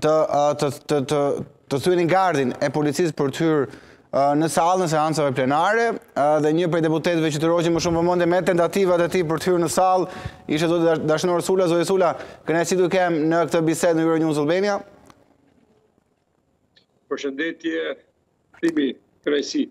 të të thyenin gardhin e policisë për të hyrë në sallën e seancave plenare dhe një prej deputetëve që tërhoqi më shumë vëmendje me tentativat e tij për të hyrë në sallë ishte zoti Dashnor Sula, zoti Sula, kënaqësi të kem në këtë bisedë në Euronews Albania. Përshëndetje, Flibi, kënaqësi.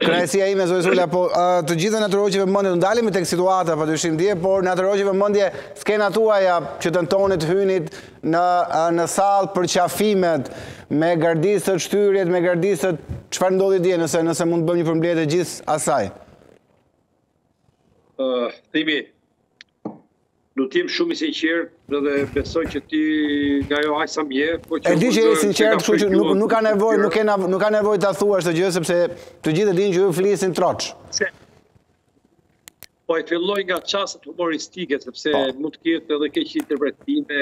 Kënaqësia ime, zoti Sula, po të gjithëve na tërhoqe vëmendje, të ndalemi te kjo situata, pa dyshim dje, por na tërhoqe vëmendje, skena tuaja që tentonit të hynit në sallë, përqafimet, me gardistët, shtyrjet, me gardistët, çfarë ndodhi dje, nëse mund të bëjmë një përmbledhje të gjithë asaj? Flibi, Do të jem shumë i sinqertë dhe besoj që ti nga jo aq sa më je, po E di që je i sinqertë, kështu që nuk nuk ka nevojë, nuk kena nuk ka nevojë ta thuash këtë gjë sepse të gjithë e dinë që ju flisni troç. Po e filloj nga çastet humoristike sepse po. mund të ketë edhe keqinterpretime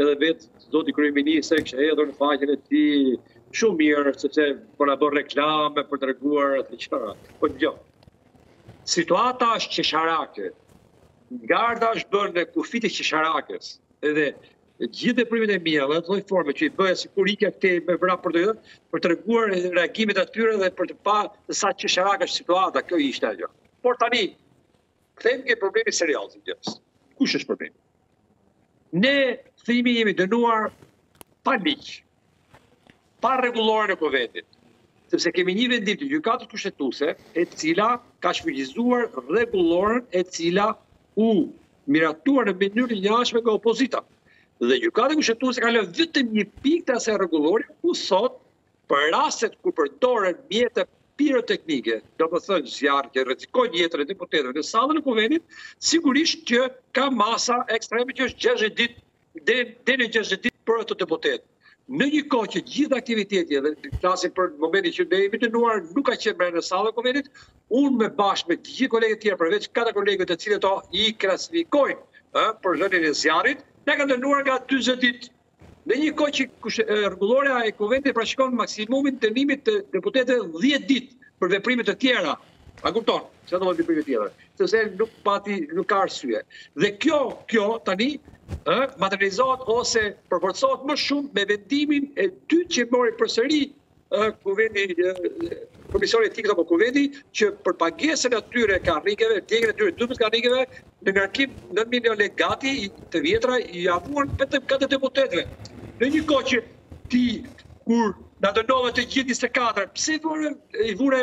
edhe vetë zoti kryeministër e kishte hedhur në faqen e tij shumë mirë sepse po na bën reklamë për të treguar atë çfarë. Po dëgjoj. Situata është qesharake. Garda është bërë në kufijtë e qesharakes. Edhe gjithë veprimet e mia dhe ato forma që i bëja sikur ikja këtej me vrap andej, për të treguar reagimet e tyre dhe për të parë sa qesharake është situata, kjo ishte ajo. Por tani, kthehemi te problemi serioz, si gjithës. Kush është problemi? Ne, themi jemi dënuar pa ligj. pa rregullore në Kuvendit, sepse kemi një vendim të gjykatës kushtetuese e cila ka shfuqizuar rregulloren e cila u miratua në mënyrë të njëanshme nga opozita. Dhe gjykata kushtetuese ka lënë vetëm një pikë të asaj rregullore ku thotë për rastet ku përdoren mjete piroteknike, domethënë zjarr që rrezikon jetën e deputetëve në sallën e kuvendit, sigurisht që ka masa ekstreme që është 60 ditë deri në 60 ditë për ata deputetë. Në një kohë që gjithë aktiviteti dhe flasim për momentin që ne jemi dënuar, nuk ka qenë brenda sallës së kuvendit, unë me bashkë me gjithë kolegët e tjerë, përveç katër kolegëve të cilët i klasifikojnë për vënien e zjarrit, na ka dënuar nga 20 ditë. Në një kohë që rregullorja e kuvendit parashikon maksimumin e dënimit të deputetëve 10 ditë për veprimet të tjera, A kupton? Çfarë do të bëjë tjetër? Sepse nuk pati, nuk ka arsye. Dhe kjo, kjo tani ë materializohet ose përforcohet më shumë me vendimin e dytë që mori përsëri ë kuvendi komisioni i etikës apo kuvendi që për pagesën e atyre karrikeve, djegien e tyre dy pjesë karrikeve ngarkim 9 milionë lekë gati të vjetra ia vunë vetëm katër deputetëve. Në një kohë që ti kur na dënove të gjithë 24, pse s'ia vure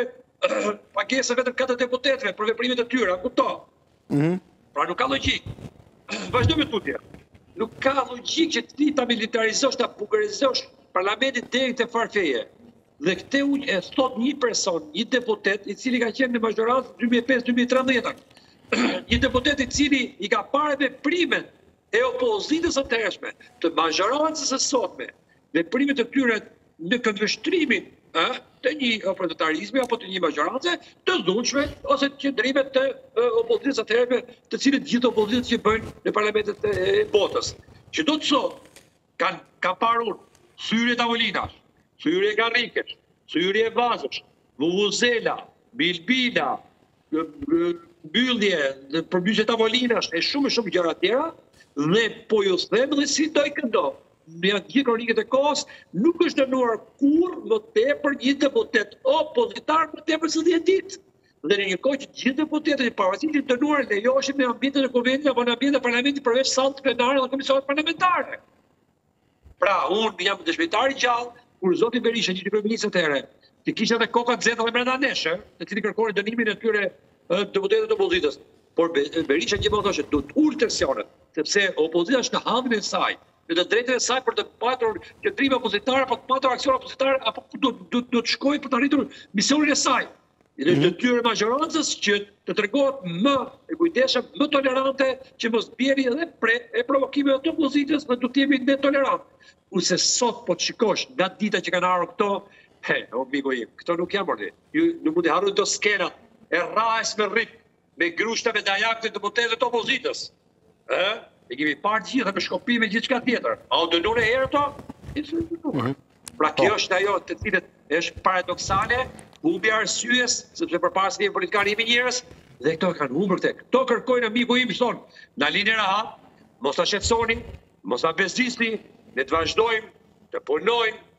pagesë vetëm katër deputetëve për veprimet e tyre, a kupton? Mhm. Pra nuk ka logjikë. Vazhdo më tutje. Nuk ka logjikë që ti ta militarizosh, ta bukurizosh parlamentin deri te farfeje. Dhe këtë unë e thotë një person, një deputet, i cili ka qenë në mazhorancë 2005-2013. Një deputet i cili i ka parë veprimet e opozitës së atëhershme, të mazhorancës së sotme, veprimet e tyre në këndvështrimin e të një parlamentarizmi apo të një mazhorance të dhunshme ose të qëndrimeve të opozitës atëherë të cilat gjithë opozitat që bëjnë në parlamentet e botës. Që do të thotë, kanë ka patur thyerje tavolinash, thyerje karrigesh, thyerje vazosh, vuvuzela, bilbila, mbyllje, përmbysje tavolinash e shumë shumë gjëra tjera dhe po ju them dhe sfidoj këdo, janë gjithë kronikat e kohës, nuk është dënuar kurrë më tepër një deputet opozitar më tepër se dhjetë ditë. Dhe në një kohë që gjithë deputetët pavarësisht që dënuar lejoheshin në ambientet e Kuvendit apo në ambientet e parlamentit përveç sallës plenare dhe komisioneve parlamentare. Pra, unë jam dëshmitar i gjallë, kur zoti Berisha ishte kryeministër atëherë, që kishte edhe koka të nxehta edhe brenda nesh, të cilët kërkonin dënimin e atyre deputetëve të opozitës. Por Berisha gjithmonë thoshte do të ulim tensionet, sepse opozita është në hallin e saj, në të drejtën e saj për të patur qëndrime opozitare, për të patur aksione opozitare apo ku do do të shkojë për të arritur misionin e saj. dhe detyrë e mazhorancës që të tregohet më e kujdesshme, më tolerante, që mos bjerë edhe pre e provokimeve të opozitës dhe të jemi më tolerantë. Kurse sot po të shikosh nga dita që kanë harru këta, he, o miku im, këto nuk jam ordi, ju nuk mund të harroni dot skenat e rrahjes me rrip, me grushta, me dajak të deputetëve të opozitës. I kemi parë të gjitha me shkopinj e gjithçka tjetër. A u dënu një herë? Mhm. Pra po. kjo është ajo e cila është paradoksale, humbje e arsyes, sepse përpara se jemi politikanë jemi njerëz, dhe këta e kanë humbur këtë. Këta kërkojnë, o miku im, thonë, na lini rehat, mos na shqetësoni, mos na bezdisni, ne të vazhdojmë, të punojmë,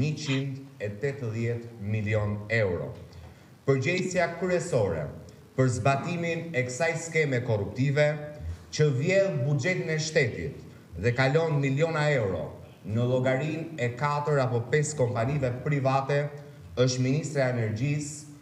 njëqind e tetëdhjetë milionë euro. Përgjegjësja kryesore për zbatimin e kësaj skeme korruptive, që vjedh buxhetin e shtetit dhe kalon miliona euro në llogarinë e katër apo pesë kompanive private, është ministrja e Energjisë,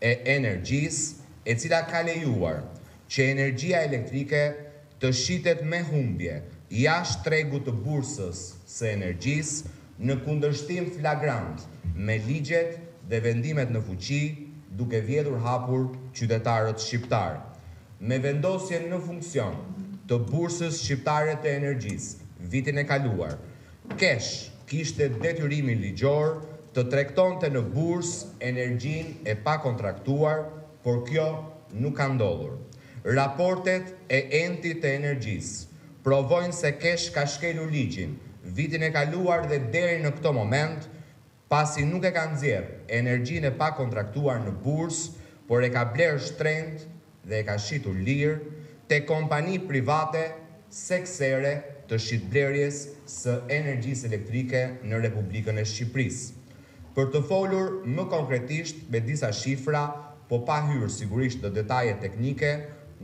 e Energjisë, e cila ka lejuar që energjia elektrike të shitet me humbje jashtë tregut të Bursës së Energjisë, në kundërshtim flagrant me ligjet dhe vendimet në fuqi, duke vjedhur hapur qytetarët shqiptarë. Me vendosjen në funksion të Bursës Shqiptare të Energjisë vitin e kaluar, KESH kishte detyrimin ligjor të tregtonte në bursë energjinë e pakontraktuar, por kjo nuk ka ndodhur. Raportet e Entit të Energjisë provojnë se KESH ka shkelur ligjin vitin e kaluar dhe deri në këtë moment, pasi nuk e ka nxjerrë energjinë e pakontraktuar në bursë, por e ka blerë shtrenjtë dhe e ka shitur lirë tek kompani private seksere të shitblerjes së energjisë elektrike në Republikën e Shqipërisë. Për të folur më konkretisht me disa shifra, po pa hyrë sigurisht në detaje teknike,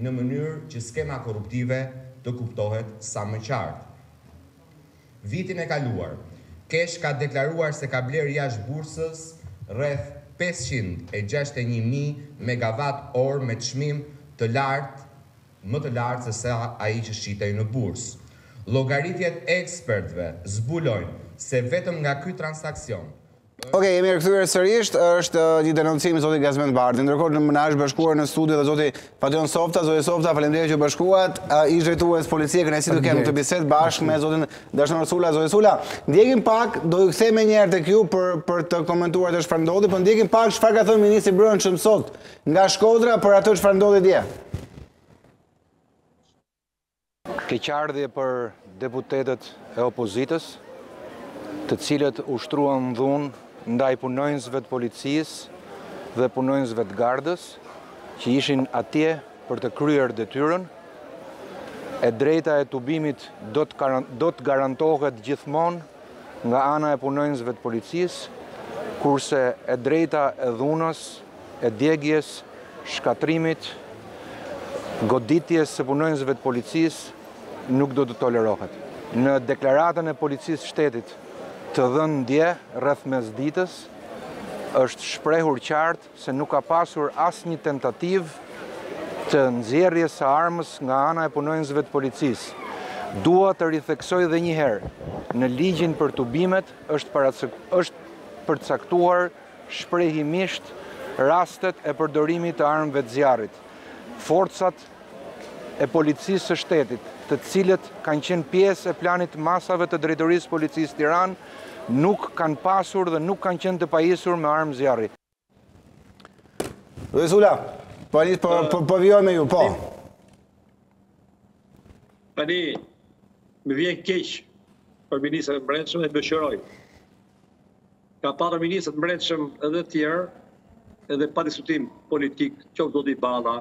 në mënyrë që skema korruptive të kuptohet sa më qartë. Vitin e kaluar, KESH ka deklaruar se ka blerë jashtë bursës rreth pesëqind e gjashtëdhjetë e një mijë megavat orë me çmim të lartë, më të lartë se sa ai që shitej në bursë. Llogaritjet e ekspertëve zbulojnë se vetëm nga ky transaksion, Ok, jemi rikthyer sërisht, është uh, një denoncim i zotit Gazment Bardhi. Ndërkohë me ne na është bashkuar në studio dhe zoti Fatjon Softa, zoti Softa, faleminderit që u bashkuat, uh, ish-drejtues policie, kënaqësi t'ju kemi në bisedë bashkë me zotin Dashnor Sula, zoti Sula. Ndjekim pak, do kthehem menjëherë tek ju për, për të komentuar atë çfarë ndodhi, por po ndjekim pak çfarë ka thënë ministri i Brendshëm sot nga Shkodra për atë çfarë ndodhi dje. Keqardhje për deputetët e opozitës, të cilët ushtruan dhunë ndaj punonjësve të policisë dhe punonjësve të gardës, që ishin atje për të kryer detyrën. E drejta e tubimit do të garantohet gjithmonë nga ana e punonjësve të policisë, kurse e drejta e dhunës, e djegies, shkatërrimit, goditjes së punonjësve të policisë nuk do të tolerohet. Në deklaratën e Policisë Shtetit të dhënë dje rreth mesditës, është shprehur qartë se nuk ka pasur asnjë tentativë të nxjerrjes së armës nga ana e punonjësve të policisë. Dua të ritheksoj dhe një herë, në Ligjin për tubimet është përcaktuar shprehimisht rastet e përdorimit të armëve të zjarrit. Forcat e Policisë së Shtetit, të cilët kanë qenë pjesë e planit të masave të Drejtorisë Policisë Tiranë, nuk kanë pasur dhe nuk kanë qenë të pajisur me armë zjarri. Zoti Sula, po, po, po, po vijoj me ju, po. Tani, më vjen keq për ministrin e Brendshëm dhe dëshiroj Ka pasur ministra të Brendshëm edhe të tjerë, edhe pa diskutim politik, qoftë zoti Balla,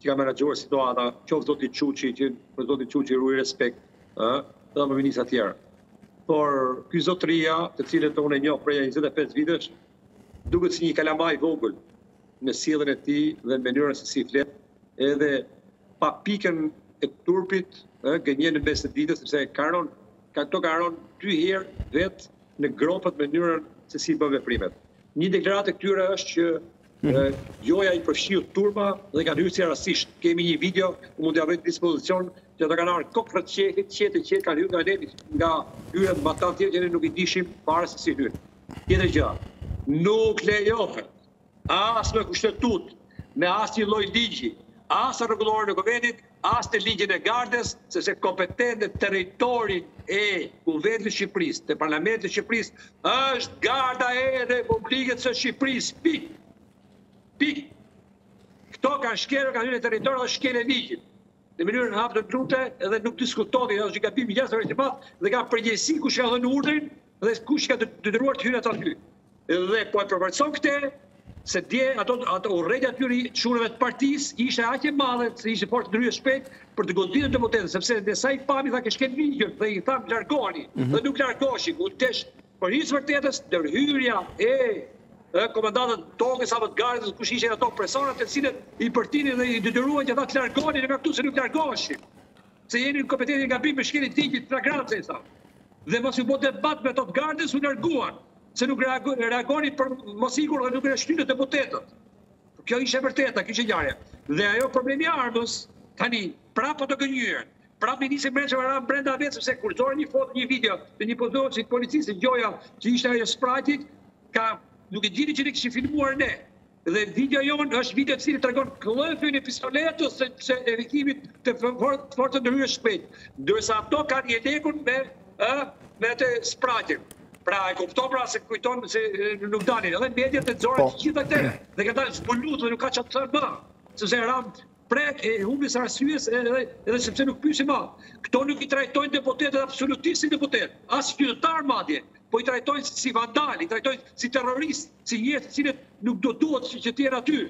që ka menaxhuar situata, qoftë zoti Çuçi, që për zotin Çuçi ruaj respekt, ë, edhe për ministra të tjerë. Por ky zotëria, të cilin unë e njoh prej 25 vitesh, duket si një kalama i vogël në sjelljen e tij dhe në mënyrën se si flet, edhe pa pikën e turpit, ë, gënjen në mes të ditës sepse ka rënë Këto kanë rënë dy herë vetë në gropë me mënyrën se si bën veprimet. Një deklaratë e këtyre është që gjoja i përfshiu turma dhe kanë hyrë si rastësisht. Kemi një video, ku mund t'jua vë në dispozicion, që ata kanë ardhur kokrrës së qejfit, qetë e qetë kanë hyrë nga ne, nga hyrja matanë tjetër, që ne nuk i dishim fare se si hynë. Tjetër gjë, nuk lejohet as me kushtetutë, me asnjë lloj ligji, as rregulloren e Kuvendit, as në ligjin e Gardës, sepse kompetente në territorin e Kuvendit të Shqipërisë, të Parlamentit të Shqipërisë, është Garda e Republikës së Shqipërisë. Pik. Pik. Këto kanë shkelur, kanë hyrë në territor dhe shkelje e ligjit në mënyrë absolute dhe nuk diskutohet, është një gabim jashtëzakonisht i madh dhe ka përgjegjësi kush ka dhënë urdhrin Dhe kush ka detyruar të hyjnë ato aty? Dhe po e përforcon këtë se dje ajo ajo urrejtja e atyre çunave të partisë ishte aq e madhe se ishte Forca e Ndërhyrjes së Shpejtë për të goditur deputetët sepse ne sa i pamë thamë ke shkel ligjin dhe i thamë largohuni mm -hmm. dhe nuk largoheshin u desh për hir të vërtetës ndërhyrja e e komandantit tokës apo të gardës kush ishin ato personat të cilët i përzinin dhe i detyruan që ata të largohen nga këtu se nuk largoheshin Se jeni kompetenti nga bim me shkelje ligji flagrante i tha. Dhe mbasi u bo debat me ato të gardës u larguan, se nuk reagonin për mos ikur dhe nuk e shtynë deputetët. Kjo ishte e vërteta, kjo qe ngjarja. Dhe ai problemi i armës, tani, prapë po të gënjyen. Prapë ministri i Brendshëm ra brenda vetë, sepse kur nxori një foto, një video, të një punonjësi të policisë, gjoja që ishte ajo sprajtit, ka nuk e dinte që ne kishim filmuar ne. Dhe video jonë është video e cila tregon këllëfin e pistoletës së efektivit të Forcës së Ndërhyrjes së Shpejtë. Ndërsa ato kanë jelekun me me të sprajtin. Pra e kupto pra se kujton se nuk dalin. Edhe mediat e nxorën po. të gjitha të dhe ka dalë zbulut dhe nuk ka ç'të thotë ma. Sepse ranë Pre e humbjes së arsyes edhe sepse nuk pyesin më. Këto nuk i trajtojnë deputetët absolutisht si deputetë, as si qytetarë madje, po i trajtojnë si vandalë, i trajtojnë si terroristë, si njerëz të cilët nuk do duhet që të jenë aty.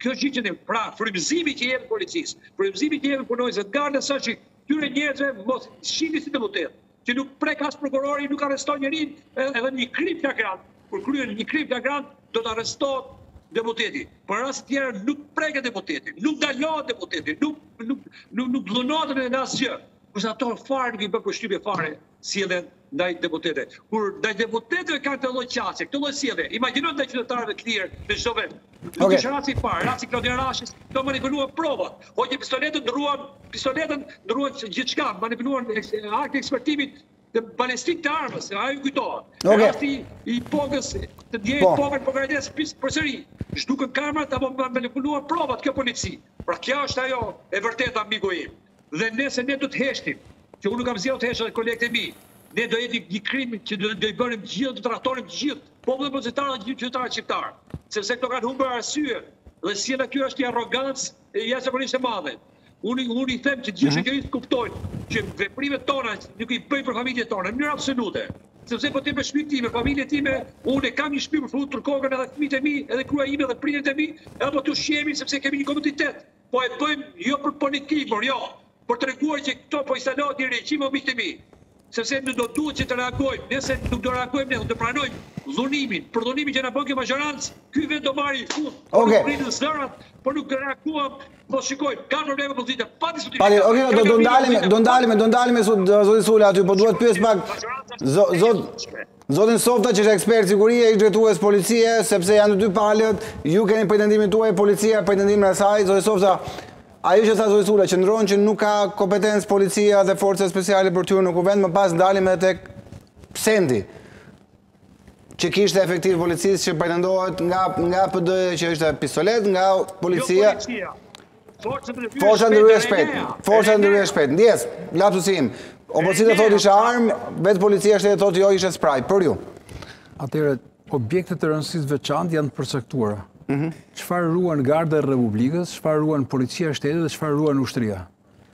Kjo është gjë që ne, pra frymëzimi që i jepet policisë, frymëzimi që i jepet punonjësve të Gardës është që këtyre njerëzve mos i shihni si deputetë, që nuk prek as prokurori, nuk arreston njeri edhe një krim flagrant, kur kryen një krim flagrant, do të arrestohet deputeti. Për raste të tjera nuk preket deputeti, nuk ndalohet deputeti, nuk, nuk, nuk, nuk dhunohet në në asgjë. Kurse ato fare nuk i bën përshtypje fare sjellje ndaj deputetëve. Kur ndaj deputetëve ka këtë lloj qasje, këtë lloj sjellje, imagjinoni ndaj qytetarëve të lirë në çdo vend, Nuk okay. ishte rasti i parë, rasti Klodian Rashës, do manipuluan provat. Hoqi pistoletën, ndërruan pistoletën, ndërruan gjithçka, manipuluan aktin e ekspertimit balistik të armës, a ju kujtohet. Okay. Rasti i Pogës, të ndjerit po. Pogën Pogradec përsëri, zhdukën kamerat apo manipuluan provat kjo polici. Pra kjo është ajo e vërteta miku im. Dhe nëse ne do të heshtim, që unë kam zgjedhur të hesht dhe kolegët e mi, ne do ishte një krim që do i bënim të gjithë, do të tradhtonim të gjithë, popullin opozitar dhe të gjithë qytetarët shqiptarë, sepse këto kanë humbur arsyen dhe sjellja e tyre është një arrogancë jashtëzakonisht e madhe. Unë unë i them që të gjithë mhm. shoqërisë kuptojnë që veprimet tona nuk i bëjmë për familjet tona, në mënyrë absolute sepse po të jemi shtëpinë time, familjen time, unë kam një shtëpi për të futur kokën edhe fëmijët e mi, edhe gruaja ime edhe prindërit e mi, edhe po të ushqemi sepse kemi një komunitet. Po e bëjmë jo për politikë, por jo, për të treguar që këto po instalohet një regjim o miqtë e mi. Sepse ne do duhet që të reagojmë, nëse nuk do reagojmë ne, do pranojmë dhunimin, përdhunimin që na bën kjo mazhorancë, ky vend do marrë fund. Po okay. rrinë zërat, po nuk reaguam, po shikojmë, ka probleme opozita, pa diskutim. Pali, okay, do do ndalemi, do ndalemi, do ndalemi zoti Sula aty, po dua të pyes pak zot zot Zotin Softa që është ekspert sigurie, ish drejtues policie, sepse janë të dy palët, ju keni pretendimin tuaj, policia pretendimin e saj, zoti Softa, ajo që tha zoti Sula, qëndron që nuk ka kompetencë policia dhe forca speciale për të hyrë në kuvend, më pas ndalemi edhe tek sendi, që kishte efektivi i policisë që pretendohet nga nga PD-ja që ishte pistoletë, nga policia. Jo policia. Forca ndërhyrjes së shpejtë. Forca ndërhyrjes së shpejtë. Ndjesë, lapsusi im. Opozita thotë ishte armë, vetë policia e shtetit thotë jo ishte spray. Për ju? Atëherë, objektet e rëndësisë veçantë janë të përcaktuara. Çfarë mhm. ruan garda e republikës, çfarë ruan policia e shtetit dhe çfarë ruan ushtria.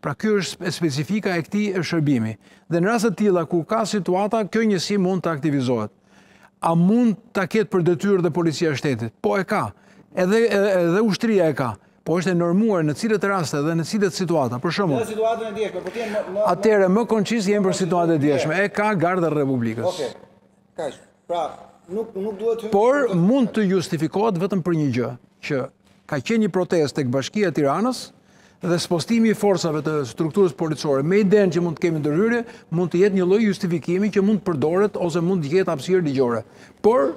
Pra kjo është specifika e këtij shërbimi. Dhe në raste të tilla ku ka situata, kjo njësi mund të aktivizohet. A mund ta ketë për detyrë dhe policia e shtetit? Po e ka. Edhe edhe ushtria e ka. Po është e normuar në cilat raste dhe në cilat situata. Për shembull. Në situatën e djeshme, po të jem më Atëherë më konciz jemi për situatën e djeshme. E ka Garda e Republikës. Okej. Kaq. Pra, nuk nuk duhet të Por mund të justifikohet vetëm për një gjë, që ka qenë një protestë tek Bashkia e Tiranës dhe spostimi i forcave të strukturës policore me idenë që mund të kemi ndërhyrje, mund të jetë një lloj justifikimi që mund të përdoret ose mund të jetë hapësirë ligjore. Por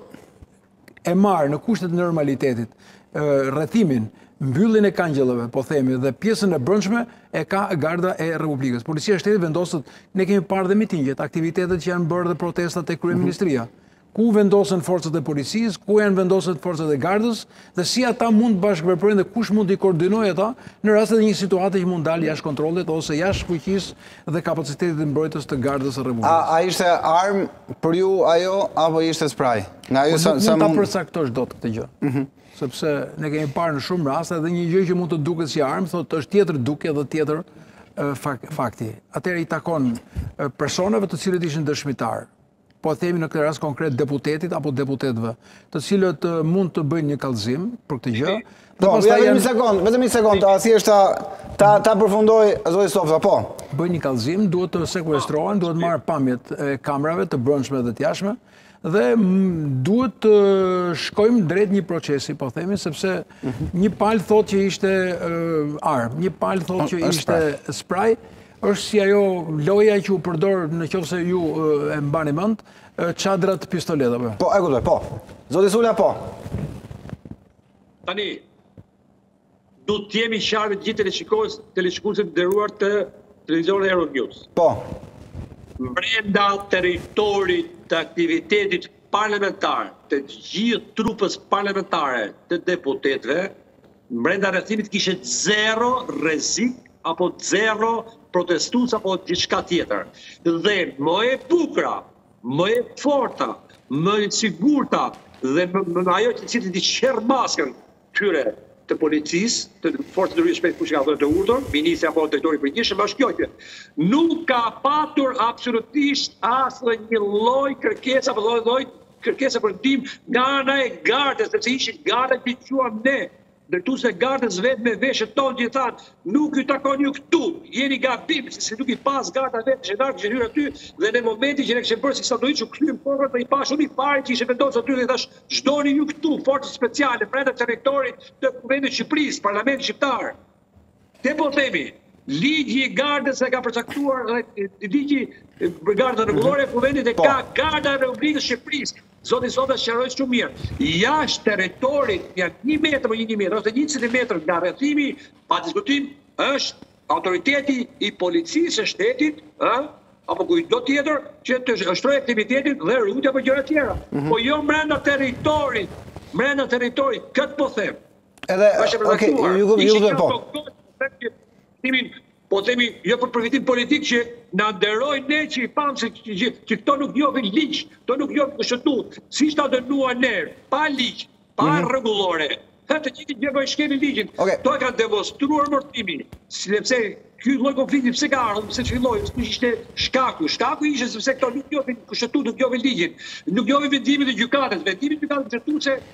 e marrë në kushtet e normalitetit, rrethimin, mbylljen e kangjellëve, po themi dhe pjesën e brendshme e ka Garda e Republikës. Policia e Shtetit vendoset, ne kemi parë dhe mitingjet, aktivitetet që janë bërë dhe protestat te kryeministria. Mhm. Ku vendosen forcat e policisë, ku janë vendosen forcat e gardës dhe si ata mund të bashkëveprojnë dhe kush mund t'i koordinojë ata në raste të një situate që mund të dalë jashtë kontrollit ose jashtë fuqisë dhe kapacitetit mbrojtës të Gardës së Republikës. A ishte armë për ju ajo apo ishte spray? Nga ajo sa mund... Nuk mund ta përcaktosh dot këtë gjë. Sepse ne kemi parë në shumë raste dhe një gjë që mund të duket si armë, thotë është tjetër dukje dhe tjetër fakti. Atëherë i takon personave të cilët ishin dëshmitarë. Po themi në këtë rast konkret deputetit apo deputetëve, të cilët mund të bëjnë një kallëzim për këtë gjë. Po, ja vetëm një sekond, vetëm një sekond, thjesht ta ta ta përfundoj zoti Softa, po. Bëjnë një kallëzim, duhet të sekuestrohen, duhen marrë pamjet e kamerave të brendshme dhe të jashtme dhe duhet të shkojmë drejt një procesi, po themi, sepse mhm. një palë thotë që ishte armë, një palë thotë po, që ishte spray, Është si ajo loja që u përdor në qoftë se ju e mbani mend, çadrat pistoletave. Po, e kuptoj, po. Zoti Sula, po. Tani, duhet të jemi të qartë me të gjithë teleshikues, teleshikuesit të nderuar të televizionit Euronews. Po. Brenda territorit të aktivitetit parlamentar të gjithë trupës parlamentare të deputetëve, Brenda rrethimit kishte zero rrezik apo zero protestues apo diçka tjetër. Dhe më e bukura, më e forta, më e sigurta dhe ajo që ç'i çjerr maskën këtyre të policisë, të forcës ndërhyrjes shpejt kush i ka dhënë urdhër, ministri apo drejtori i përgjithshëm është kjo që nuk ka patur absolutisht asnjë lloj kërkese apo lloj kërkesa për ndihmë nga ana e gardës, sepse është garda që dëgjuam ne, drejtues të gardës vetë me veshët tonë që i thanë, nuk ju takon ju këtu, jeni gabim, se s'nuk i pa as garda vetë, ishin futur, kishin hyrë aty, dhe në momentin që ne kishim bërë si sa do ishë, kthyem kokët dhe i pashë unë i pari që ishin vendosur aty dhe i thashë, ç'doni ju këtu, forcat speciale, brenda territorit të Kuvendit të Shqipërisë, parlamentit shqiptar, Këtë po themi, ligji i gardës e ka përcaktuar dhe ligji për gardën mhm. rregullorja e Kuvendit, e po. ka garda e Republikës së Shqipërisë. Zoti Softa e sqaroi shumë mirë. Jashtë territorit janë 1 metër për 1 metër ose 1 centimetër nga rrethimi, pa diskutim është autoriteti i policisë së shtetit, ë, apo kujtdo tjetër që të ushtrojë aktivitetin dhe rrugët apo gjëra të tjera. Mhm. Po jo brenda territorit, brenda territorit, këtë po them. Edhe, okej, ju dëgjoj, ju dëgjoj, po. Po themi, jo për përfitim politik që në nderoj ne që i pamë se që, që këto nuk njofin ligj, këto nuk njofin kështu, si shtet, të duan rrugë pa ligj, pa mm -hmm. rregullore, dhe çdo gjë bëjnë, shkelin ligjën. Okay. Këtë e ka demonstruar mërtimi, sepse ky lloj konflikti pse ka ardhur, pse filloi, pse ishte shkaku. Shkaku ishte sepse këto nuk njofin kushtetutë, nuk njofin ligjin, nuk njofin vendimin e gjykatës, vendimin e gjykatës kushtetuse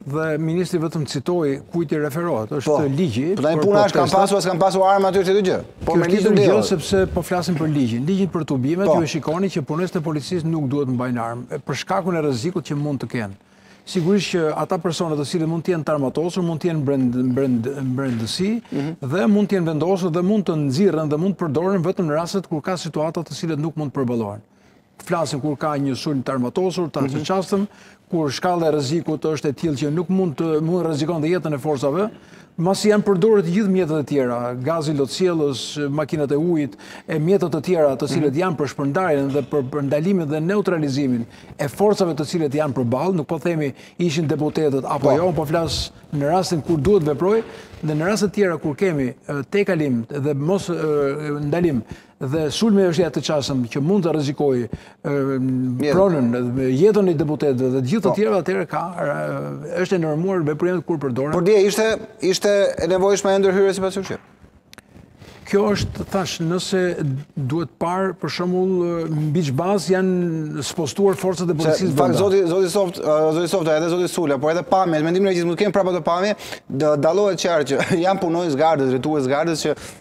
Dhe ministri vetëm citoi kujt i referohet, është po, ligji. Po tani puna është kanë pasur a s'kanë pasur armë aty çdo gjë. Po me ligjin gjë sepse po flasim për ligjin. Ligjin për tubimet po. ju e shikoni që punonjësit e policisë nuk duhet të mbajnë armë për shkakun e rrezikut që mund të kenë. Sigurisht që ata persona të cilët mund të jenë të armatosur, mund të jenë brend brend brendësi mhm. dhe mund të jenë vendosur dhe mund të nxirren dhe mund të përdoren vetëm në rastet kur ka situata të cilët nuk mund të përballohen. flasim kur ka një sulm të armatosur, të atëçastëm, mhm. kur shkalla e rrezikut është e tillë që nuk mund të mund rrezikon dhe jetën e forcave, masi janë përdorur të gjithë mjetet e tjera, gazi lotsjellës, makinat e ujit, e mjetet e tjera të cilët mhm. janë për shpërndarjen dhe për, për ndalimin dhe neutralizimin e forcave të cilët janë përballë, nuk po themi ishin deputetët apo po. jo, po flas në rastin kur duhet të veprojë dhe në rastet tjera kur kemi tejkalim dhe mosndalim Dhe sulmi është i atëçastëm që mund të rrezikojë pronën, jetën e deputetëve dhe të gjithë të tjerëve, atëherë ka është e normuar, veprimet kur përdoren. Por dje ishte ishte e nevojshme ndërhyrja e policisë. Kjo është thash, nëse duhet parë për shembull mbi ç'bazë janë spostuar forcat e policisë brenda. Fakt zoti zoti Soft, zoti Soft edhe zoti Sula, por edhe pamjet, mendoj në regji, mund të kemi prapë ato pamje, dallohet qartë që janë punonjës të gardës, drejtues të gardës që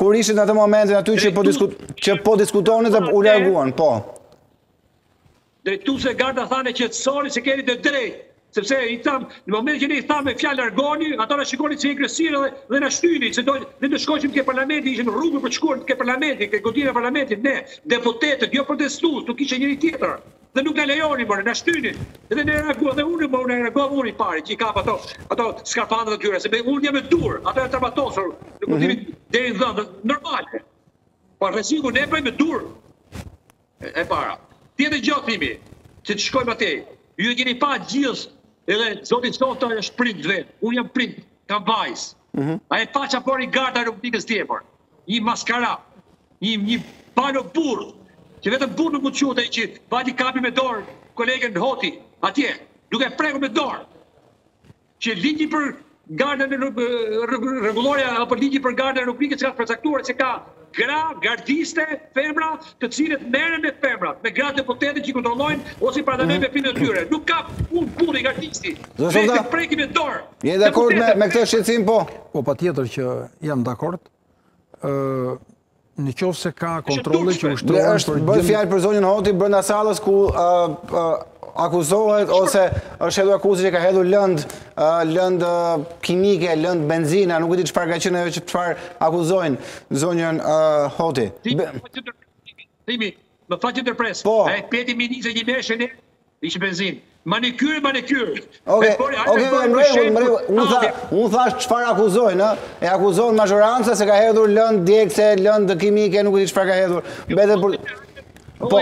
Kur ishit në atë momentin aty që po diskut që po diskutonit dhe u larguan, po. Drejtuesit e gardës thanë që sori se keni të drejtë, sepse i tham, në momentin që ne i thamë fjalë largoni, ato na shikonin me egërsirë dhe dhe na shtynin se donim të shkonim ke parlamenti, ishim rrugës për të shkuar ke parlamenti, ke godina e parlamentit ne, deputetët, jo protestues, nuk ishte njeri tjetër. dhe nuk na lejonin more, na shtynin. Dhe ne reagova dhe unë, po unë reagova unë i pari që i kapa ato ato skafandrat e tyre, sepse unë jam me duar, ato janë të armatosur, nuk mm -hmm. deri në dhëmbë, normale. Po rreziku ne bëjmë me duar. E para. Tjetër gjë thimi, që të shkojmë atje. Ju e keni pa të gjithë, edhe zoti Soft është prind vet. Unë jam prind, kam vajzë. Mm -hmm. A e pa çfarë bëri garda e Republikës dje për? Një maskara, një një palo burrë, që vetëm burrë nuk mund të quhet ai që vati kapi me dorë kolegen Hoti atje, duke e prekur me dorë. Që ligji për gardën e rregullorja apo ligji për gardën e republikës e kanë përcaktuar se ka gra, gardiste, femra, të cilët merren me femra, me gra deputete që kontrollojnë ose i parandalojnë mhm. veprimet e tyre. Nuk ka punë burri gardisti. Ta prekë me dorë. Je dakord me, me këtë shqetësim po? Po patjetër që jam dakord. Ë në qoftë se ka kontrolle që ushtrohen është për bëhet fjalë për zonjën Hoti brenda sallës ku akuzohet ose është hedhur akuzë që ka hedhur lënd lënd kimike, lënd benzina, nuk e di çfarë ka qenë ajo që çfarë akuzojnë zonjën Hoti. Timi, më fal që të pres. Po. Ai peti ministri që veshën Hiç benzin. Manikyr, manikyr. Okej, okej, okay, në rregull, në rregull. Unë tha, unë thashë çfarë akuzojnë, ë? E akuzon mazhoranca se ka hedhur lëndë djegëse, lëndë kimike, nuk e di çfarë ka hedhur. Mbetet për Po.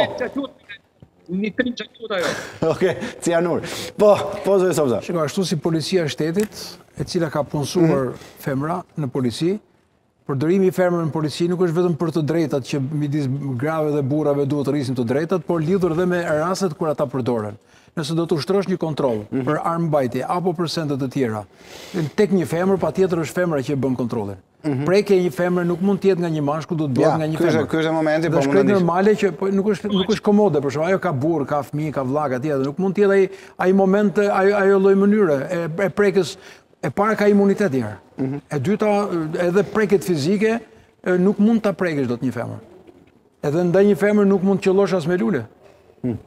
Një trim që të ajo. Oke, cianur. Po, po zë e sobza. Shiko, ashtu si policia e shtetit, e cila ka punësuar mhm. femra në polici, Përdorimi i femrave në polici nuk është vetëm për të drejtat që midis grave dhe burrave duhet të rrisim të drejtat, por lidhur dhe me rastet kur ata përdoren. Nëse do të ushtrosh një kontroll mhm. për armëmbajtje apo për sende të tjera, tek një femër patjetër është femra që e bën kontrollin. Mhm. Prekja e një femre nuk mund të jetë nga një mashkull, do të bëhet nga një femër. Ky është momenti, po mund të, normale që po, nuk është nuk është komode, por ajo ka burrë, ka fëmijë, ka vëlla, ka tjetër, nuk mund të jetë ai ai moment, ajo ajo lloj mënyre e prekjes E para ka imunitet njërë. Mhm. E dyta, edhe prekjet fizike, nuk mund ta prekësh dot një femër. Edhe ndaj një femër nuk mund të qëllosh as me lule. Hmm.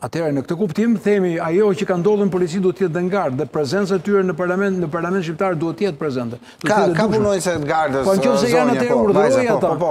Atëherë, në këtë kuptim, themi, ajo që ka ndodhur në polici duhet të jetë dhe në gardë, dhe prezenca e tyre në parlament, në parlament shqiptar duhet të jetë prezente. Ka, ka punonjëse të gardës, zonja, po, vajzë, po, po, po.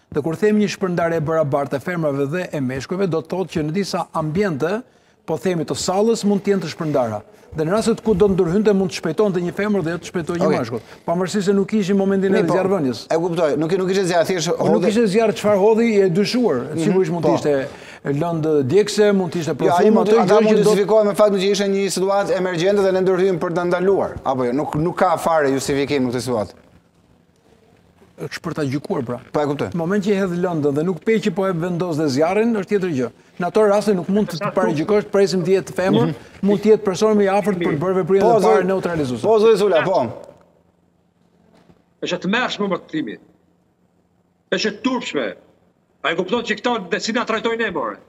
Dhe kur themi një shpërndarje e barabartë e femrave dhe e meshkujve, do të thotë që në disa ambiente, po themi të sallës, mund të jenë të shpërndara. Dhe në rastet ku do të ndërhynte, mund të shpejtonte një femër dhe jo të shpejtojë një mashkull. Pavarësisht se nuk ishim në momentin e po, zjarrvënies. E kuptoj, nuk nuk ishte zjarr, thjesht hodhi. Po, nuk ishte zjarr, çfarë hodhi e dyshuar. Mhm, Sigurisht mund të po. ishte lëndë djegëse, mund të ishte parfum, ata mund të justifikohen me faktin që ishte një situatë emergjente dhe ne ndërhyjmë për ta ndaluar. Apo jo, nuk nuk ka fare justifikim në këtë situatë. është për ta gjykuar pra. Po e kuptoj. Në moment që hedh lëndën dhe nuk e heq po e vendos dhe zjarrin, është tjetër gjë. Në atë rast nuk mund të paragjykosh, presim të jetë femër, mhm. mund të jetë personi më i afërt për të bërë veprimin po, e parë neutralizues. Po zoti Sula, po. Është e tmerrshme more Timi. Është e turpshme. A e kupton që këta dhe si na trajtojnë ne more?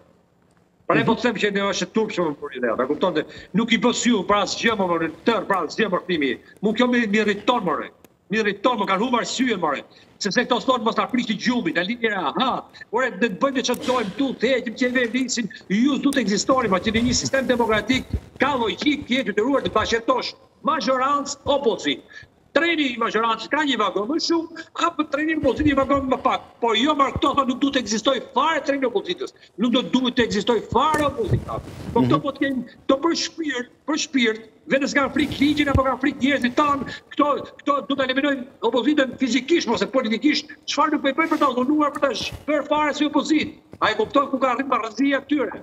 Pra ne po të them që ne është turp që më bëri dhe a e kupton dhe nuk i bën syri tërr për asgjë more, tërr, për asgjë more Timi. Mu kjo më irriton more, më irriton më kanë humar sytë more, se se këto thonë mos na prishni gjumin, a linjera, aha, ore ne do bëjmë ç'të dojmë këtu, të heqim që e vejë visin, ju s'duhet të ekzistoni, ma që në një sistem demokratik, ka logjikë tjetër të ruar të bashkëjetosh, mazhorancë, opozitë. Treni i mazhorancës ka një vagon më shumë, apo treni i opozitës një vagon më pak. Po jo mar këto thonë nuk duhet të ekzistojë fare treni i opozitës. Nuk do duhet të ekzistojë fare opozita. Po këto mhm. po ta kenë këto për shpirt, për shpirt, dhe s'kanë frikë ligjin apo kanë frikë njerëzit tanë, këto këto do ta eliminojnë opozitën fizikisht ose politikisht, çfarë do të bëjnë për ta dhunuar për ta bërë fare si opozitë. A e kupton ku ka arrit marrëzia e këtyre.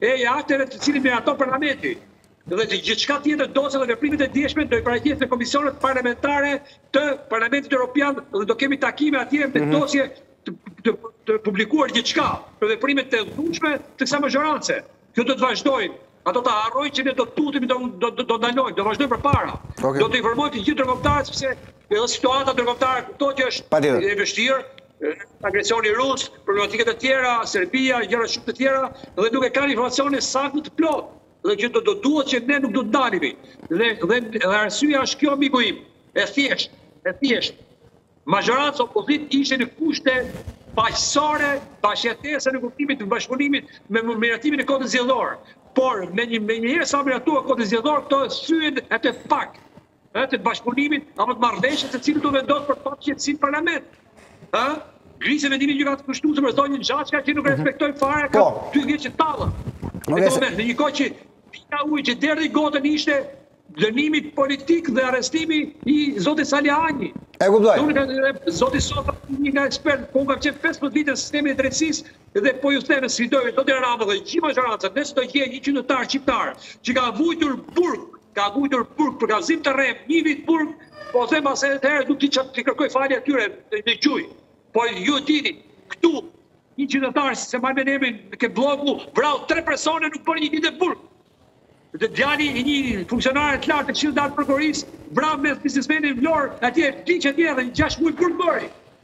E akteve të cilin miraton Parlamenti dhe gjithçka tjetër dosje dhe veprimet e djeshme do i paraqesim në komisionet parlamentare të Parlamentit Europian dhe do kemi takime atje me mhm. dosje të, të, të publikuar gjithçka për veprimet e dhunshme të kësaj mazhorance. Kjo do të vazhdojë. Ato ta harrojnë që ne do të tutemi, do, do, do, do ndalojmë, do vazhdojmë përpara. Okay. Do të informojmë të gjithë ndërkombëtarët, sepse edhe situata ndërkombëtare kuptohet që është e vështirë, agresioni rus, problematika të tjera, Serbia, gjëra shumë të tjera, dhe nuk e kanë informacionin e saktë të plotë, dhe që do të duhet që ne nuk do të ndalemi. Dhe, dhe, dhe arsyeja është kjo, miku im, e thjeshtë, e thjeshtë. Mazhorancë opozitë ishte në kushte paqësore, bashkëjetese në kuptimin të bashkëpunimit me miratimin e kodit zgjedhor. Por, me një, me një herë sa miratua kodi zgjedhor, këto e thyen atë pakt. ë të bashkëpunimit apo të marrëveshjes e cila do vendos për të patë qetësi në parlament. Ë? Grisën vendimin e Gjykatës Kushtetuese për zonjën Xhaçka që nuk mhm. respektoi fare ka po. dy vjet që tallen. Në këtë moment, në një kohë që pika e ujit që derdhi gotën ishte dënimi politik dhe arrestimi i zotit Salianji. E kuptoj. Unë kam edhe zoti Sota, një nga ekspert, po kam qenë 15 vite në sistemin e drejtësisë dhe po ju them sfidoj zotin Rama dhe gjithë mazhorancën, nëse do gjej një qytetar shqiptar që ka vuajtur burg Ka vuajtur burg për kallëzim të rremë, një vit burg, po them atëherë unë do t'i kërkoj falje atyre në gjunjë. Po ju e dini, këtu një qytetar s'e mbaj mend emrin këtu te Blloku vrau tre persone nuk bëri një ditë burg. Dhe djali i një funksionare të lartë të Këshillit të Lartë të Prokurorisë vrau një biznesmen në Vlorë, atje vdiq atje dhe gjashtë muaj burg bëri.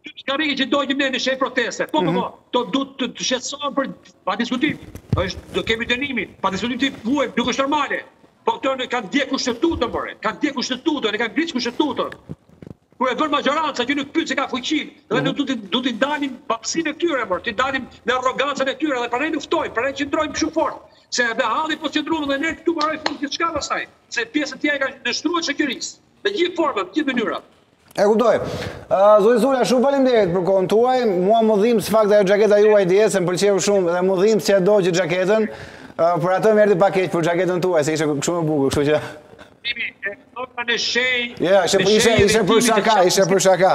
Ça karrige që dogjëm ne në shenjë proteste, po, po, po, mhm. to du të të shqetësojnë për, pa diskutim, është, do kemi dënimin, pa diskutim ta vuajmë, nuk është normale, po këto na kanë djeg kushtetutën, more, kanë djeg kushtetutën, na kanë grisë kushtetutën, kur e bën mazhoranca që nuk pyet se ka fuqinë, dhe mhm. ne duhet t'i ndalim babëzinë e tyre, more, t'i ndalim me arrogancën e tyre, dhe pra ne luftojmë, pra ne qëndrojmë shumë fort, se edhe hall po s'qëndrojmë dhe ne këtu mbaroi fund gjithçka pasaj, se pjesën tjetër e ka nënshtruar të shoqërisë. Në gjithë format, në gjithë mënyrat. E kuptoj. Zoti Sula, shumë faleminderit për kohën tuaj. Mua m'u dhimbs në fakt ajo xhaketa juaj dje se më pëlqeu shumë dhe m'u dhimbs që e dogje xhaketën. Për atë më erdhi pak keq për xhaketën tuaj se ishte shumë e bukur, kështu që Timi, e kuptova në shenjë. Ja, ishte ishte ishte për shaka, ishte për shaka.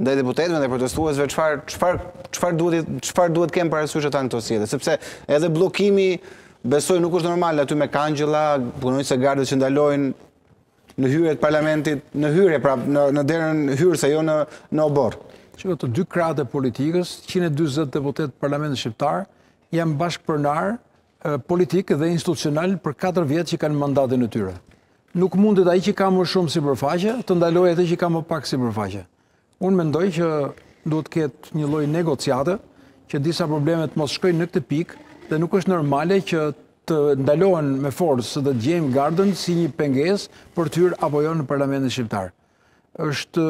ndaj deputetëve, ndaj protestuesve, çfarë duhet të kenë parasysh ata në këto sjellje? Sepse edhe bllokimi, besoj, nuk është normal aty me kangjella, punonjës të gardës që ndalojnë në hyrje të parlamentit, në hyrje, pra në derën hyrëse, jo në oborr. Që të dy krahët e politikës, 140 deputetë të parlamentit shqiptar, janë bashkëpronarë, politikë dhe institucionalë për 4 vjet që kanë mandatin e tyre. Nuk mundet ai që ka më shumë sipërfaqe të ndalojë atë që ka më pak sipërfaqe. Unë mendoj që duhet të ketë një lloj negociate që disa probleme të mos shkojnë në këtë pikë dhe nuk është normale që të ndalohen me forcë dhe të gjejmë gardën si një pengesë për të hyrë apo jo në Parlamentin Shqiptar. është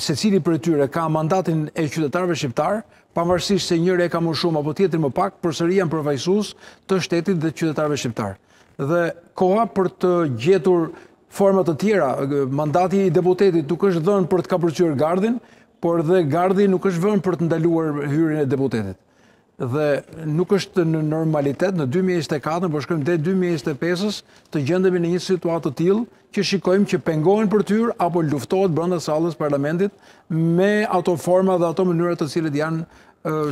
secili prej tyre ka mandatin e qytetarëve shqiptarë, pavarësisht se njëri e ka më shumë apo tjetri më pak, përsëri janë përfaqësues të shtetit dhe të qytetarëve shqiptarë. Dhe është koha për të gjetur forma të tjera, mandati i deputetit nuk është dhënë për të kapërcyer gardhin, por dhe gardhi nuk është vënë për të ndaluar hyrjen e deputetit. dhe nuk është një normalitet në 2024, po shkojmë drejt 2025-s të gjendemi në një situatë të tillë që shikojmë që pengohen për të hyrë apo luftohet brenda sallës së parlamentit me ato forma dhe ato mënyra të cilat janë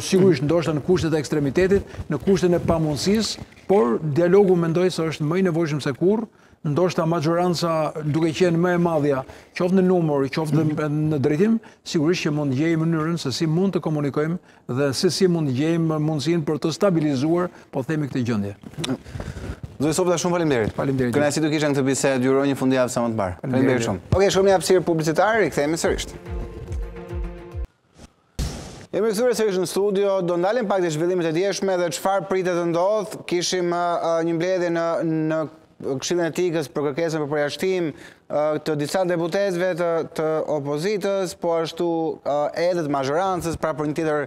sigurisht ndoshta në kushtet e ekstremitetit, në kushtet e pamundësisë, por dialogu mendoj se është më i nevojshëm se kurrë ndoshta mazhoranca duke qenë më e madhja, qoftë në numër, qoftë në, mhm. në drejtim, sigurisht që mund të gjejmë mënyrën se si mund të komunikojmë dhe se si mund të gjejmë mundësinë për të stabilizuar, po themi këtë gjendje. Zoti Sopta, shumë faleminderit. Faleminderit. Kënaqësi të kisha në këtë bisedë, ju uroj një fundjavë sa më të mbarë. Faleminderit shumë. Okej, shkojmë në një hapësirë publicitare, rikthehemi sërish. Jemi rikthyer sërish në studio, do ndalemi pak te zhvillimet e djeshme dhe çfarë pritet të ndodhë, kishim një mbledhje në Këshillin e Etikës për kërkesën për përjashtim të disa deputetëve të opozitës, po ashtu edhe të mazhorancës pra për një tjetër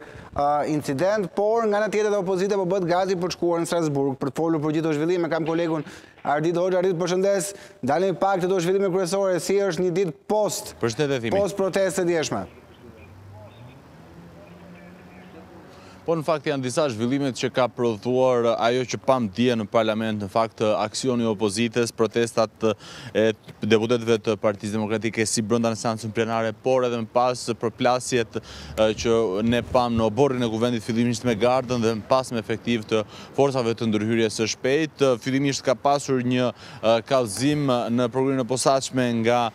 incident, por nga ana tjetër dhe opozita po bëhet gati për të shkuar në Strasburg, për të folur për gjithë këto zhvillime, kam kolegun Ardit Hoxha, Ardit përshëndetje, ndalemi pak te këto zhvillime kryesore, si është një ditë post, post protestës së djeshme. Po në fakt janë disa zhvillime që ka prodhuar ajo që pamë dje në parlament, në fakt aksioni i opozitës, protestat e deputetëve të Partisë Demokratike si brenda në seancën plenare, por edhe më pas përplasjet që ne pamë në oborrin e kuvendit fillimisht me gardën dhe më pas me efektivë të forcave të ndërhyrjes së shpejtë. Fillimisht ka pasur një kallëzim në Prokurorinë e Posaçme nga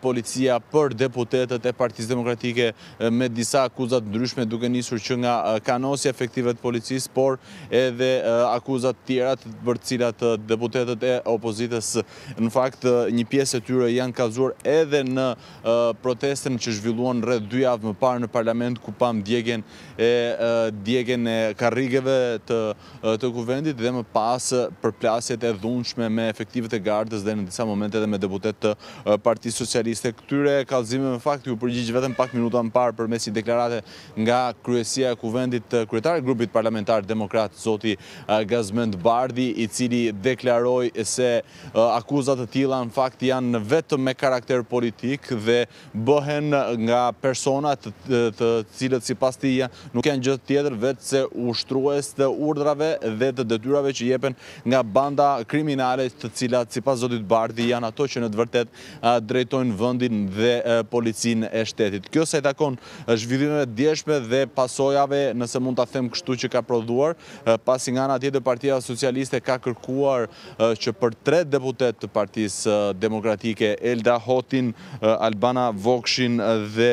Policia për deputetët e Partisë Demokratike me disa akuza të ndryshme duke nisur që nga kanosja e efektivëve të policisë, por edhe akuza të tjera për të cilat deputetët e opozitës në fakt një pjesë e tyre janë kallëzuar edhe në protestën që zhvilluan rreth dy javë më parë në Parlament ku pamë djegien e djegien e karrigeve të të Kuvendit dhe më pas përplasjet e dhunshme me efektivët e Gardës dhe në disa momente edhe me deputetë të Partisë Socialiste. Këtyre kallëzimeve në fakt iu përgjigj vetëm pak minuta më parë përmes një deklarate nga kryesia e Kuvendit kryetari i grupit parlamentar demokrat zoti Gazmend Bardhi i cili deklaroi se akuza të tilla në fakt janë vetëm me karakter politik dhe bëhen nga persona të cilët sipas tij nuk janë gjë tjetër veçse ushtrues të urdhrave dhe të detyrave që jepen nga banda kriminale të cilat sipas zotit Bardhi janë ato që në të vërtetë drejtojnë vendin dhe policinë e shtetit. Kjo sa i takon zhvillimeve të djeshme dhe pasojave nëse mund ta them kështu që ka prodhuar, pasi nga ana tjetër Partia Socialiste ka kërkuar që për tre deputetë të Partisë Demokratike Elda Hotin, Albana Vokshin dhe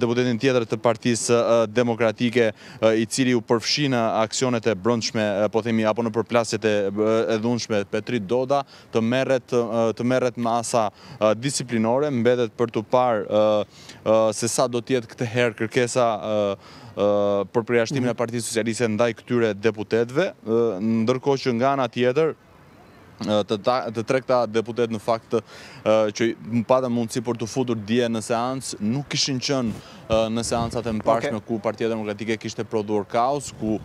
deputetin tjetër të Partisë Demokratike, i cili u përfshi në aksionet e brendshme, po themi, apo në përplasjet e dhunshme, Petrit Doda, të merret masa disiplinore, mbetet për t'u parë se sa do të jetë këtë herë kërkesa për përjashtimin e Partisë Socialiste ndaj këtyre deputetëve, ndërkohë që nga ana tjetër, të tre këta deputetë në fakt që patën mundësi për t'u futur dje në seancë, nuk kishin qenë në seancat e mëparshme ku Partia Demokratike kishte prodhuar kaos, ku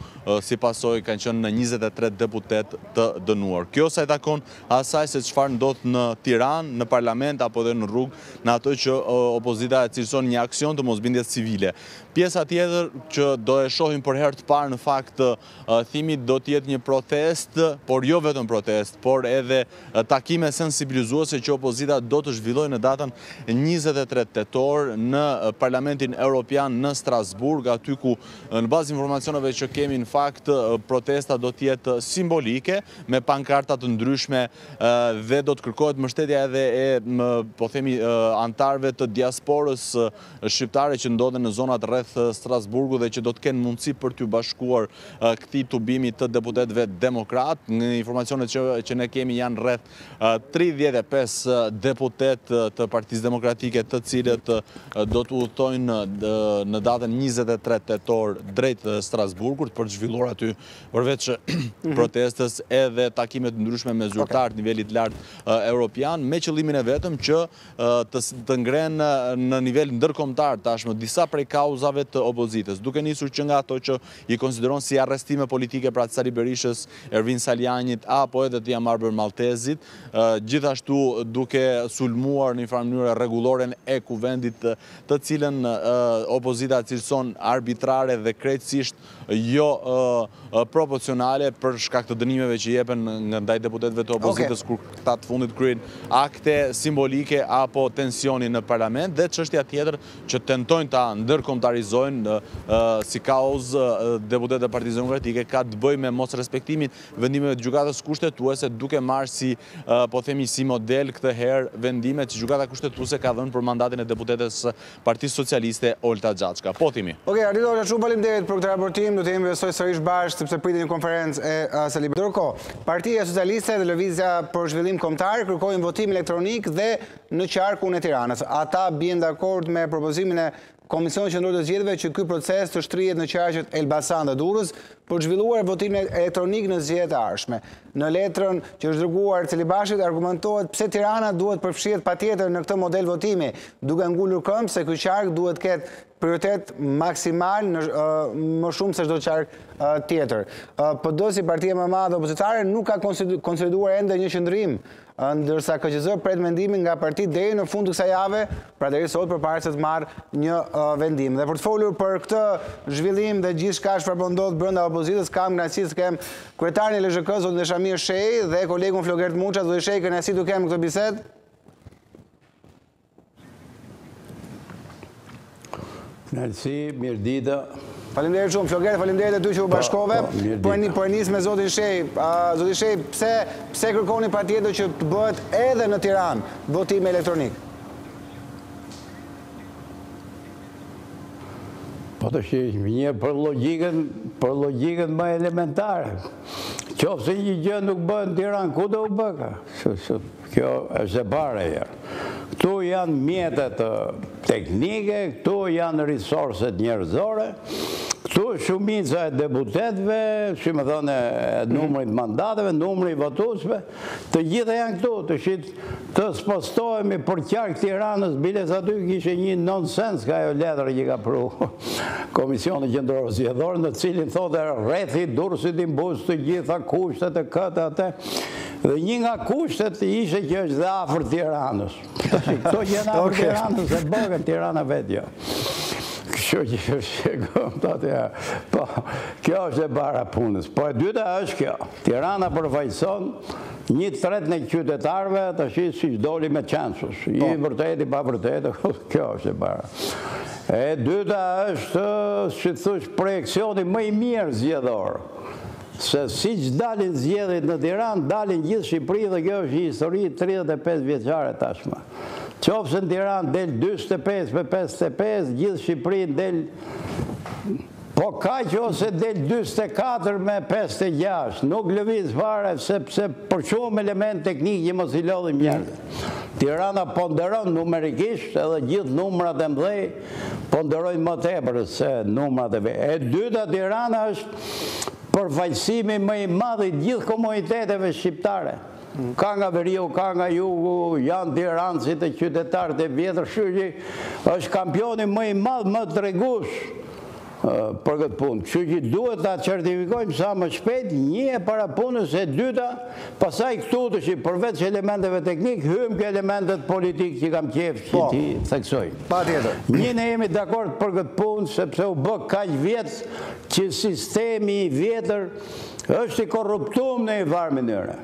si pasojë kanë qenë në 23 deputetë të dënuar. Kjo sa i takon asaj se çfarë ndodh në Tiranë, në parlament apo dhe në rrugë, në ato që opozita e cilëson një aksion të mosbindjes civile. Pjesa tjetër që do e shohim për herë të parë në fakt thimi do të jetë një protestë, por jo vetëm protestë, por edhe takime sensibilizuese që opozita do të zhvillojë në datën 23 tetor në Parlamentin Europian në Strasburg, aty ku në bazë informacioneve që kemi në fakt protesta do të jetë simbolike me pankarta të ndryshme dhe do të kërkohet mbështetja edhe e po themi anëtarëve të diasporës shqiptare që ndodhen në zonat rreth Strasburgut dhe që do të kenë mundësi për t'iu bashkuar këtij tubimi të deputetëve demokratë. Në informacionet që, që ne kemi janë rreth 35 deputetë të Partisë Demokratike të cilët do të udhëtojnë në datën 23 tetor drejt Strasburgut për të zhvilluar aty përveç mhm. protestës edhe takime të ndryshme me zyrtarë të nivelit të lartë europian me qëllimin e vetëm që të ngrenë në nivel ndërkombëtar tashmë disa prej kauzave të opozitës, duke nisur që nga ato që i konsideron si arrestime politike pra të Sali Berishës, Ervin Salianjit apo edhe të Jamarbër Malltezit, gjithashtu duke sulmuar në një farë mënyre rregulloren e Kuvendit të cilën opozita e cilëson arbitrare dhe krejtësisht jo proporcionale për shkak të dënimeve që jepen ndaj deputetëve të opozitës kur këta të fundit kryejnë akte simbolike apo tensioni në parlament dhe çështja tjetër që tentojnë ta ndërkombëtarizojnë si kauzë deputetët e Partisë Demokratike ka të bëjë me mosrespektimin e vendimeve të Gjykatës Kushtetuese duke marrë si po themi si model këtë herë vendimet që Gjykata Kushtetuese ka dhënë për mandatin e deputetes Partisë Socialiste Olta Xhaçka. Po thimi. Okej, Ardit Hoxha, shumë faleminderit për këtë raportim, do të jemi besoj sërish bashkë sepse pritet një konferencë e Sali Berisha. Ndërkohë, Partia Socialiste dhe Lëvizja për Zhvillim Kombëtar kërkojnë votim elektronik dhe në qarkun e Tiranës. Ata bien dakord me propozimin e Komisionit Qendror të Zgjedhjeve që ky proces të shtrihet në qarqet Elbasan dhe Durrës për të zhvilluar votim elektronik në zgjedhjet e ardhshme. Në letrën që është dërguar Celibashit argumentohet pse Tirana duhet përfshihet patjetër në këtë model votimi, duke ngulur këmbë se ky qark duhet të ketë prioritet maksimal më shumë se çdo qark tjetër. PD si partia më e madhe opozitare nuk ka konsoliduar ende një qëndrim Ndërsa KQZ pret mendimin nga partitë deri në fund të kësaj jave, pra deri sot përpara se të marrë një vendim. Dhe për të folur për këtë zhvillim dhe gjithçka çfarë po ndodh brenda opozitës, kam kënaqësi të kem kryetarin e LZHK, zotin Dashamir Shehi dhe kolegun Flogert Muça. Zoti Shehi, kënaqësi të kem në këtë bisedë. Merci, mirë dita. Faleminderit shumë, Flogert, faleminderit e ty që u bashkove. Po, po, po, po e nis me zotin Shehi. Zoti Shehi, pse kërkoni patjetër që të bëhet edhe në Tiranë votim elektronik? Po të shish, një për logjikën, për logjikën më elementare. Qoftë se një gjë nuk bëhet në Tiranë, ku do u bëka? Kjo është e para herë. Këtu janë mjetet teknike, këtu janë risorset njerëzore, këtu është shumica e deputetëve, si më thënë e numrit mandateve, numri i votuesve, të gjitha janë këtu, të shit, të spostohemi prej qarkut Tiranës, biles aty kishte një nonsens ka ajo letër që ka pru Komisioni Qëndror Zgjedhor, në cilin thote rrethi Durrësit i mbush të gjitha kushtet e këtë atë, Dhe një nga kushtet ishte që është dhe afër Tiranës. Këto që janë afër Tiranës e bën Tirana vetë jo. Kështu që është gëmë të atë Po, kjo është e para punës. Po e dyta është kjo. Tirana përfaqëson një të tretën e qytetarëve tashi si doli me census. I po. vërtet, i pa vërtet, kjo është e para. E dyta është, si të thush, projeksioni më i mirë zgjedhor. Se siç dalin zgjedhjet në Tiranë, dalin në gjithë Shqipëri dhe kjo është një histori tridhjetë e pesë vjeçare tashmë. Qoftë se në Tiranë del dyzet e pesë me pesëdhjetë e pesë, gjithë Shqipëri del po kaq ose del dyzet e katër me pesëdhjetë e gjashtë. Nuk lëviz fare sepse për shumë elementë teknikë që mos i lodhim njerëzit. Tirana ponderon numerikisht edhe gjithë numrat e mëdhenj ponderojnë më tepër se numrat e vegjël. E dyta Tirana është përfaqësimi më i madh i gjithë komuniteteve shqiptare, ka nga veriu, ka nga jugu, janë tiranasit, qytetarët e vjetër, kështu që është kampioni më i madh, më tregues për këtë punë. Kështu që duhet ta certifikojmë sa më shpejt, një e para punës, e dyta, pastaj këtu tashi, përveç elementeve teknikë, hyjmë ke elementet politikë që kam qejf që t'i theksojmë. Patjetër. Një ne jemi dakord për këtë punë sepse u bë kaq vjet që sistemi i vjetër është i korruptum në një farë mënyre.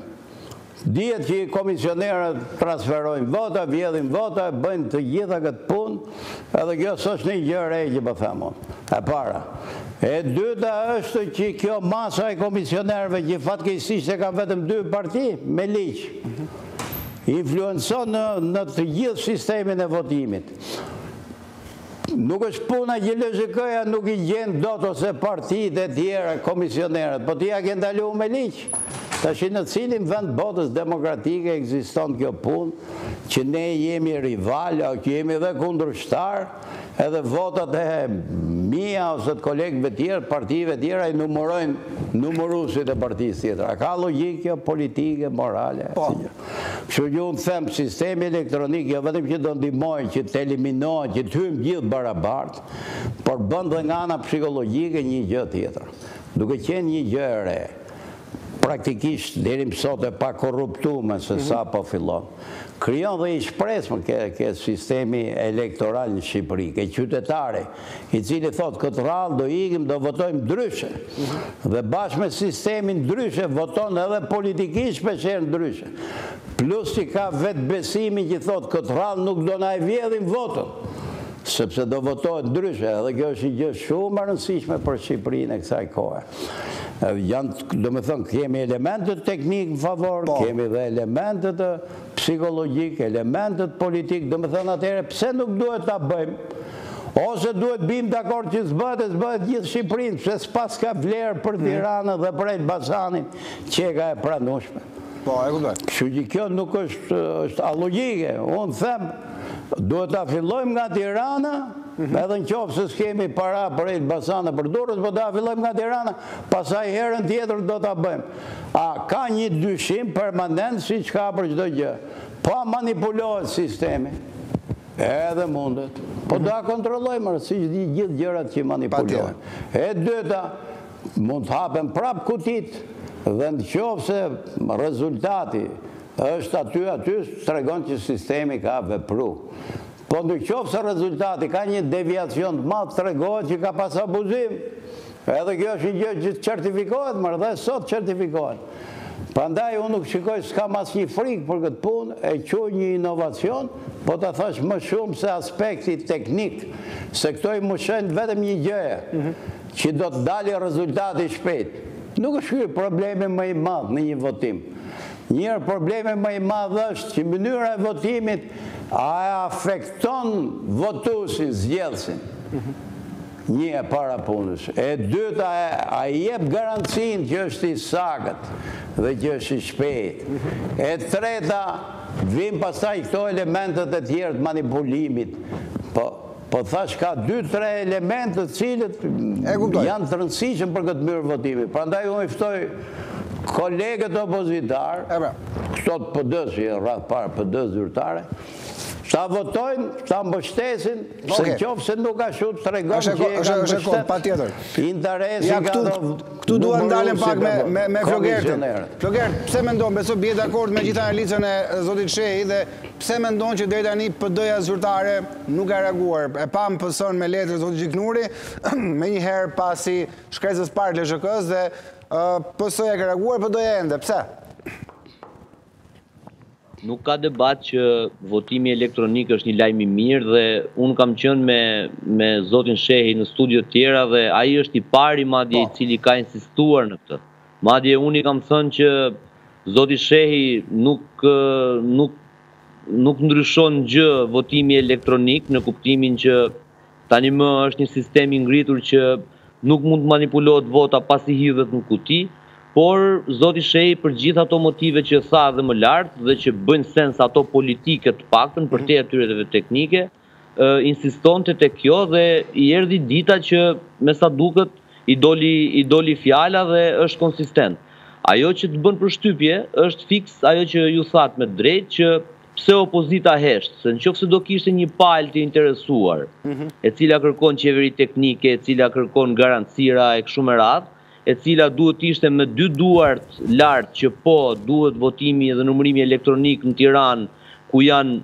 Dihet që komisionerët transferojnë vota, vjedhin vota, bëjnë të gjitha këtë punë, edhe kjo s'është një gjë e re që po them unë. E para. E dyta është që kjo masa e komisionerëve që fatkeqësisht e kanë vetëm dy parti me ligj. Influencon në të gjithë sistemin e votimit. Nuk është puna që LZHK-ja nuk i gjen dot ose partitë e tjera, komisionerët, po ti ja ke ndalu me ligj. Tashi në cilin vend botës demokratike ekziston kjo punë që ne jemi rivalë, aq jemi dhe kundërshtarë, edhe votat e mia ose të kolegëve tjerë, të partive tjera i numërojnë numëruesit e partisë tjetër. A ka logjikë kjo politike, morale? Po. Kështu që unë them sistemi elektronik jo vetëm që do ndihmojë që të eliminohen, që të hyjmë gjithë barabartë, por bën dhe nga ana psikologjike një gjë tjetër. Duke qenë një gjë e re, praktikisht deri më sot e pakorruptume se sa po fillon, krijon dhe një shpresë ke sistemi elektoral në Shqipëri, ke qytetari. i cili thotë këtë radhë do ikim, do votojmë ndryshe. Dhe bashkë me sistemin ndryshe voton edhe politikisht shpeshherë ndryshe. Plus që ka vetëbesimin që thotë këtë radhë nuk do na e vjedhin votën, sepse do votohet ndryshe. Edhe kjo është një gjë shumë e rëndësishme për Shqipërinë e kësaj kohe. Janë, domethënë, kemi elementët teknikë në favor, po. kemi dhe elementët psikologjik, elementët politikë, domethënë atëherë pse nuk duhet ta bëjmë? Ose duhet biem dakord që s'bëhet e s'bëhet gjithë Shqipërinë, pse s'paska vlerë për mhm. Tiranën dhe për Elbasanin, qeka e pranueshme. Po, e kuptoj. Kështu që kjo nuk është është alogjike. Unë them, duhet ta fillojmë nga Tirana, mhm. edhe në qoftë se s'kemi para për Elbasan për Durrës, po ta fillojmë nga Tirana, pastaj herën tjetër do ta bëjmë. A ka një dyshim permanent siç ka për çdo gjë? Po manipulohet sistemi? Edhe mundet. Po do ta kontrollojmë more, siç di gjithë gjërat që manipulohen. E dyta, mund të hapen prapë kutitë dhe në qoftë se rezultati është aty aty, tregon që sistemi ka vepru. Po në qoftë se rezultati ka një deviacion të madh, tregohet që ka pas abuzim. Edhe kjo është një gjë që certifikohet, mor dhe sot certifikohet. Prandaj unë nuk shikoj s'kam asnjë frikë për këtë punë, e quaj një inovacion, po ta thashë më shumë se aspekti teknik, se këto i mëshojnë vetëm një gjëje, mhm. që do të dalë rezultati shpejt. Nuk është ky problemi më i madh në një votim. Njërë problemi më i madh është që mënyra e votimit a e afekton votuesin, zgjedhësin. Një e para punës. E dyta a i jep garancinë që është i saktë dhe që është i shpejtë. E treta, vijnë pastaj këto elementët e tjerë të manipulimit. Po. Po thashë ka dy tre elementë të cilët janë të rëndësishëm për këtë mënyrë votimi. Prandaj unë i ftoj kolegët opozitar, këto të PD-së që në radhë të parë PD-së zyrtare, ta votojnë, ta mbështesin, se në qoftë se nuk ashtu tregon që e kanë mbështet. Patjetër. Interesi ka këtu dua të ndalem pak me Flogertin. Flogert, pse mendon, besoj bie dakord me gjithë analizën e Zotit Shehi dhe Pse mendon që deri tani PD-ja zyrtare nuk ka reaguar? E pamë PS-në me letër zoti Gjiknuri, menjëherë pas shkresës së parë të KQZ-së dhe PS-ja ka reaguar, PD-ja ende. Pse? Nuk ka debat që votimi elektronik është një lajm i mirë dhe unë kam qenë me zotin Shehi në studio të tjera dhe ai është i pari madje i cili ka insistuar në këtë. Madje unë i kam thënë që zoti Shehi nuk nuk nuk ndryshon gjë votimi elektronik në kuptimin që tani më është një sistem i ngritur që nuk mund të manipulohet vota pasi hidhet në kuti, por zoti Shehi për gjithë ato motive që tha edhe më lart dhe që bëjnë sens ato politike të paktën përtej atyre teknike, insistonte tek kjo dhe i erdhi dita që me sa duket i doli i doli fjala dhe është konsistent. Ajo që të bën përshtypje është fiks ajo që ju thatë me të drejtë që pse opozita hesht, se në qoftë se do kishte një palë të interesuar, e cila kërkon qeveri teknike, e cila kërkon garancira e kështu me radhë, e cila duhet të ishte me dy duart lart që po duhet votimi dhe numërimi elektronik në Tiranë ku janë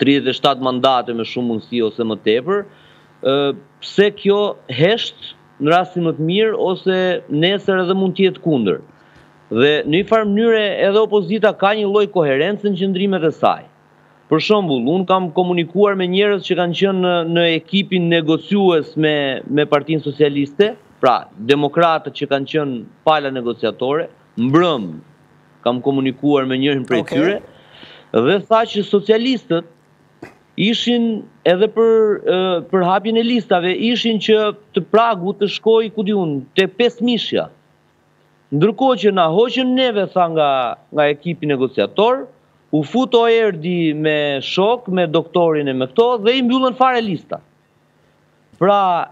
tridhjetë e shtatë mandate me shumë mundësi ose më tepër, pse kjo hesht në rastin më të mirë ose nesër edhe mund të jetë kundër. Dhe në një farë mënyre edhe opozita ka një lloj koherence në qëndrimet e saj. Për shembull, unë kam komunikuar me njerëz që kanë qenë në, në ekipin negociues me me Partinë Socialiste, pra demokratë që kanë qenë pala negociatore, mbrëmë kam komunikuar me njërin prej tyre dhe tha që socialistët ishin edhe për për hapjen e listave ishin që pragu të shkojë ku di unë te pesë mishja. Ndërkohë që na hoqën neve tha nga nga ekipi negociator, u fut Oerdi me shokë, me doktorin e me këto dhe i mbyllën fare listat. Pra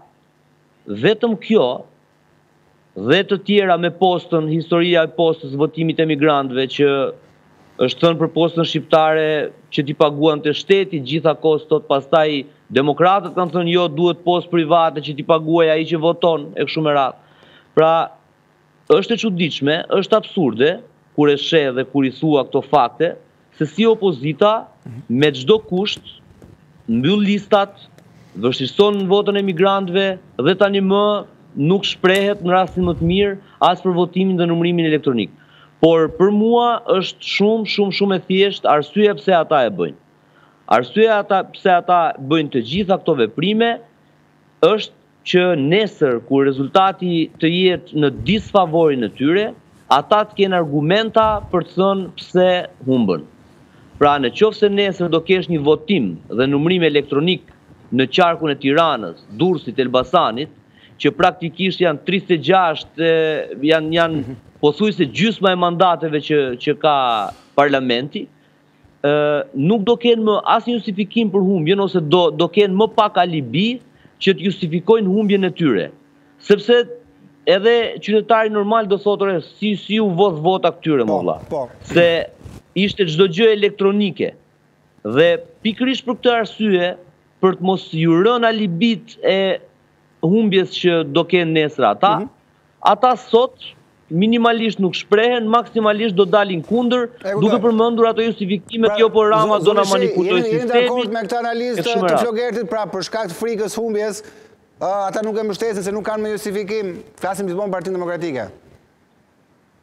vetëm kjo Dhe të tjera me postën, historia e postës, votimit të emigrantëve që është thënë për postën shqiptare që t'i paguante shteti gjitha kostot, pastaj demokratët kanë thënë jo duhet postë private që t'i paguajë ai që voton e kështu me radhë. Pra është e çuditshme, është absurde kur e sheh dhe kur i thua këto fakte, se si opozita me çdo kusht mbyll listat, vështirëson votën e emigrantëve dhe tani më nuk shprehet në rastin më të mirë as për votimin dhe numërimin elektronik. Por për mua është shumë, shumë, shumë e thjeshtë arsyeja pse ata e bëjnë. Arsyeja pse ata bëjnë të gjitha këto veprime është që nesër kur rezultati të jetë në disfavorin e tyre, ata të kenë argumenta për të thënë pse humbën. Pra në qoftë se nesër do kesh një votim dhe numërim elektronik në qarkun e Tiranës, Durrësit, Elbasanit, që praktikisht janë tridhjetë e gjashtë, janë janë mhm. pothuajse gjysma e mandateve që që ka parlamenti, nuk do kenë më asnjë justifikim për humbjen ose do do kenë më pak alibi që të justifikojnë humbjen e tyre. Sepse edhe qytetari normal do thotë re, si si u vodh vota këtyre mo, vëlla. Po. Se ishte çdo gjë elektronike. Dhe pikërisht për këtë arsye, për të mos u rënë alibitë e humbjes që do kenë nesër ata, mhm. Ata sot minimalisht nuk shprehen, maksimalisht do dalin kundër, duke përmendur ato justifikimet jo po Rama do na manipulojë sistemin. Zoti Shehi, jeni dakord me këtë analizë të Flogertit, pra për shkak të frikës humbjes, ata nuk e mbështesin se nuk kanë më justifikim, flasim gjithmonë për Partinë Demokratike.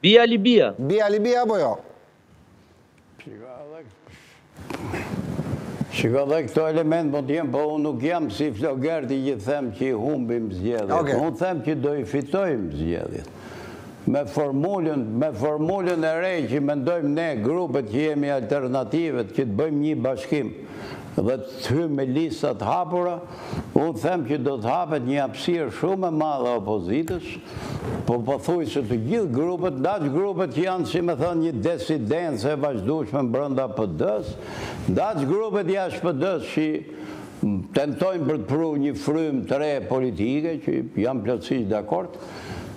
Bie Ali Bie! Bie Ali Bie apo jo? Shiko dhe këto elemente mund të jenë, po unë nuk jam si Flogerti që them që i humbim zgjedhjet. Okay. Unë them që do i fitojmë zgjedhjet. Me formulën, me formulën e re që mendojmë ne grupet që jemi alternativë, që të bëjmë një bashkim dhe të hymë me lista të hapura, Unë them që do të hapet një hapësirë shumë e madhe opozitës, por pothuajse të gjithë grupet, ndaç grupet që janë, si me thënë, një desidencë e vazhdueshme brenda PD-së, ndaç grupet jashtë PD-së që tentojnë për të pru një frymë të re politike, që jam plotësisht dakord.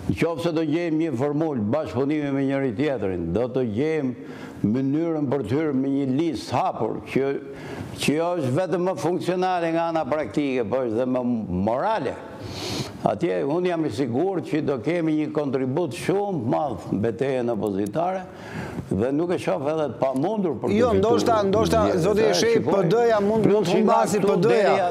Në qoftë se do gjejmë një formulë bashkëpunimi me njëri-tjetrin, do të gjejmë mënyrën për të hyrë me një listë hapur që jo është vetëm më funksionale nga ana praktike, po është dhe më morale. Atje unë jam i sigurt që do kemi një kontribut shumë të madh në betejën opozitare dhe nuk e shoh edhe të pamundur për të jo, fituar. Jo, ndoshta, ndoshta zoti Shehi PD-ja mund mund të humbasi PD-ja.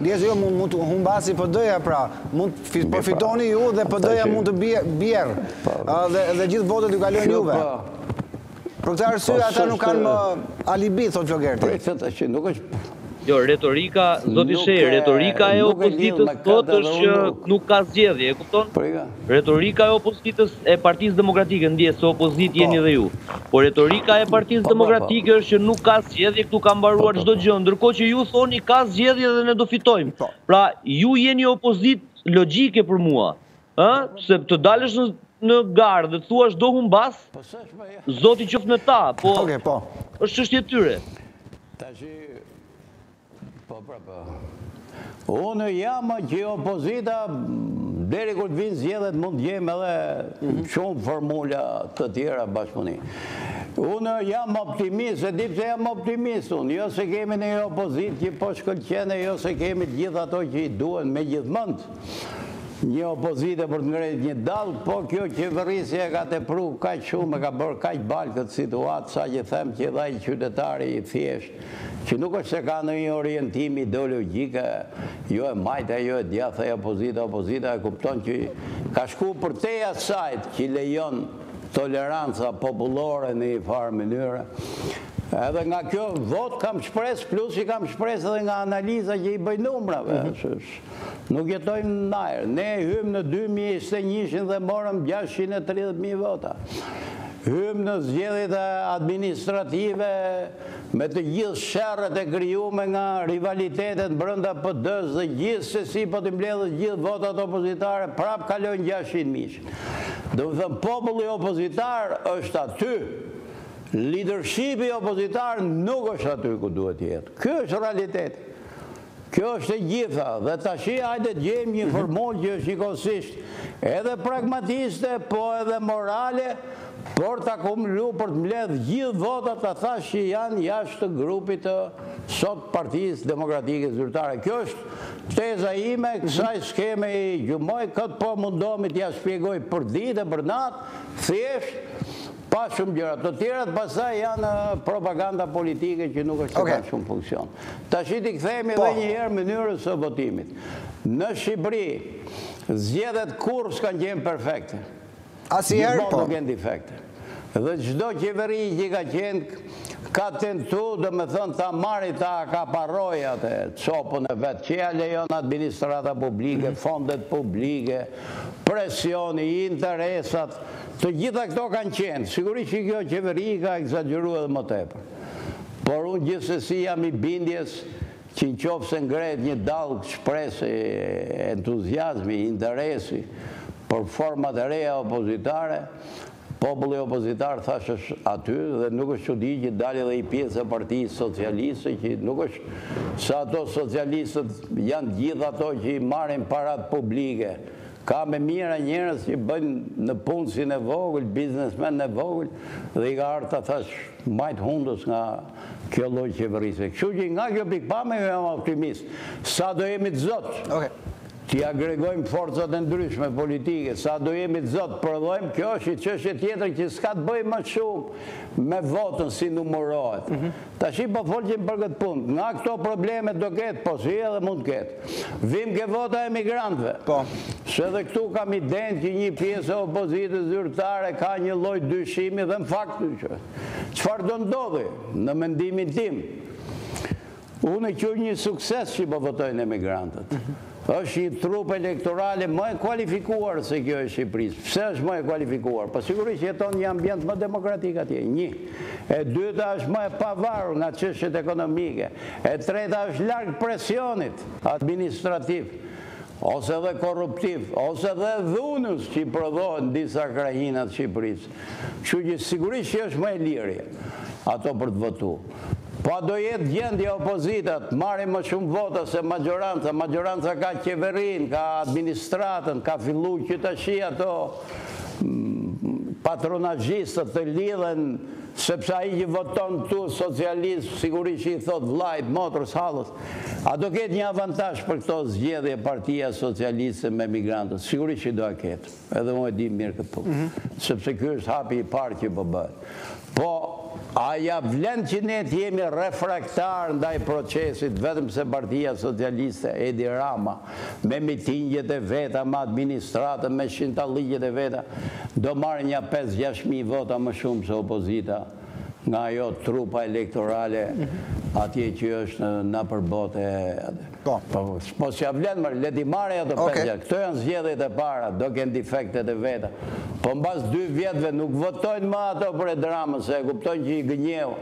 Ndjesë jo mund mund të humbasi PD-ja pra, mund të përfitoni ju dhe PD-ja mund të bjerë. Po. Dhe dhe gjithë votat ju kalojnë juve. Po. Për këtë arsye ata nuk kanë më alibi, thotë Flogerti. Jo, retorika, zoti Shehi, retorika e opozitës sot është që nuk ka zgjedhje, e kupton? Po, retorika e opozitës e Partisë Demokratike ndjesë se opozitë po. jeni dhe ju. Por retorika e Partisë po, po, Demokratike është që nuk ka zgjedhje, këtu ka mbaruar çdo gjë, ndërkohë që ju thoni ka zgjedhje dhe ne do fitojmë. Pra, ju jeni opozitë logjike për mua. Ë, se të dalësh në në garë dhe të thuash do humbas, po Zoti qoftë me ta, po okay, po. është çështje e tyre. Tash po pra po. Unë jam që opozita deri kur të vinë zgjedhjet mund të gjejmë edhe mhm. shumë formula të tjera bashkëpunimi. Unë jam optimist, e di pse jam optimist unë, jo se kemi një opozitë që po shkëlqen e, jo se kemi gjithë ato që i duhen me gjithë mend. Një opozite për të ngrejtë një dallgë, po kjo qeverisje e ka tepru kaq shumë e ka bërë kaq balë këtë situatë sa që them që edhe ai qytetari i thjeshtë që nuk është se ka ndonjë orientim ideologjik jo e majta jo e djathta jo pozita opozita e kupton që ka shku përtej asajt që lejon toleranca popullore në një farë mënyre edhe nga kjo votë kam shpresë plus i kam shpresë edhe nga analiza që i bëj numrave Nuk jetojmë në ajër. Ne hymë në dy mijë e njëzet e njëshin dhe morëm gjashtëqind e tridhjetë mijë vota. Hymë në zgjedhjet administrative me të gjithë sherret e krijume nga rivalitetet brenda PD-së dhe gjithsesi po t'i mbledhësh gjithë votat opozitare prapë kalojnë gjashtëqind mijë. Domethënë populli opozitar është aty. Lidershipi opozitar nuk është aty ku duhet të jetë. Kjo është realiteti. Kjo është e gjitha, dhe tashi hajde të gjejmë një formulë që është njëkohësisht edhe pragmatiste, po edhe morale, për të akumulu për të mbledhë gjithë votat ta thash që janë jashtë grupit të sotëm Partisë Demokratike Zyrtare. Kjo është teza ime, kësaj skeme i gjëmoj, këtë po mundohemi t'ia shpjegoj përditë e përnatë, thjesht, Pa shumë gjëra. Të tjerat pastaj janë propaganda politike që nuk është se kanë shumë funksion. Tashi t'i kthehemi edhe një herë mënyrës së votimit. Në Shqipëri zgjedhjet kurrë s'kanë qenë perfekte. do kenë difekte. Dhe çdo qeveri që ka qenë ka tentu, domethënë ta marri, ta akaparrojë atë copën e vet, që ia lejon administrata publike, fondet publike, presioni, interesat, Të gjitha këto kanë qenë. Sigurisht që kjo qeveri i ka ekzagjeru edhe më tepër. Por unë gjithsesi jam i bindjes që në qoftë se ngrehet një dallgë shprese entuziazmi, interesi për format e reja opozitare, populli opozitar thash është aty dhe nuk është çudi që dali edhe një pjesë e Partisë Socialiste që nuk është se ato socialistët janë të gjithë ato që i marrin paratë publike Ka me mijëra njerëz që bëjnë nëpunësin e vogël, biznesmenin e vogël dhe i ka ardhur ta thash majë të hundës nga kjo lloj qeverise. Kështu që nga kjo pikëpamje unë jam optimist. Sa do jemi të zotë, t'i agregojmë forcat e ndryshme politike, sa do jemi të zotë, prodhojmë, kjo është një çështje tjetër që s'ka të bëjë më shumë me votën si numërohet, Tashi po folqim për këtë punë. Nga këto problemet do ketë, po sido që mund të ketë. Vim ke vota e migrantëve. Po. Se dhe këtu kam idenë që një pjesë e opozitës zyrtare ka një lloj dyshimi dhe në fakt të që. Çfarë do ndodhi në mendimin tim? Unë e quj një sukses që po votojnë emigrantët. Është një trupë elektorale më e kualifikuar se kjo e Shqipërisë. Pse është më e kualifikuar? Po sigurisht që jeton një ambient më demokratik atje, një. E dyta është më e pavarur nga çështjet ekonomike. E treta është larg presionit administrativ ose edhe korruptiv, ose edhe dhunës që i prodhohet në disa krahina të Shqipërisë. Kështu që sigurisht që është më e lirë ato për të votu. Po a do jetë në gjendje opozita të marri më shumë vota se maxhoranca, maxhoranca ka qeverinë, ka administratën, ka fillu që tashi ato patronazhistët të lidhen, sepse ai që voton këtu socialist sigurisht që i thotë vllait, motrës, hallës. A do ketë një avantazh për këto zgjedhje Partia Socialiste me emigrantët? Sigurisht që do e ketë. Edhe unë e di mirë këtë punë. Sepse ky është hapi i parë që po bëhet. Po, a ia vlen që ne të jemi refraktarë ndaj procesit vetëm se Partia Socialiste, Edi Rama, me mitingjet e veta, me administratën, me shintalliqet e veta, do marrë nja pesë, gjashtë mijë vota më shumë se opozita nga ajo trupa elektorale atje që është nëpër botë e... Po. Po, po s'ja vlen mërë, le t'i marrë ato okay. pesë. Këto janë zgjedhjet e para, do kenë defektet e veta. Po mbas dy vjetëve nuk votojnë më ato për Edi Ramën, se e kuptojnë që i gënjeu.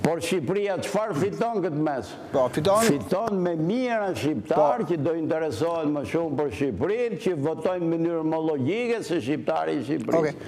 Por Shqipëria çfarë fiton në këtë mes? Po, fiton. Fiton me mijëra shqiptarë po. që do interesohen më shumë për Shqipërinë, që votojnë në mënyrë më logjike se shqiptari i Shqipërisë. Okay.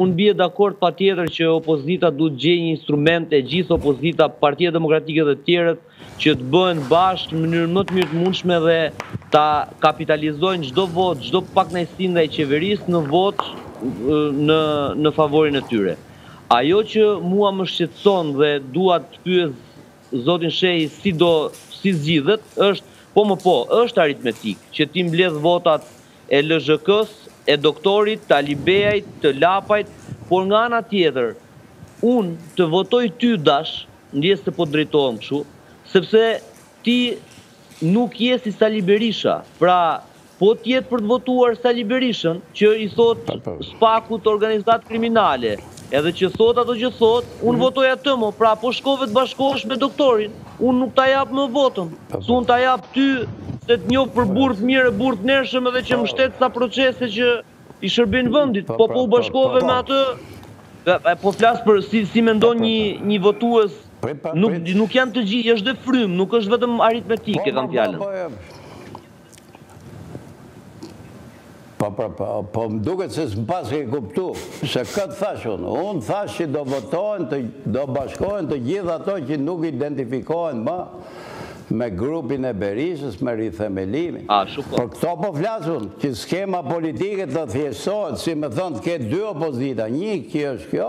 Unë bie dakord patjetër që opozita duhet të gjejë një instrument e gjithë opozita, Partia Demokratike dhe të tjerët, që të bëhen bashkë në mënyrën më të mirë të mundshme dhe ta kapitalizojnë çdo votë, çdo pakënaqësi ndaj qeverisë në votë në në favorin e tyre. Ajo që mua më shqetëson dhe dua ta pyes zotin Shehi si do si zgjidhet është po më po, është aritmetikë, që t'i mbledh votat e LZHK-së e doktorit, të Alibeajt, të Lapajt por nga ana tjetër unë të votoj ty Dash, ndjesë se po të drejtohem kështu sepse ti nuk je si Sali Berisha pra po të jetë për të votuar Sali Berishën që i thotë SPAK-ut organizatë kriminale edhe që thotë ato që thotë unë votoj atë mo pra po shkove të bashkohesh me doktorin. Unë nuk ta jap më votën. Se unë ta jap ty, se të njoh për burrë të mirë e burrë të ndershëm edhe që mbështet sa procese që i shërbejnë vendit. Po po u bashkove me atë? Po flas për si mendon një votues. Nuk janë të gjithë, është dhe frymë, nuk është vetëm aritmetikë, e kam fjalën. Po, po, po, po më duket se s'më pas ke kuptu, se këtë thash unë. Unë thash që do votohen, do bashkohen të gjithë ato që nuk identifikohen më me grupin e Berishës, me rithemelimin. Për këto po flas unë, që skema politike të thjeshtohet, si më thënë, të ketë dy opozita, një që është kjo,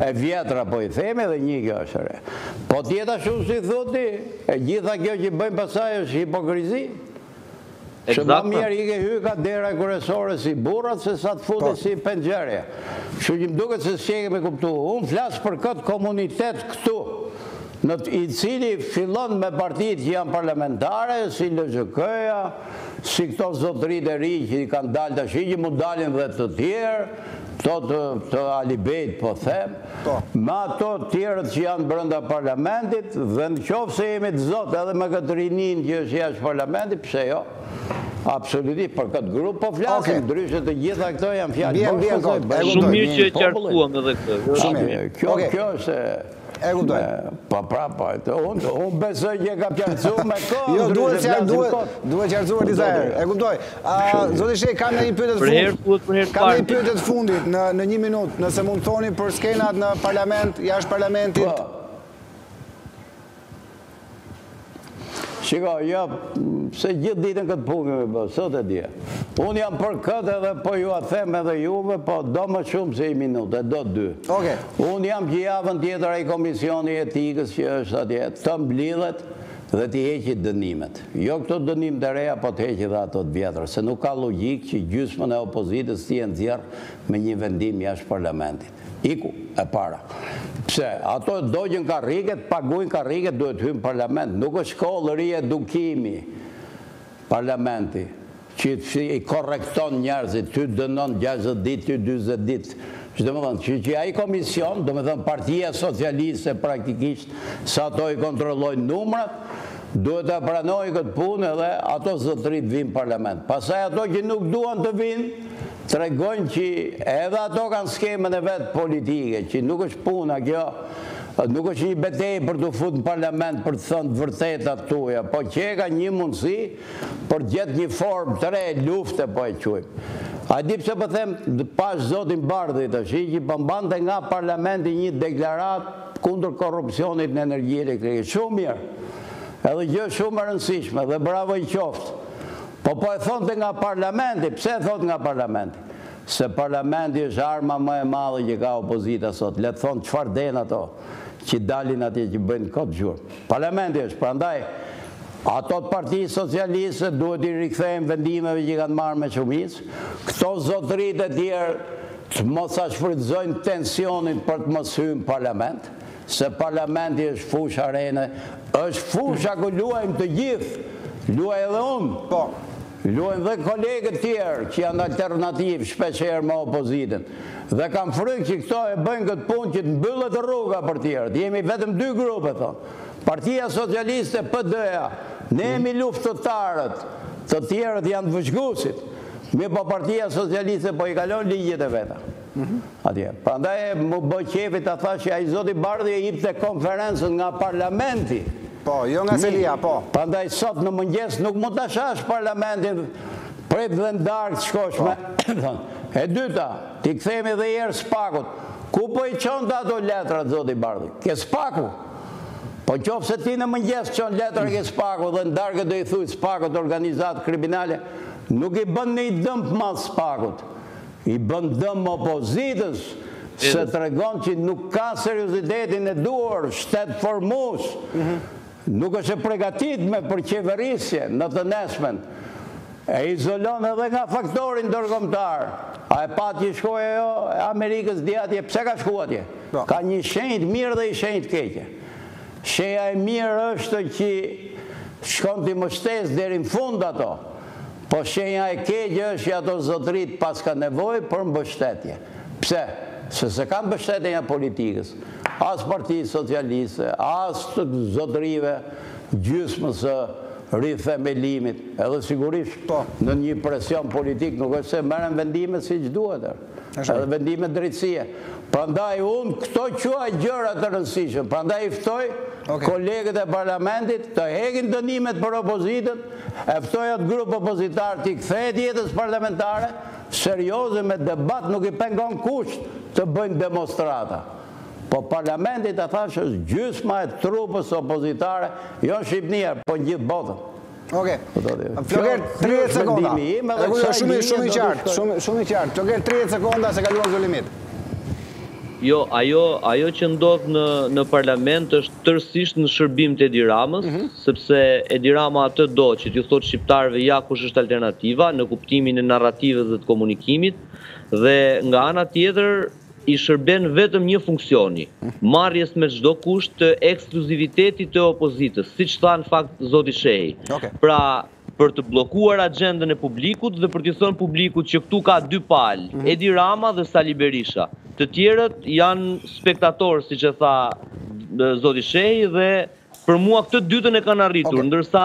e vjetra po i themi dhe një kjo e reja. Po të jetë ashtu si thu ti, e gjitha kjo që bëjmë pastaj është hipokrizi. Se më mirë hyn nga dera kryesore si burrat sesa të futesh nga penxherja. Kështu që më duket se s'ke me kuptu. Unë flas për këtë komunitet këtu, i cili fillon me partitë që janë parlamentare, si LZHK-ja, Si këto zotëritë e rinj që kanë dalë tash që mund dalin dhe të tjerë, këto të Alibejt po them, me ato të tjerët që janë brenda parlamentit dhe në qoftë se jemi të zotë edhe me këtë rininë që është jashtë parlamentit, pse jo? Absolutisht për këtë grup po flasim, ndryshe të gjitha këto janë fjalë bosh. Shumë mirë që e qartësuam edhe këtë. Shumë mirë. Kjo është E kuptoj. Po pra, po. Unë besoj që e ka qartësu me kohë. Jo, duhet qartësu, duhet qartësuar disa herë. E kuptoj. Zoti Shehi ka ndonjë pyetje të fundit? Ka ndonjë pyetje të fundit në në 1 minutë, nëse mund thoni për skenat në parlament, jashtë parlamentit? Po. Shiko, jo, se gjithë ditën këtë punë kam bërë, sot e dje. Unë jam për këtë edhe po jua them edhe juve, po do më shumë se një minutë, e do dy. Oke. Unë jam që javën tjetër ai komisioni i etikës që është atje, të mblidhet dhe t'i heqi dënimet. Jo këto dënimet e reja, po të heqi dhe ato të vjetrat, se nuk ka logjikë që gjysmën e opozitës ti e nxjerr me një vendim jashtë parlamentit. Iku, e para. Pse, ato dogjën karriget, paguajnë karriget, duhet të hyjnë në parlament. Nuk është shkollë riedukimi parlamenti, që i korrekton njerëzit, ty dënon gjashtëdhjetë ditë, ty njëzet ditë. Që domethënë, që ai komision, domethënë partia socialiste praktikisht, se ato i kontrollojnë numrat, duhet ta pranojë këtë punë edhe ato zotëritë vijnë në parlament. Pastaj ato që nuk duan të vijnë, tregojnë që edhe ato kanë skemën e vet politike, që nuk është puna kjo, nuk është një betejë për t'u fut në parlament për të thënë të vërtetat tuaja, po që e ka një mundësi për të gjetë një formë të re lufte po e quajmë. A di pse po them, pashë zotin Bardhi tash, që po mbante nga parlamenti një deklaratë kundër korrupsionit në energji elektrike. Shumë mirë. Edhe gjë shumë e rëndësishme dhe bravo i qoftë. Po po e thonte nga parlamenti, pse e thotë nga parlamenti? Se parlamenti është arma më e madhe që ka opozita sot, le të thonë çfarë të duan ato, që dalin atje që bëjnë kot zhurmë. Parlamenti është, prandaj ato të partisë socialiste duhet t'i rikthehen vendimeve që kanë marrë me shumicë, këto zotërit e tjerë të mos ta shfrytëzojnë tensionin për të mos hyrë në parlament, se parlamenti është fushë arene, është fusha ku luajmë të gjithë, luaj edhe unë, po, luajnë dhe kolegët tjerë që janë alternativë shpeshherë me opozitën. Dhe kam frikë që këto e bëjnë këtë punë që të mbyllet rruga për tjerët. Jemi vetëm dy grupe, thonë. Partia Socialiste, PD-ja, ne mm. jemi luftëtarët, të tjerët janë vëzhgusit. Mirëpo Partia Socialiste po i kalon ligjet e veta. atje. Prandaj më bë qejfi ta thash që ai zoti Bardhi e jipte konferencën nga parlamenti. Po, jo nga selia, po. Prandaj sot në mëngjes nuk mund ta shash parlamentin, prit, dhe n'darkë të shkosh me. Po. E dyta, t'i kthehemi edhe një herë SPAK-ut. Ku po i çonte ato letrat zoti Bardhi? Ke SPAK-u. Po qoftë se ti në mëngjes çon letra ke SPAK-u dhe n'darkë do i thuj SPAK-ut organizatë kriminale, nuk i bën ndonjë dëm të madh SPAK-ut. I bën dëm opozitës se tregon që nuk ka seriozitetin e duhur shtetformues, nuk është e pregatitme për qeverisje në të nesmen. E izolon edhe nga faktori ndërkombëtar. A e patë që shkoi ajo e Amerikës dje atje? Pse ka shku atje? Ka një shenjë të mirë dhe i shenjë të keqe. Shenja e mirë është që shkon t'i mbështesë deri në fund ato. Po shenja e keqe është që ato zotëritë paskan nevojë për mbështetje. Pse? Se s'e kanë mbështetjen e politikës, as Partisë Socialiste, as të zotërive, gjysmës së Rithemelimit, edhe sigurisht nën një presion politik, nuk është se merren vendime siç duhet. edhe vendime drejtësie. Prandaj unë këto quaj gjëra të rëndësishme. Prandaj i ftoj kolegët e parlamentit të hekin dënimet për opozitën, e ftoj atë grup opozitar t'i kthehet jetës parlamentare serioze me debat, nuk i pengon kush të bëjnë demostrata. Po parlamenti ta thash është gjysma e trupës opozitare, jo në Shqipni, por në gjithë botën. Oke, Flogert 30 sekonda. Shumë i qartë, shumë i qartë. Flogert, 30 sekonda se kaluar të limit. Jo, ajo, ajo që ndodh në në parlament është tërësisht në shërbim të Edi Ramës, mm -hmm. sepse Edi Rama atë do që t'u thotë shqiptarëve ja kush është alternativa në kuptimin e narrativës dhe të komunikimit dhe nga ana tjetër i shërben vetëm një funksioni, marrjes me çdo kusht të ekskluzivitetit të opozitës, siç tha në fakt zoti Shehi. Pra, për të bllokuar axhendën e publikut dhe për t'i thënë publikut që këtu ka dy palë, mhm. Edi Rama dhe Sali Berisha. Të tjerët janë spektatorë, siç e tha zoti Shehi dhe Për mua këtë të dytën e kanë arritur, ndërsa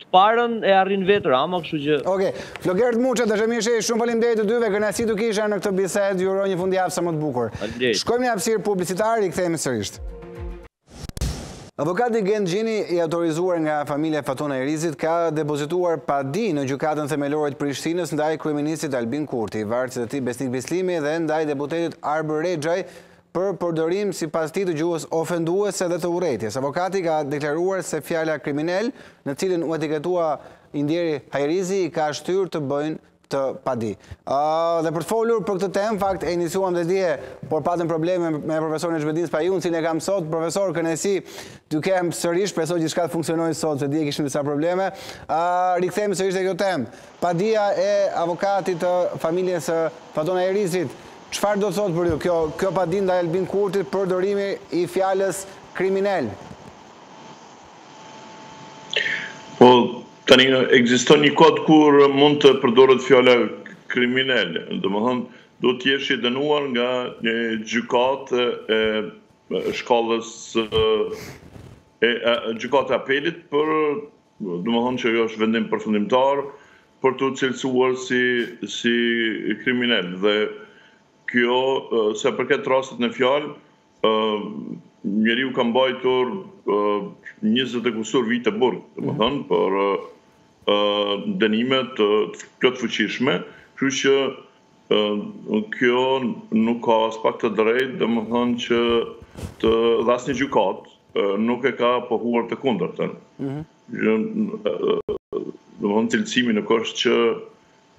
të parën e arrin vetë Rama, kështu që... Okej, Flokert Muçe dhe Shemir Shej, shumë faleminderit të dyve, kënaqësi të kisha në këtë bisedë, ju uroj një fundjavë sa më të bukur. Faleminderit. Shkojmë në hapësirë publicitare, rikthehemi sërish. Avokati Gent Gjini, i autorizuar nga familja Fatona Irizit, ka depozituar padi në Gjykatën Themelore të Prishtinës ndaj kryeministrit Albin Kurti, varësit e tij Besnik Bislimi dhe ndaj deputetit Arbër Rexhaj, për përdorim sipas tij të gjuhës ofenduese dhe të urrejtjes. Avokati ka deklaruar se fjala kriminel, me cilën u etiketua i ndjeri Hajrizi, i ka shtyrë të bëjnë këtë padi. Dhe për të folur për këtë temë, në fakt e iniciuam dhe dje, por patëm probleme me profesor Nexhmedin Spahiun, të cilin e kam sot, profesor, kënaqësi t'ju kem sërish, shpresoj gjithçka të funksionojë sot, se dje kishim disa probleme. Rikthehemi sërish te kjo temë. Padia e avokatit të familjes së Faton Hajrizit, Çfarë do të thotë për ju kjo kjo padi ndaj Albin Kurtit përdorimi i fjalës kriminel? Po tani ekziston një kod kur mund të përdoret fjala kriminel, domethënë duhet të jesh i dënuar nga një gjykatë e shkallës së e gjykatë e apelit për Domethënë që ajo është vendim përfundimtar për t'u cilësuar si si kriminel dhe kjo sa i përket rastit në fjalë ë njeriu ka mbajtur ë 20 e kusur vite burg, domethënë për ë dënime të plotfuqishme, kështu që Kjo nuk ka aspak të drejtë, domethënë që të dhe asnjë gjykatë nuk e ka pohuar të kundërtën. Domethënë cilësimi nuk është që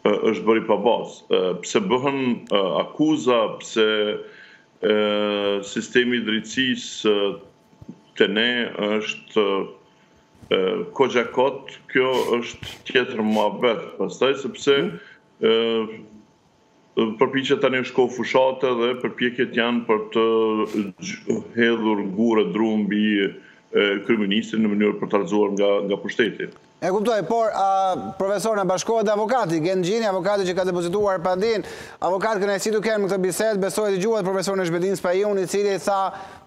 është bërë i pabazë. Pse bëhen akuza, pse sistemi i drejtësisë te ne është goxha kot, kjo është tjetër muhabet. Pastaj sepse përpjekjet tani është kohë fushate dhe përpjekjet janë për të hedhur gurë e dru mbi kryeministrin në mënyrë për ta rrëzuar nga nga pushteti. E kuptoj, por profesor na bashkohet dhe avokati, Gent Gjini, avokati që ka depozituar padin. Avokat, kënaqësi t'ju kem në këtë bisedë, besoj e dëgjuat profesor Nexhmedin Spahiun, i cili tha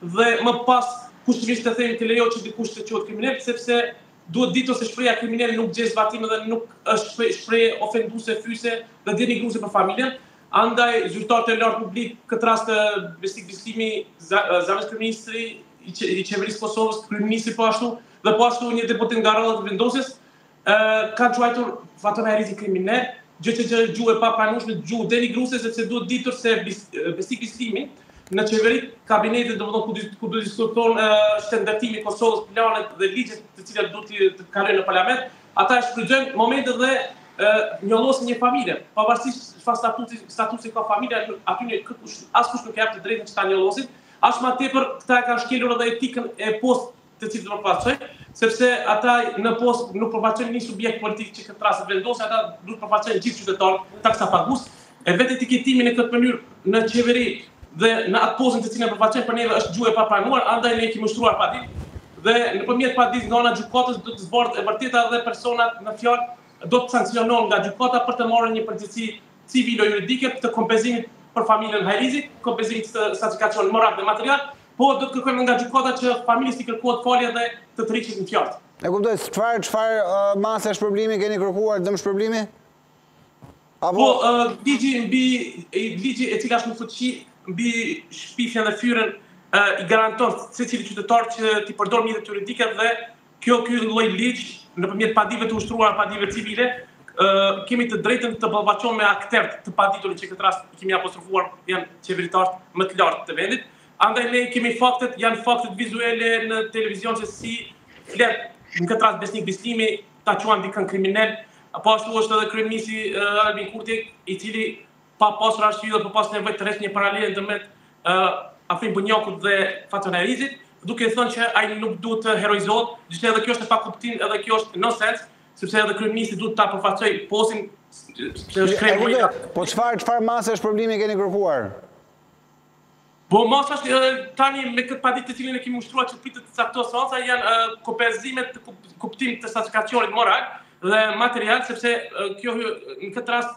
Dhe më pas kushtimisht të themi të lejohet që dikush të quhet kriminel, sepse duhet ditur se shprehja kriminel nuk gjen zbatim dhe dhe është shprehje ofenduese, fyese dhe denigruese për familjen. Andaj, zyrtarët e lartë publik, këtë rast Besnik Bislimi, zëvendëskryeministri i Qeverisë së Kosovës, kryeministri po ashtu, dhe po ashtu një deputet nga radhët e Vetëvendosjes, Kanë quajtur Faton Hajrizin kriminel, gjë që është gjuhë e papranueshme, gjuhë denigruese sepse duhet ditur se Besnik Bislimi në qeveri, kabinetin, domethënë ku do të diskutohet shtetndërtimi i Kosovës, planet dhe ligjet të cilat do të kalojnë në parlament, ata e shfrytëzojnë momentin dhe njollosin një familje. Pavarësisht çfarë statusi statusi ka familja, aty në askush nuk jep të drejtën që ta njollosin, as më tepër këta e kanë shkelur edhe etikën e post të cilin e përfaqësojnë, sepse ata në post nuk përfaqësojnë një subjekt politik që këtë rast Vetëvendosje, ata duhet të përfaqësojnë gjithë qytetarët, taksapagues, e vetë etiketimi në këtë mënyrë në qeveri dhe në atë pozën të cilën e përfaqësojnë për neve është gjuhë e papranuar, andaj ne kemi ushtruar padit dhe nëpërmjet padit nga ana gjykatës do të zbardhet e vërteta dhe personat në fjalë do të sanksionohen nga gjykata për të marrë një përgjegjësi civilo-juridike të kompenzimit për familjen Hajrizi, kompenzimit të satisfaksionit moral dhe material, por do të kërkojmë nga gjykata që familjes t'i kërkohet falje dhe të tërhiqet fjala. E kuptoj, çfarë çfarë mase shpërblimi keni kërkuar dëmshpërblimi? Apo po, ligji mbi ligji i cili është në fuqi mbi shpifjen dhe fyerjen i garanton secili qytetar që t'i përdor mjetet juridike dhe Kjo ky lloj ligj nëpërmjet padive të ushtruara padive civile kemi të drejtën të ballafaqohemi me akterët të paditur që këtë rast i kemi apostrofuar janë qeveritarët më të lartë të vendit andaj ne kemi faktet janë faktet vizuele në televizion se si flet në këtë rast Besnik Bislimi ta quan dikën kriminel po ashtu është edhe kryeministri Albin Kurti i cili pa pasur arsye dhe pa pasur nevojë tërheq një paralele ndërmjet Afrim Bunjakut dhe Faton Hajrizit, duke thënë që ai nuk duhet të heroizohet, gjithashtu edhe kjo është e pakuptim, edhe kjo është nonsens, sepse edhe kryeministri duhet ta përfaqësoj postin, sepse është krem më Po çfarë çfarë mase shpërblimi keni kërkuar? Po masa është tani me këtë padi të cilën e kemi ushtruar që pritet të caktohet seanca janë kompenzime në kuptim të satisfaksionit moral dhe material sepse kjo në këtë rast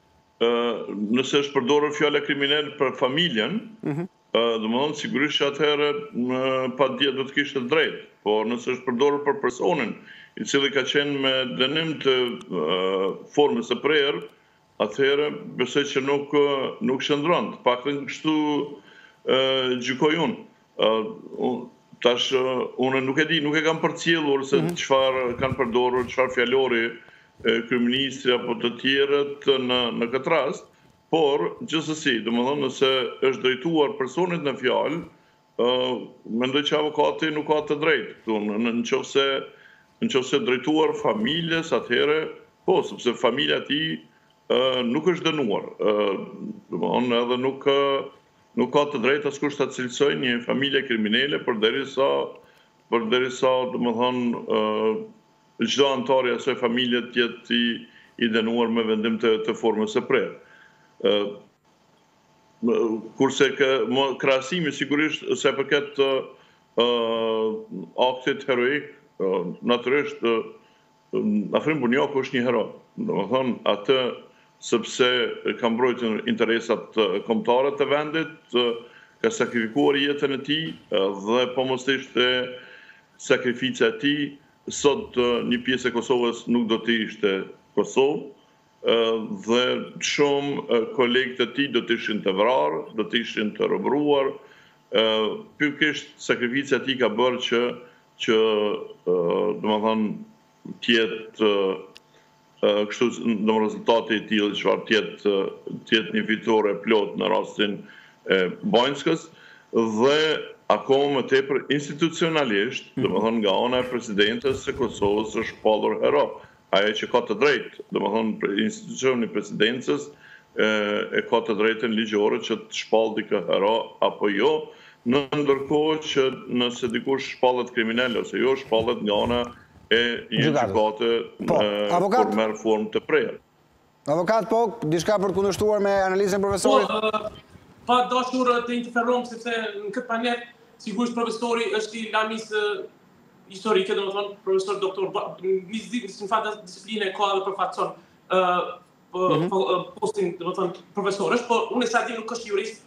nëse është përdorur fjala kriminel për familjen, mhm. domethënë sigurisht që atëherë padia do të kishte drejt, por nëse është përdorur për personin, i cili ka qenë me dënim të formës së prerë, atëherë besoj që nuk nuk qëndron, të paktën kështu gjykoj unë. Tash, unë nuk e di, nuk e kam përcjellur se mhm. çfarë kanë përdorur, çfarë fjalori kryeministri apo të tjerët në këtë rast, por gjithsesi, domethënë nëse është drejtuar personit në fjalë, ë mendoj që avokati nuk ka të drejtë këtu, në qoftë se në qoftë se drejtuar familjes, atëherë po, sepse familja e tij nuk është dënuar. Ë domethënë edhe nuk Nuk ka të drejtë askush ta cilësojë një familje kriminele përderisa përderisa domethënë ë çdo anëtar i asaj familje të jetë i i dënuar me vendim të të formës së prerë. Ë më kurse kë më krahasimi sigurisht sa i përket ë aktit heroik natyrisht Afrim Bunjaku është një hero, domethënë atë sepse ka mbrojtur interesat kombëtare të vendit, ka sakrifikuar jetën e tij dhe po mos ishte sakrifica e tij, sot një pjesë e Kosovës nuk do të ishte Kosovë dhe shumë kolegë të tij do të ishin të vrarë, do të ishin të robëruar, pikërisht sakrifica e tij ka bërë që që domethënë të jetë kështu një rezultat i tillë çfarë të jetë të jetë një fitore e plotë në rastin e Banjskës dhe akoma më tepër institucionalisht, domethënë nga ana e Presidentes së Kosovës është shpallur hero Ajo që ka të drejtë, domethënë institucioni i Presidencës e ka të drejtën ligjore që të shpallë dikë hero apo jo, në ndërkohë që nëse dikush shpallet kriminel ose jo, shpallet nga ana e një gjykate kur merr formë të prerë. Avokat, po, diçka për të kundërshtuar me analizën e profesorit? Po, pa dashur të interferoj, sepse në këtë panel, sigurisht profesori është i lamisë historike, domethonë, profesor doktor, një zdi, në fatë disipline, ka edhe përfaqëson mhm. postin, domethonë, profesor është, po, unë sa di nuk është jurist,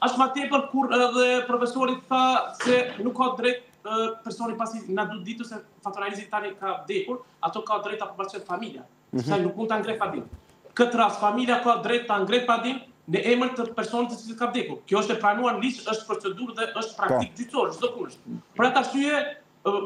Aq ma tepër kur edhe profesori tha se nuk ka drejt personi pasi na duhet ditur se Faton Hajrizi tani ka vdekur, ato ka drejt apo pasi familja. Mm -hmm. Sepse nuk mund ta ngre padinë. Këtë rast familja ka drejt ta ngre padinë në emër të personit i cili ka vdekur. Kjo është e pranuar në ligj, është procedurë dhe është praktikë po. gjyqësore, çdo kush. Për atë arsye,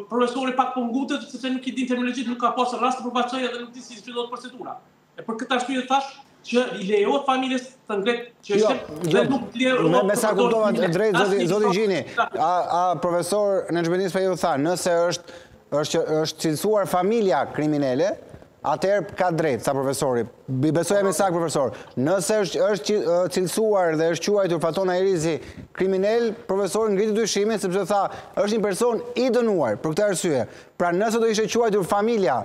profesori pak po ngutet sepse nuk i din terminologjitë, nuk ka pasur rast të përfaqësojë dhe nuk di si zhvillohet procedura. E për këtë arsye thash që i lejohet familjes të ngrejë çështjen jo, jo, dhe nuk lejohet. Me, me sa kuptova drejt zoti zoti Gjini, a a profesor Nexhmedin Spahiu tha, nëse është është është cilësuar familja kriminele, atëherë ka drejt, tha profesori. Besoj jam i saktë, profesor. Nëse është, është cilësuar dhe është quajtur Faton Hajrizi kriminel, profesori ngriti dyshimin, sepse tha, është një person i dënuar, për këtë arsye. Pra nëse do ishte quajtur familja,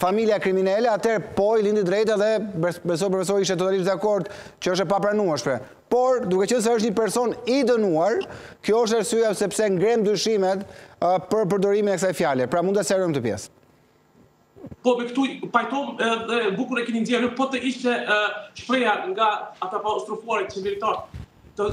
familja kriminele, atëherë po i lind e drejta dhe besoj profesori ishte totalisht dakord që është e papranueshme. Por, duke qenë se është një person i dënuar, kjo është arsyeja sepse ngrihen dyshimet për përdorimin e kësaj fjale. Pra mund ta sqarojmë këtë pjesë. Po me këtu pajtohem dhe bukur e keni nxjerrë, po të ishte shprehja nga ata apostrofuarit qeveritar të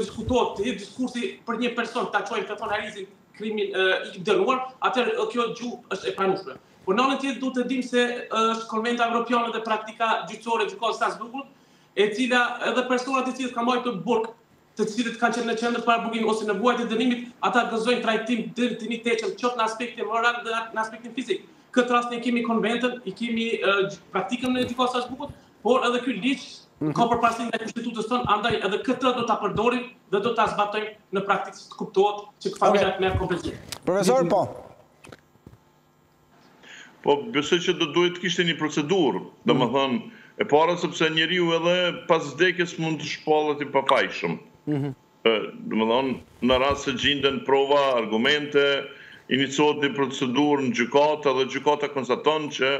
diskutohet, të jetë diskursi për një person, ta quajmë Faton Hajrizin kriminel i dënuar, atëherë kjo gjuhë është e pranueshme. Por në anën tjetër duhet të dimë se është Konventa Evropiane dhe praktika gjyqësore e gjykatës Strasburgut, e cila edhe personat të cilët kanë marrë burg, të cilët kanë qenë në qendër paraburgimit ose në vuajtje të dënimit, ata gëzojnë trajtim dinjitetshëm, qoftë në aspektin moral dhe në aspektin fizik. Këtë rast ne kemi konventën, i kemi praktikën e Gjykatës së Strasburgut, por edhe ky ligj mhm. ka përparësi ndaj Kushtetutës tonë, andaj edhe këtë do ta përdorim dhe do ta zbatojmë në praktikë të kuptohet që familja të merr kompensim. Profesor, po. Po besoj që do duhej të kishte një procedurë, mhm. domethënë e para sepse njeriu edhe pas vdekjes mund të shpallet i pafajshëm. Mhm. Domethënë, në rast se gjinden prova, argumente, inicohet një procedurë në gjykatë edhe gjykata konstaton që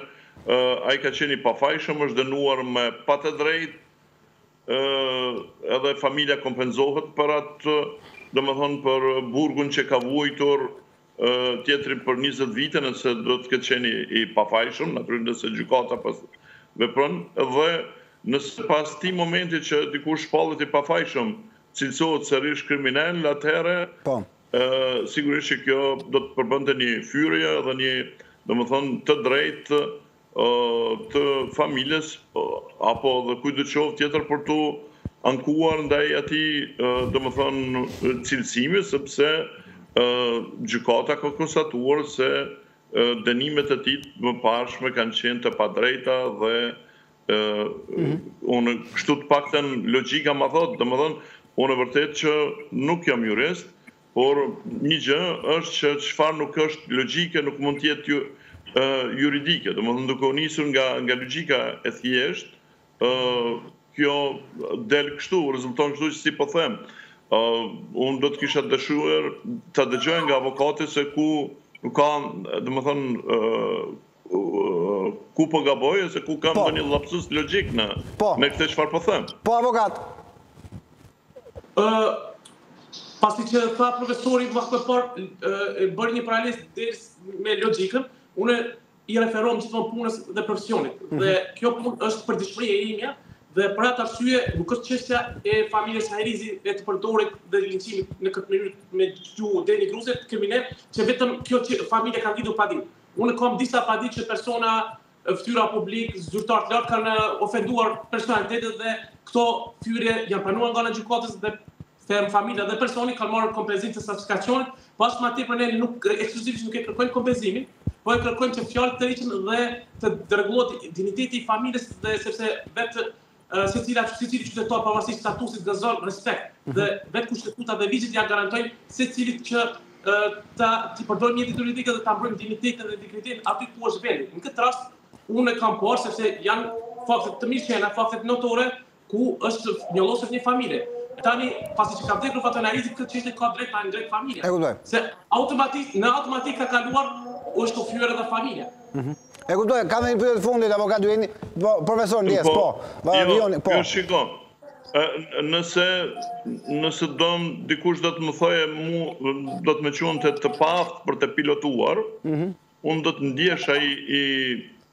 ai ka qenë i pafajshëm, është dënuar me pa të drejtë, edhe familja kompensohet për atë, domethënë për burgun që ka vuajtur tjetri për njëzet vite nëse do të ketë qenë i pafajshëm, natyrisht nëse gjykata pra vepron, dhe nëse pas atij momenti që dikush shpallet i pafajshëm, cilësohet sërish kriminel, atëherë po. sigurisht që kjo do të përbënte një fyerje dhe një, domethënë, të drejtë të familjes apo edhe kujtdo qoftë tjetër për t'u ankuar ndaj atij domethënë cilësimi sepse gjykata ka konstatuar se dënimet e tij të mëparshme kanë qenë të padrejta dhe unë kështu të paktën logjika ma thotë, domethënë unë e vërtetë që nuk jam jurist, Por një gjë është që çfarë nuk është logjike nuk mund të jetë juridike. Domethënë duke u nisur nga nga logjika e thjeshtë, ë kjo del kështu, rezulton kështu që si po them, ë unë do të kisha dëshiruar ta dëgjoj nga avokati se ku nuk ka, domethënë ku po gaboj ose ku kam po. ndonjë lapsus logjik në po. në këtë çfarë po them. Po avokat. Ë pasi që tha profesori më parë e bëri një paralele me logjikën, unë i referohem gjithmonë punës dhe profesionit. Mhm. Dhe kjo punë është përditshmëri e imja dhe për atë arsye nuk është çështja e familjes Hajrizi që të përdoret dhe linçimit në këtë mënyrë me judë e ngruzët të krimit, e që vetëm kjo që familja ka ngritur padi. Unë kam disa padi që persona fytyra publik, zyrtar të lartë kanë ofenduar personalitete dhe këto fyerje janë pranuar nga ana e gjykatës dhe them familja dhe personi kanë marrë kompenzim të satisfaksionit, po aq më tepër ne nuk ekskluzivisht nuk e kërkojmë kompenzimin, po e kërkojmë që fjalët tërhiqen dhe të rregullohet dinjiteti i familjes dhe sepse vetë secila secili qytetar pavarësisht statusit gëzon respekt mhm. dhe vetë kushtetuta dhe ligjet ja garantojnë secilit që ta ti përdor mjetet juridike dhe ta mbrojë dinjitetin dhe integritetin aty ku është vendi. Në këtë rast unë e kam parë sepse janë fakte të mirëqena, fakte notore ku është njollosur një familje. Tani pasi që ka vdekur Faton Hajrizi këtë çështje ka drejt tani drejt familja. Se automatik në automatik ka kaluar është fyer edhe familja. Mhm. E kuptoj, kam një pyetje të fundit avokat, Dujeni? Po, profesor ndjesë, po. Po, jo, po. Jo, shiko. Nëse nëse do dikush do të më thojë mu do të më qunte të paaftë për të pilotuar, ëh, mhm. unë do të ndjesha i i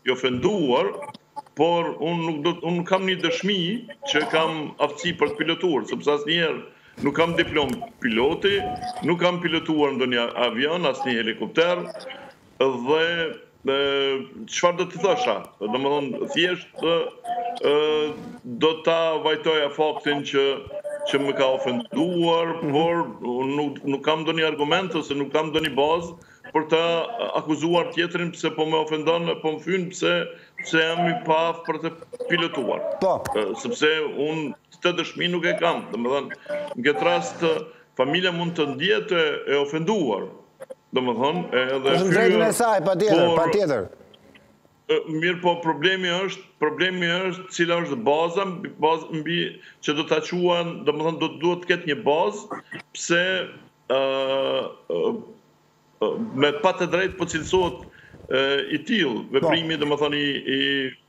i ofenduar, por unë nuk do nuk kam një dëshmi që kam aftësi për të pilotuar, sepse asnjëherë nuk kam diplomë piloti, nuk kam pilotuar ndonjë avion, asnjë helikopter, Dhe çfarë do të thosha, domethënë thjesht do ta vajtoja faktin që që më ka ofenduar, por nuk nuk kam ndonjë argument ose nuk kam ndonjë bazë për ta akuzuar tjetrin pse po më ofendon e po më fyn pse pse jam i paaftë për të pilotuar. Po. Sepse unë këtë dëshmi nuk e kam, domethënë në këtë rast familja mund të ndihet e ofenduar, Domethënë, edhe kjo... Në drejtën e saj, patjetër, patjetër. Mirëpo, problemi është, problemi është cila është baza, bazë mbi që do ta quan, domethënë, do të duhet të ketë një bazë, pse me pa të drejtë po cilësohet i tillë, veprimi, domethënë, i...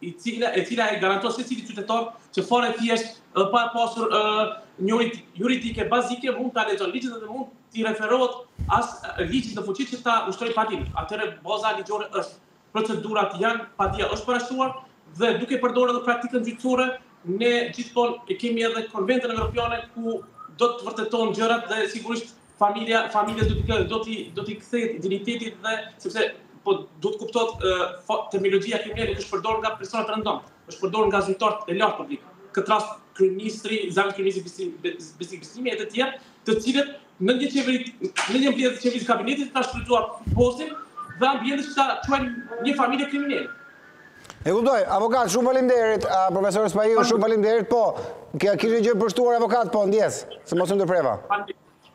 e cila e cila e garanton secilit qytetar që fare thjesht dhe pa pasur njohuri juridike bazike mund ta lexon ligjin dhe mund t'i referohet bash ligjit në fuqi që ta ushtrojë padinë. Atëherë baza ligjore është procedurat janë, padia është parashtuar dhe duke përdorur edhe praktikën gjyqësore ne gjithmonë e kemi edhe konventën evropiane ku do të vërtetojnë gjërat dhe sigurisht Familja, familja do të do të do t'i kthehet dinjiteti dhe sepse po do të kuptohet uh, terminologjia kriminale nuk është përdorur nga persona të rëndomtë, është përdorur nga zyrtarët e lartë publik. Këtë rast kryeministri, zëvendës kryeministri Besi Bislimi edhe të tjerë, të cilët në një qeveri, në një mbledhje të qeverisë kabinetit ka shfrytëzuar postin dhe ambientin që ta quajnë një familje kriminale. E kuptoj, avokat, shumë falimderit, profesor Spahiu, shumë falimderit, po, kishe një gjë për të shtuar, avokat, po, ndjesë, se mos të ndërpreva.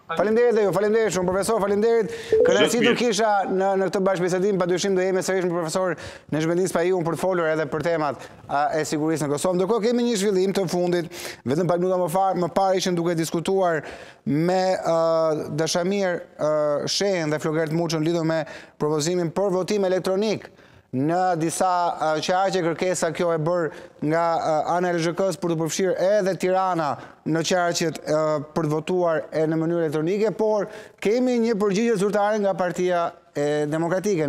Falimderit dhe ju, falimderit shumë, profesor, falimderit, kënaqësi t'ju kisha në këtë bashkëbisedim, pa dyshim do jemi sërish me profesor Nexhmedin Spahiun për të folur edhe për temat e sigurisë në Kosovë, ndërkohë kemi një zhvillim të fundit, vetëm pak minuta më farë, më parë ishim duke diskutuar me Dashamir Shehin dhe Flogert Muçën lidhur me propozimin për votim elektronik, Në disa qarqe kërkesa kjo e bërë nga ana e LZHK-së për t'u përfshirë edhe Tirana në qarqet për të votuar e në mënyrë elektronike, por kemi një përgjigje zyrtare nga Partia Demokratike.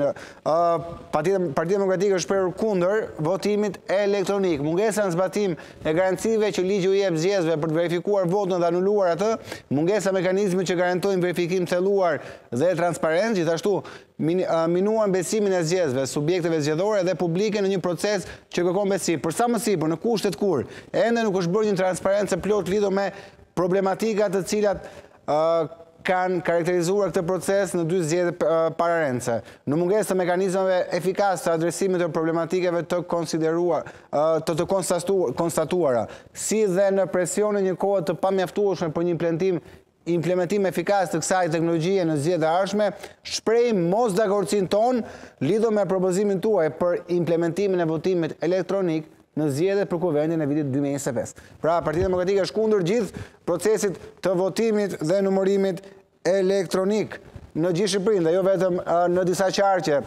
Partia Demokratike është shprehur kundër votimit elektronik. Mungesa në zbatim e garancive që ligji u jep zgjedhësve për të verifikuar votën dhe anuluar atë, mungesa e mekanizmave që garantojnë verifikim të thelluar dhe transparencë, gjithashtu minuan besimin e zgjedhësve, subjekteve zgjedhore dhe publikut në një proces që kërkon besim, për sa më sipër në kushtet kur ende nuk është bërë një transparencë e plotë lidhur me problematikat të cilat kanë karakterizuar këtë proces në dy zgjedhjet pararendëse, në mungesë të mekanizmave efikase të adresimit të problematikave të konsideruara, të të konstatuara, si dhe në presionin e një kohe të pamjaftueshme për një implementim implementim efikas të kësaj teknologjie në zgjedhjet e ardhshme, shprehim mosdakordësinë tonë lidhur me propozimin tuaj për implementimin e votimit elektronik në zgjedhjet për Kuvendin e vitit dy mijë e njëzet e pesë. Pra, Partia Demokratike është kundër gjithë procesit të votimit dhe numërimit elektronik në gjithë Shqipërinë dhe jo vetëm në disa qarqe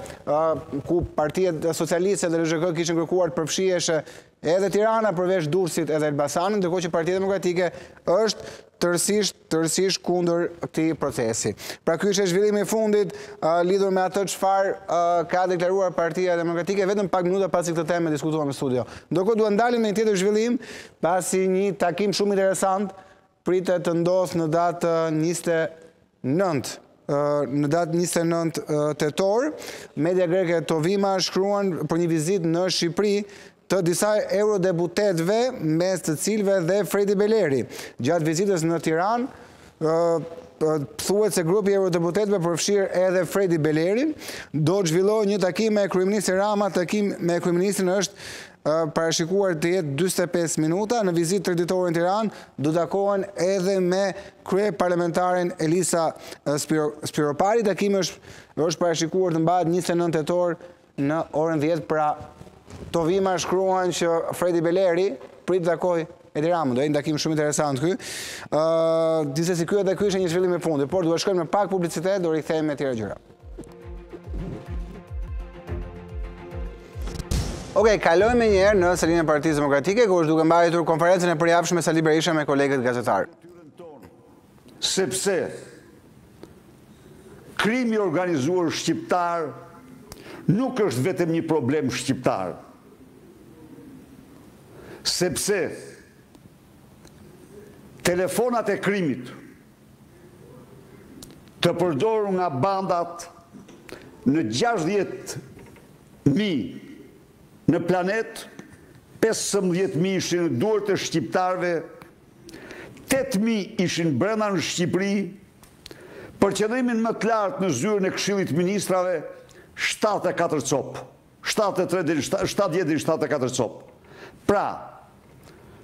ku Partia Socialiste dhe LZHK kishin kërkuar të përfshiheshe Edhe Tirana përveç Durrësit edhe Elbasanit, ndërkohë që Partia Demokratike është tërësisht tërësisht kundër këtij procesi. Pra ky ishte zhvillimi i fundit lidhur me atë çfarë ka deklaruar Partia Demokratike vetëm pak minuta pasi këtë temë e diskutuam në studio. Ndërkohë dua të ndalem në një tjetër zhvillim pasi një takim shumë interesant Pritet të ndodhë në datë në datë 29 tetor, media greke Tovima shkruan për një vizitë në Shqipëri të disa eurodeputetëve, mes të cilëve dhe Fredi Beleri. Gjatë vizitës në Tiranë, thuhet se grupi i eurodeputetëve përfshirë edhe Fredi Belerin, do të zhvillojë një takim me kryeministrin Rama, takim me kryeministrin është parashikuar të jetë dyzet e pesë minuta, në vizitën treditore në Tiranë do të takohen edhe me kryeparlamentaren Elisa Spiropali. Takimi është parashikuar të mbahet 29 tetor në orën 10, pra Tovima shkruan që Fredi Beleri pritet të takojë Edi Ramën, do jetë një takim shumë interesant ky. Gjithsesi ky edhe ky ishte një zhvillim i fundit, por duhet shkojmë në pak publicitet, do rikthehemi me tjera gjëra. Ok, kalojmë menjëherë në selinë e Partisë Demokratike, ku është duke mbajtur konferencën e përjavshme Sali Berisha me kolegët gazetarë. Sepse krimi i organizuar shqiptar nuk është vetëm një problem shqiptar. Sepse telefonat e krimit të përdorur nga bandat në 60.000 në planet, 15.000 ishin në duart e shqiptarëve, Tetë mijë ishin brenda në Shqipëri, përqendrimin më të lartë në zyrën e Këshillit të Ministrave, shtatëdhjetë e katër copë, shtatëdhjetë e katër copë. Pra,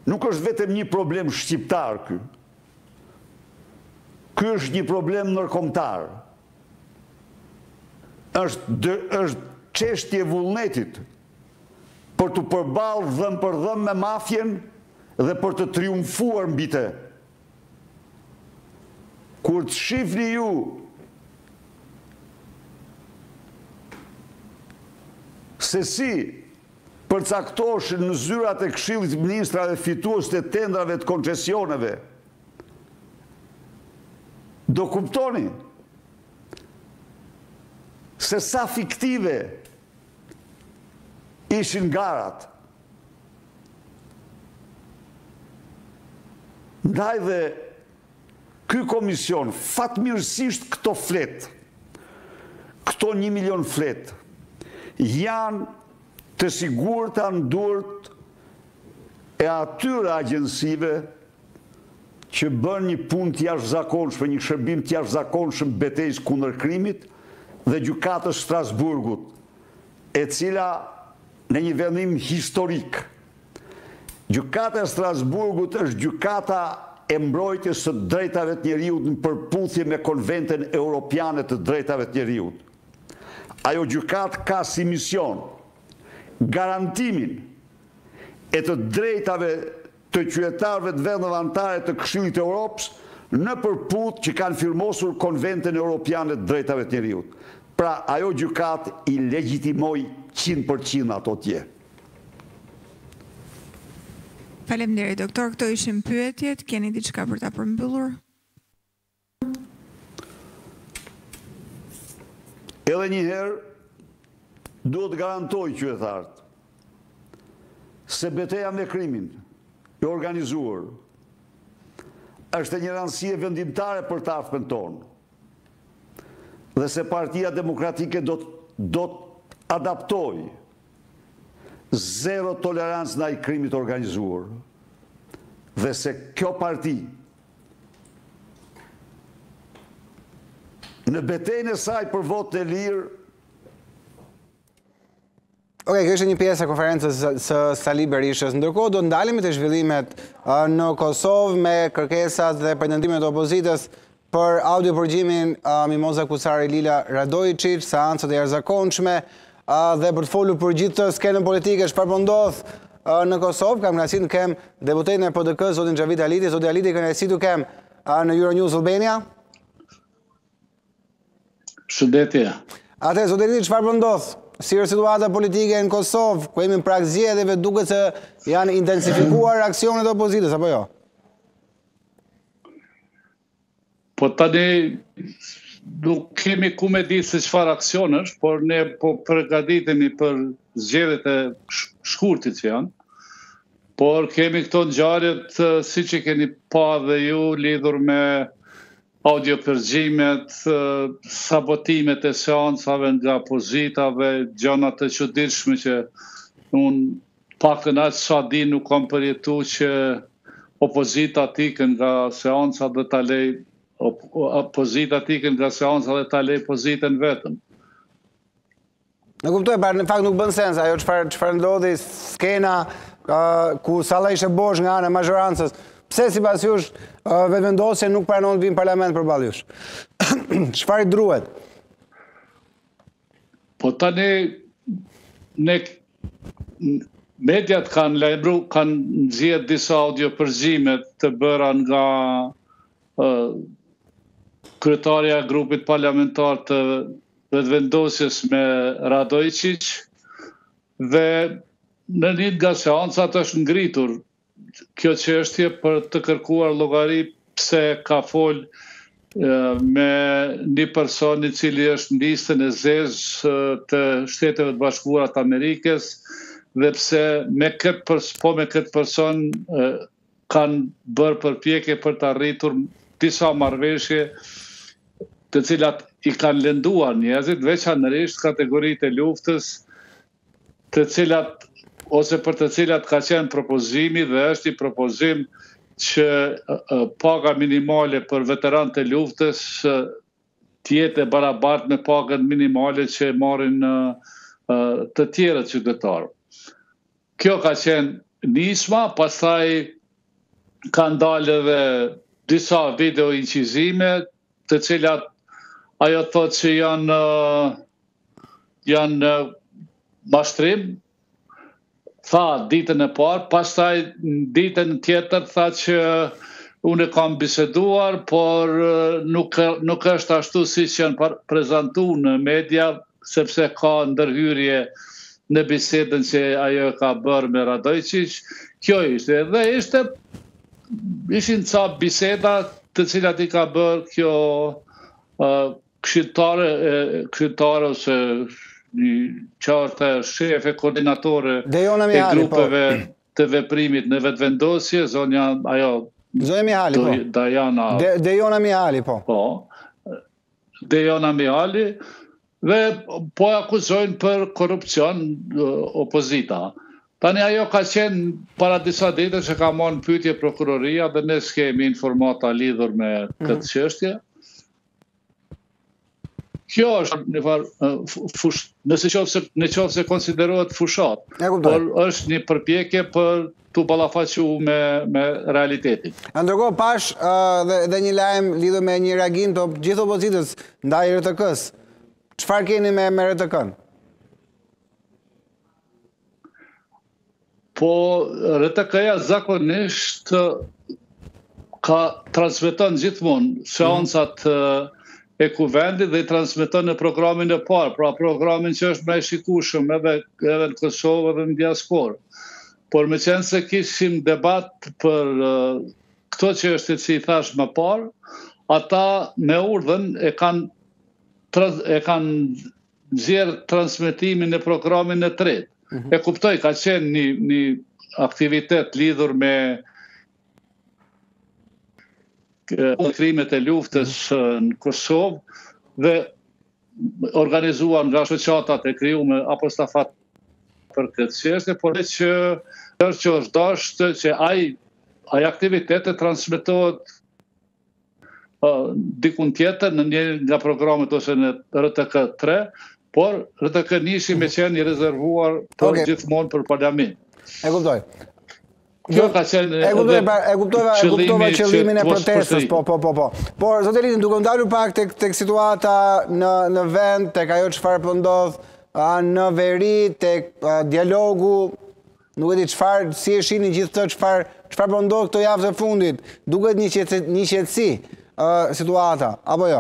nuk është vetëm një problem shqiptar ky. Ky është një problem ndërkombëtar. Është çështje vullnetit, për t'u përballë dhëmb për dhëmb me mafien dhe për të triumfuar mbi të. Kur të shihni ju se si përcaktoshin në zyrat e Këshillit të Ministrave fituesit e tenderave të koncesioneve, do kuptoni se sa fiktive ishin garat. Ndaj dhe ky komision, fatmirësisht këto fletë, këto një milion fletë, janë të sigurta në durët e atyre agjensive që bën një punë të jashtëzakonshme, një shërbim të jashtëzakonshëm betejës kundër krimit dhe Gjykatës së Strasburgut, e cila në një vendim historik. Gjykata e Strasburgut është gjykata e mbrojtjes së drejtave të njeriut në përputhje me Konventën Europiane të Drejtave të Njeriut. Ajo gjykatë ka si mision garantimin e të drejtave të qytetarëve të vendeve anëtare të Këshillit të Europës në përputh që kanë firmosur Konventën Europiane të Drejtave të Njeriut. Pra, ajo gjykatë i legjitimoi qind për qind ato dje. Faleminderit, doktor. Këto ishin pyetjet. Keni diçka për ta përmbyllur? Edhe një herë, duhet të garantoj qytetarët se beteja me krimin e organizuar është e një rëndësie vendimtare për të ardhmen tonë dhe se Partia Demokratike do të adaptojë zero tolerancë ndaj krimit të organizuar dhe se kjo parti në betejën e saj për votën e lirë, Ok, kjo ishte një pjesë e konferencës së Sali Berishës. Ndërkohë do të ndalemi te zhvillimet në Kosovë me kërkesat dhe pretendimet e opozitës për audio përgjimin Mimoza Kusari Lila Radoiçiç, seancat e jashtëzakonshme, Dhe për të folur për gjithë skenën politike, çfarë po ndodh në Kosovë, kam kënaqësinë të kem deputetin e PDK-së, zotin Xhavit Haliti. Zoti Haliti, kënaqësi të kem në Euronews Albania. Përshëndetje. Atëherë, zoti Haliti, çfarë po ndodh? Si është situata politike në Kosovë, ku jemi në prag zgjedhjeve, duket se janë intensifikuar aksionet e opozitës apo jo? Po tani nuk kemi ku me ditë se çfarë aksion është, por ne po përgatitemi për zgjedhjet e shkurtit që janë. Por kemi këto ngjarjet siç i keni pa dhe ju lidhur me audio përgjimet, sabotimet e seancave nga pozita dhe, gjëna të çuditshme që unë paktën aq sa di nuk kam përjetu që opozita t'ikën nga seancat dhe ta lej pozita t'ikën nga seanca dhe ta lej pozitën vetëm. E kuptoj, pra në fakt nuk bën sens ajo çfarë ndodhi skena ku salla ishte bosh nga ana e mazhorancës. Pse sipas jush Vetëvendosje nuk pranon të vijë në parlament përballë jush? Çfarë i druhet? Po tani mediat kanë lajmëru, kanë nxjerr disa audio përgjime të bëra nga kryetarja e grupit parlamentar të vetëvendosjes me Radojiçiç dhe në një nga seancat është ngritur kjo çështje për të kërkuar llogari pse ka fol me një person i cili është në listën e zezë të Shteteve të Bashkuara të Amerikës dhe pse me këtë po me këtë person kanë bërë përpjekje për të arritur disa marrëveshje të cilat i kanë lënduar njerëzit, veçanërisht kategoritë e luftës të cilat ose për të cilat ka qenë propozimi dhe është i propozim që paga minimale për veteranët e luftës të jetë e barabartë me pagën minimale që e marrin të tjerët qytetarë. Kjo ka qenë nisma, pastaj kanë dalë edhe disa video incizime të cilat ajo thotë që janë janë mashtrim, tha ditën e parë, pastaj ditën tjetër tha që unë kam biseduar, por nuk, nuk është ashtu siç janë prezantu në media, sepse ka ndërhyrje në bisedën që ajo e ka bërë me Radojçiç. Kjo ishte, dhe ishte, ishin ca biseda të cilat i ka bërë kjo Këshilltare, këshilltare ose një qarta shefe koordinatore e grupeve të veprimit në Vetëvendosje, zonja ajo Zonja Mihali, po. Dajana. Dejona Mihali, po. Po. Dejona Mihali dhe po e akuzon për korrupsion opozita. Tani ajo ka qenë para disa ditëve e ka marrë në pyetje prokuroria dhe ne s'kemi informata lidhur me këtë mhm. çështje. Kjo është një farë fush, në qoftë se, në qoftë se konsiderohet fushatë, por është një përpjekje për t'u ballafaqu me, me realitetin. Ndërkohë pashë dhe, dhe një lajm lidhur me një reagim të gjithë opozitës ndaj RTK-së, çfarë keni me, me RTK-në? Po RTK-ja zakonisht ka transmeton gjithmonë seancat e kuvendit dhe i transmeton në programin e parë, pra programin që është më i shikueshëm edhe edhe në Kosovë dhe në diasporë. Por meqenëse kishim debat për këto çështjet që i thashë më parë, ata me urdhër e kanë e kanë nxjerr transmetimin në programin e tretë. Mhm. E kuptoj, ka qenë një, një aktivitet lidhur me krimet e luftës mhm. në Kosovë dhe organizuar nga shoqatat e krijuar apostafat për këtë çështje, por është dashtë që ai ai aktivitet të transmetohet dikun tjetër në një nga programet ose në RTK 3, por RTK njëshi me qenë i rezervuar për gjithmonë për parlament. E kuptoj. Kjo ka qenë e kuptoj, pra, e kuptoj, e kuptoj qëllimin e protestës, po, po, po, po. Por, zotë Elin, duke ndalur pak te kjo situata në, në vend, tek ajo çfarë po ndodh, po në veri, tek dialogu, Nuk e di çfarë, si e shihni gjithë këtë, çfarë çfarë po ndodh këto javë të fundit? Duket një qetësi, një qetësi ë situata, apo jo?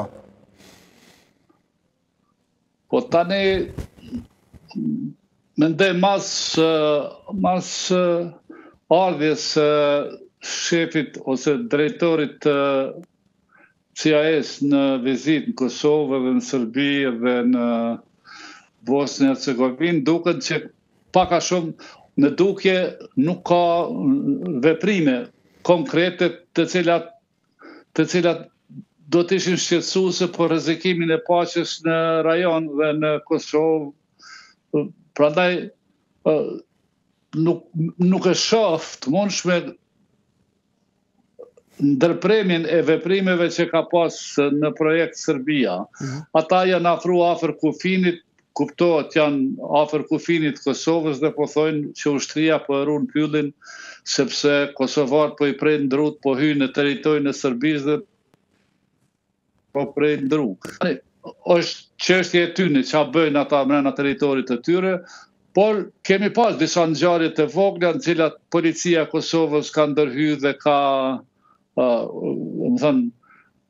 Po tani mendoj mas mas ardhjes së shefit ose drejtorit të CIA-s në vizitë në Kosovë dhe në Serbi dhe në Bosnjë e Hercegovinë, duket që pak a shumë në dukje nuk ka veprime konkrete të cilat të cilat do të ishin shqetësuese për rrezikimin e paqes në rajon dhe në Kosovë. Prandaj nuk nuk e shoh të mundshme ndërprerjen e veprimeve që ka pas në projekt Serbia. Mhm. Ata janë afru afër kufinit, kuptohet janë afër kufinit të Kosovës dhe po thojnë që ushtria po e run pyllin, sepse kosovarët po i prejnë drutë, po hyjnë në territorin e Serbisë dhe po prejnë dru. Është çështje e tyne, ça bëjnë ata mrena territorit të tyre, por kemi pas disa ngjarje të vogla në të cilat policia e Kosovës ka ndërhy dhe domethanë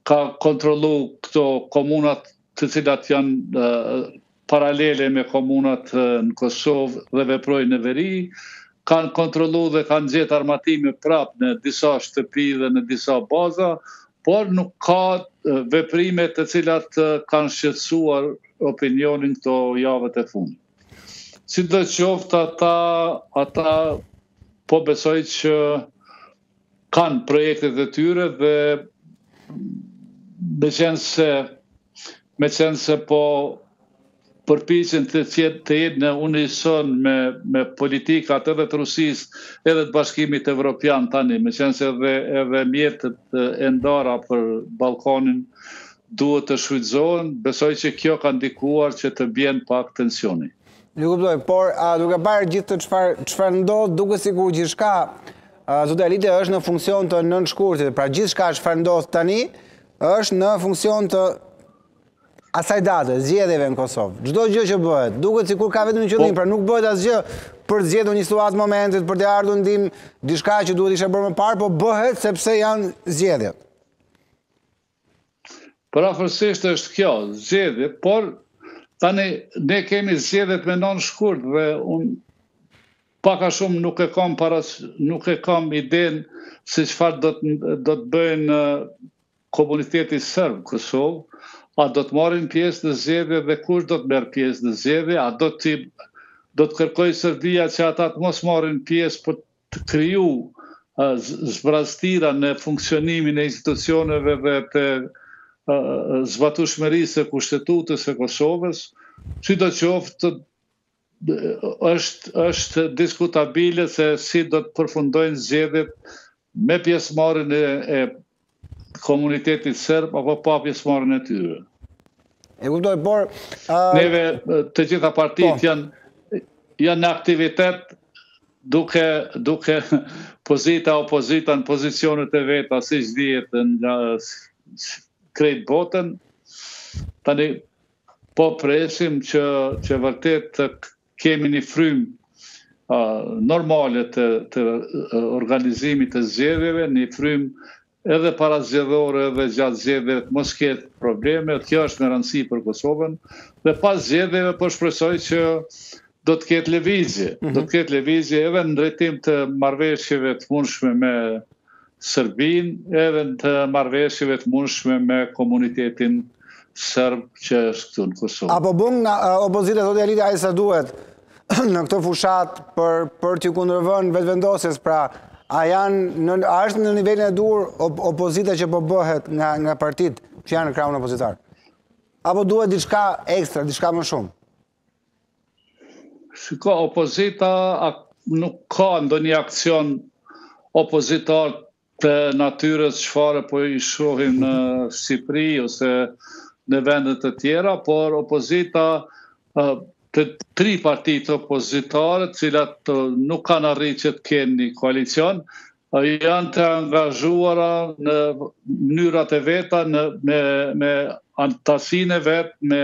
ka kontrollu këto komunat të cilat janë paralele me komunat në Kosovë dhe veprojnë në veri, kanë kontrollu dhe kanë gjetë armatime prapë në disa shtëpi dhe në disa baza, por nuk ka veprime të cilat kanë shqetësuar opinionin këto javët e fundit. Sidoqoftë ata, ata po besoj që Kanë projektet e tyre dhe me qenë se me qenë se po përpiqen të jenë të jenë në unison me, me politikat edhe të Rusisë, edhe të bashkimit evropian tani, me qenë se edhe, edhe mjetet e ndara për Ballkanin duhet të shfrytëzohen, besoj që kjo ka ndikuar që të bjen pak tensioni. Ju kuptoj, por duke parë gjithë çfarë ndodh, duket sikur gjithçka Zoti Aliti është në funksion të nëntë shkurtit, pra gjithçka çfarë ndodh tani është në funksion të asaj date, zgjedhjeve në Kosovë. Çdo gjë që bëhet, duket sikur ka vetëm një qëllim, po- pra nuk bëhet asgjë për të zgjedhur një situatë të momentit, për t'i ardhur në ndihmë diçka që duhet ishte bërë më parë, po bëhet sepse janë zgjedhjet. Por afërsisht është kjo, zgjedhje, por tani ne kemi zgjedhjet me nëntë shkurt dhe unë pak a shumë nuk e kam para nuk e kam idenë se çfarë do të do të bëjnë komuniteti serb në Kosovë, a do të marrin pjesë në zgjedhje dhe kush do të marrë pjesë në zgjedhje, a do të do të kërkojë Serbia që ata të mos marrin pjesë për të kriju zbrazëtira në funksionimin e institucioneve dhe të zbatueshmërisë së Kushtetutës së Kosovës, sidoqoftë është diskutabile se si do të përfundojnë zgjedhjet me pjesëmarrjen e komunitetit serb apo pa pjesëmarrjen e tyre. E kuptoj, por... Neve të gjitha partitë po. janë, janë në aktivitet duke, duke pozita, opozita në pozicionet e veta, siç dihet në krejt botën, tani po presim që, që vërtet të Kemi një frymë normale të organizimit të zgjedhjeve, një frymë edhe parazgjedhore edhe gjatë zgjedhjeve të mos ketë probleme, kjo është me rëndësi për Kosovën, dhe pas zgjedhjeve po shpresoj që do të ketë lëvizje, mhm. do të ketë lëvizje edhe në drejtim të marrëveshjeve të mundshme me Serbinë edhe të marrëveshjeve të mundshme me komunitetin serb që është këtu në Kosovë. A po bën opozita zoti Aliti aq sa duhet në këtë fushatë për për t'iu kundërvënë vetëvendosjes, pra a janë në a është në nivelin e duhur opozita që po bëhet nga nga partitë që janë në krahun opozitar? Apo duhet diçka ekstra, diçka më shumë? Shiko, opozita nuk ka ndonjë aksion opozitar të natyrës çfarë po i shohim në Shqipëri ose në vendet të tjera, por opozita të tri partitë opozitare, të cilat nuk kanë arritë që të kenë një koalicion, janë të angazhuara në mënyrat e veta, me antarsinë e vet, me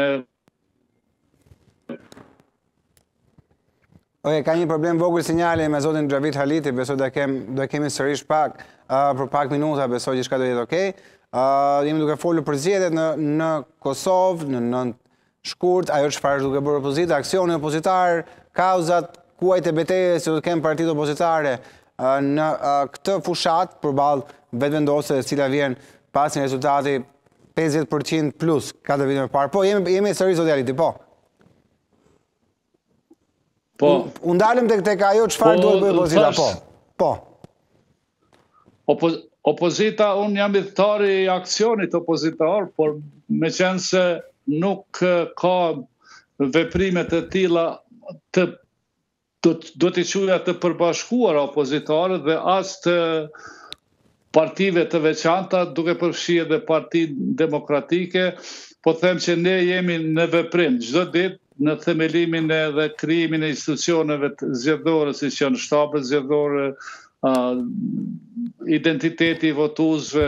Oke, ka një problem i vogël sinjali me zotin Xhavit Haliti, besoj do e kemi, do e kemi sërish pak, uh, për pak minuta, besoj gjithçka do jetë okej. Okay. Uh, jemi duke folur për zgjedhjet në, në Kosovë, në nëntë shkurt, ajo çfarë është duke bërë opozita, aksioni opozitar, kauzat, kuajt e betejës që do të kenë partitë opozitare uh, në uh, këtë fushatë, përballë Vetëvendosjes, e cila vjen pas një rezultati Pesëdhjetë për qind plus, katër vite më parë. Po, jemi, jemi sërish, zoti Haliti, po. Po. U ndalëm te kjo, tek ajo çfarë po, duhet bëjë opozita, po. Po. Opoz opozita, unë jam ithtar i aksionit opozitar, por meqenëse nuk ka veprime të tilla të Do do t'i quaja të përbashkuara opozitare dhe as të partive të veçanta, duke përfshi edhe Partinë Demokratike, po them që ne jemi në veprim çdo ditë në themelimin edhe krijimin e institucioneve zgjedhore siç janë shtabet zgjedhore, identiteti i votuesve,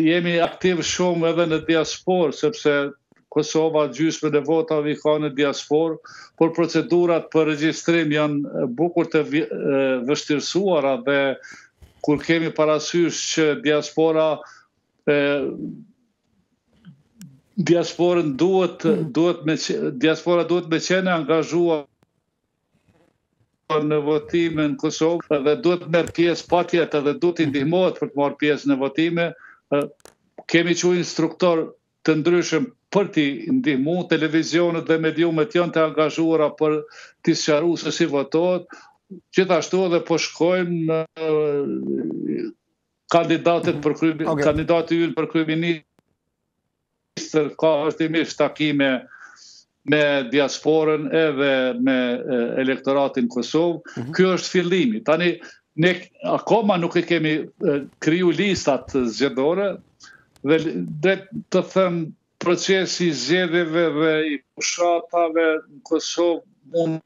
Jemi aktivë shumë edhe në diasporë, sepse Kosova gjysmën e votave i ka në diasporë, por procedurat për regjistrim janë bukur të vështirësuara dhe kur kemi parasysh që diaspora diasporën duhet duhet me diaspora duhet me qenë e angazhuar në votime në Kosovë dhe duhet të marrë pjesë patjetër dhe duhet t'i ndihmohet për të marrë pjesë në votime. Kemi çu instruktorë të ndryshëm për t'i ndihmu, televizionet dhe mediumet janë të angazhuara për t'i sqaru se si votohet, gjithashtu edhe po shkojnë kandidatët për kryemi, okay. kandidati ynë për kryemini. Ministër ka vazhdimisht takime me diasporën edhe me elektoratin në Kosovë. Mhm. Ky është fillimi. Tani, ne akoma nuk i kemi kriju listat zgjedhore, dhe drejt të them procesi i zgjedhjeve dhe i fushatave në Kosovë mu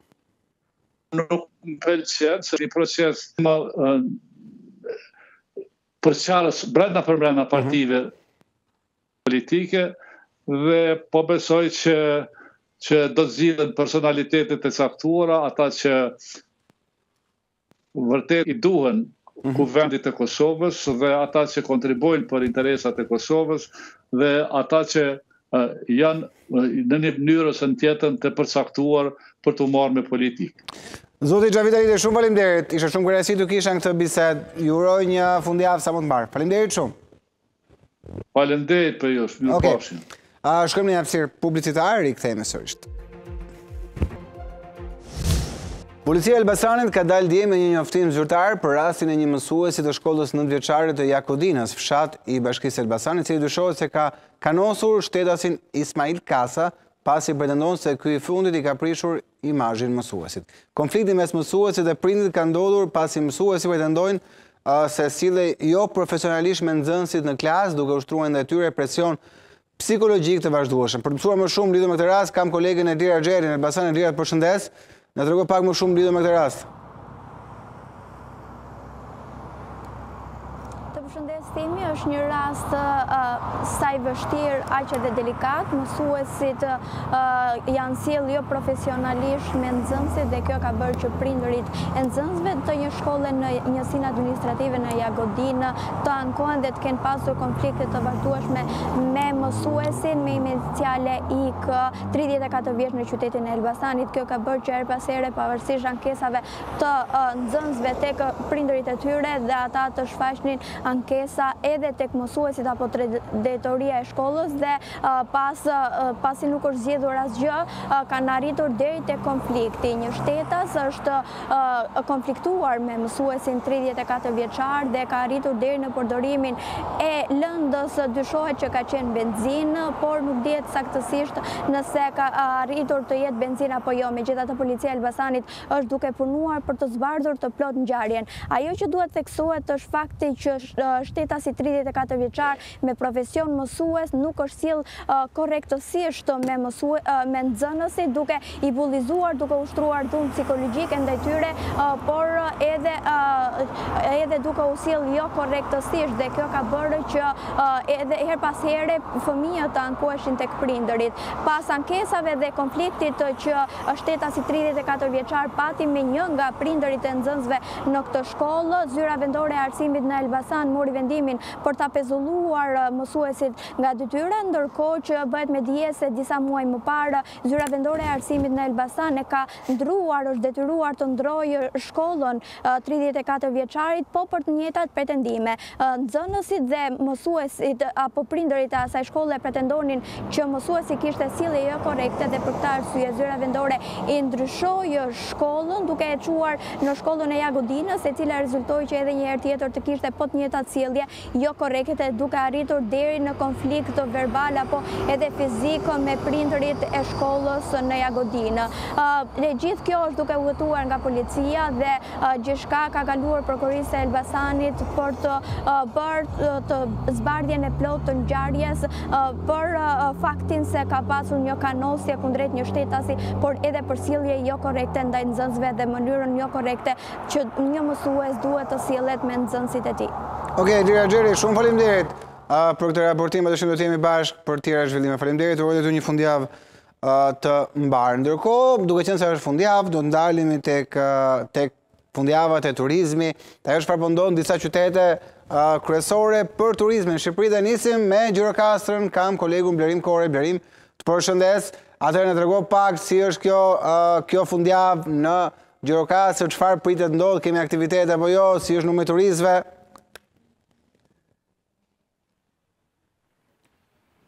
nuk më pëlqen, se një proces më përçarës brenda përbrenda mhm. partive, politike dhe po besoj që që do të zgjidhen personalitetet e caktuara, ata që vërtet i duhen mhm. kuvendit të Kosovës dhe ata që kontribojnë për interesat e Kosovës dhe ata që janë në një mënyrë ose në tjetrën të përcaktuar për t'u marrë me politikë. Zoti Xhavit Haliti, shumë faleminderit. Ishte shumë kënaqësi të kisha këtë bisedë. Ju uroj një fundjavë sa më të mbarë. Faleminderit shumë. Faleminderit për ju, ju okay. pafshim. A uh, shkojmë në hapësirë publicitare, rikthehemi sërish. Policia e Elbasanit ka dalë dje me një njoftim zyrtar për rastin e një mësuesi të shkollës nëntëvjeçare të Jagodinës, fshat i Bashkisë së Elbasanit, i cili dyshohet se ka kanosur shtetasin Ismail Kasa, pasi pretendon se ky i fundit i ka prishur imazhin mësuesit. Konflikti mes mësuesit dhe prindit ka ndodhur pasi mësuesi pretendojnë se sillej jo profesionalisht me nxënësit në klasë, duke ushtruar ndaj tyre presion psikologjik të vazhdueshëm. Për të mësuar më shumë lidhur me këtë rast, kam kolegen Elira Xheri në Elbasan. Elira, të përshëndes. Na trego pak më shumë lidhur me këtë rast. Të përshëndes Timi, është një rast sa i vështirë, aq edhe delikat, mësuesit janë sjellë jo profesionalisht me nxënësit dhe kjo ka bërë që prindërit e nxënësve të një shkolle në njësinë administrative në Jagodinë të ankohen dhe të kenë pasur konflikte të vazhdueshme me mësuesin me iniciale IK tridhjetë e katër vjeç në qytetin e Elbasanit. Kjo ka bërë që herë pas here pavarësisht ankesave të nxënësve tek prindërit e tyre dhe ata të shfaqnin ankesa edhe tek mësuesit apo drejtoria e shkollës dhe pasi nuk është zgjidhur asgjë kanë arritur deri tek konflikti. Një shtetas është konfliktuar me mësuesin 34 vjeçar dhe ka arritur deri në përdorimin e lëndës, dyshohet që ka qenë benzinë, por nuk dihet saktësisht nëse ka arritur të jetë benzinë apo jo. Megjithatë policia e Elbasanit është duke punuar për të zbardhur të plotë ngjarjen. Ajo që duhet theksohet është fakti që shtetasi 34 vjeçar me profesion mësues nuk është sjellë korrektësisht me nxënësit duke i bullizuar, duke ushtruar dhunë psikologjike ndaj tyre, por edhe edhe duke u sjellë jo korrektësisht dhe kjo ka bërë që edhe herë pas here fëmijët të ankoheshin tek prindërit. Pas ankesave dhe konfliktit që shtetasi tridhjetë e katër vjeçar pati me një nga prindërit e nxënësve në këtë shkollë, Zyra Vendore e Arsimit në Elbasan mori vendimin për ta pezulluar mësuesit nga detyra, ndërkohë që bëhet me dije se disa muaj më parë Zyra Vendore e Arsimit në Elbasan e ka ndërruar, është detyruar t'i ndërrojë shkollën tridhjetë e katër vjeçarit po për të njëjtat pretendime. Nxënësit dhe mësuesit apo prindërit e asaj shkolle pretendonin që mësuesi kishte sjellje jo korrekte dhe për këtë arsye zyra vendore i ndryshoi shkollën duke e çuar në shkollën e Jagodinës, e cila rezultoi që edhe një herë tjetër të kishte po të njëjtat sjellje jo korrekte duke arritur deri në konflikt verbal apo edhe fizik me prindërit e shkollës në Jagodinë. E gjithë kjo është duke u hetuar nga policia dhe gjithçka i ka kaluar prokurorisë së Elbasanit për të bërë zbardhjen e plotë të ngjarjes. për faktin se ka pasur një kanosje kundrejt një shtetasi, por edhe për sjellje jo korrekte ndaj nxënësve dhe mënyrën jo korrekte që një mësues duhet të sjellet me nxënësit e tij. Ok, Xheri, shumë faleminderit për këtë raportim, patjetër do të jemi bashkë për tjera zhvillime. Faleminderit, uroj të kesh një fundjavë të mbarë. Ndërkohë, duke qenë se është fundjavë, do të ndalemi tek tek fundjavat e turizmi, ajo çfarë po ndodh në disa qytete kryesore për turizmin në Shqipëri dhe nisim me Gjirokastrën, kam kolegun Blerim Kore, Blerim, të përshëndes, atëherë na trego pak si është kjo fundjavë në Gjirokastrë, çfarë pritet ndodh, kemi aktivitete apo jo, si është numri i turistëve?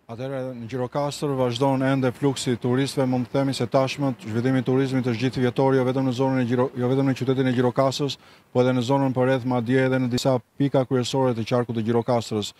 Atëherë në Gjirokastër vazhdon ende fluksi i turistëve, mund të themi se tashmë zhvillimi i turizmit është gjithëvjetor, jo vetëm në zonën e Gjiro, jo vetëm në qytetin e Gjirokastrës, po edhe në zonën përreth madje edhe në disa pika kryesore të qarkut të Gjirokastrës.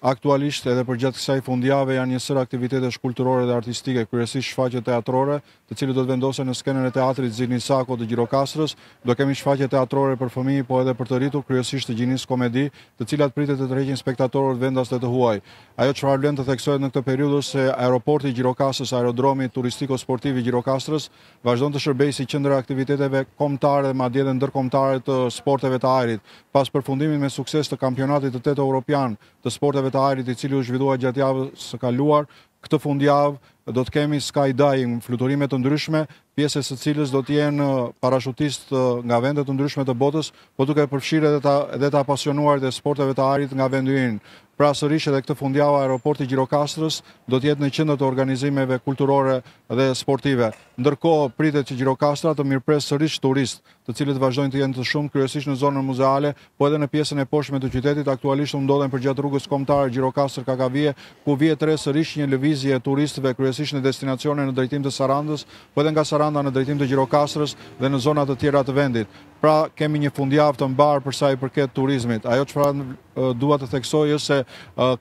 Aktualisht edhe përgjatë kësaj fundjave janë një sërë aktivitetesh kulturore dhe artistike, kryesisht shfaqje teatrore, të cilat do të vendosen në skenën e Teatrit Zihni Sako të Gjirokastrës, do kemi shfaqje teatrore për fëmijë, po edhe për të rritur, kryesisht të gjinisë komedi, të cilat pritet të tërheqin spektatorët vendas dhe të huaj. Ajo çfarë vlen të theksohet në këtë periudhë se Aeroporti i Gjirokastrës, Aerodromi Turistiko-Sportiv i Gjirokastrës, vazhdon të shërbejë si qendra e aktiviteteve kombëtare dhe madje edhe ndërkombëtare të sporteve të ajrit, pas përfundimit me sukses të Kampionatit të Tetë Europian të Sporteve të Ajrit, i cili u zhvillua gjatë javës së kaluar, Këtë fundjavë do të kemi skydiving, fluturime të ndryshme, pjesë e së cilës do të jenë parashutistë nga vende të ndryshme të botës, po duke përfshirë edhe të, edhe të apasionuarit e sporteve të ajrit nga vendi ynë. Pra sërish edhe këtë fundjavë aeroporti i Gjirokastrës do të jetë në qendër të organizimeve kulturore dhe sportive. Ndërkohë pritet që Gjirokastra të mirëpresë sërish turistë, të cilët vazhdojnë të jenë të shumtë, kryesisht në zonën muzeale, po edhe në pjesën e poshtme të qytetit, aktualisht unë ndodhem përgjatë rrugës kombëtare Gjirokastër-Kakavije, ku vihet re sërish një lëvizje e turistëve, kryesisht në destinacione në drejtim të Sarandës, po edhe nga Saranda në drejtim të Gjirokastrës dhe në zona të tjera të vendit. Pra, kemi një fundjavë të mbarë për sa i përket turizmit. Ajo çfarë dua të theksoj është se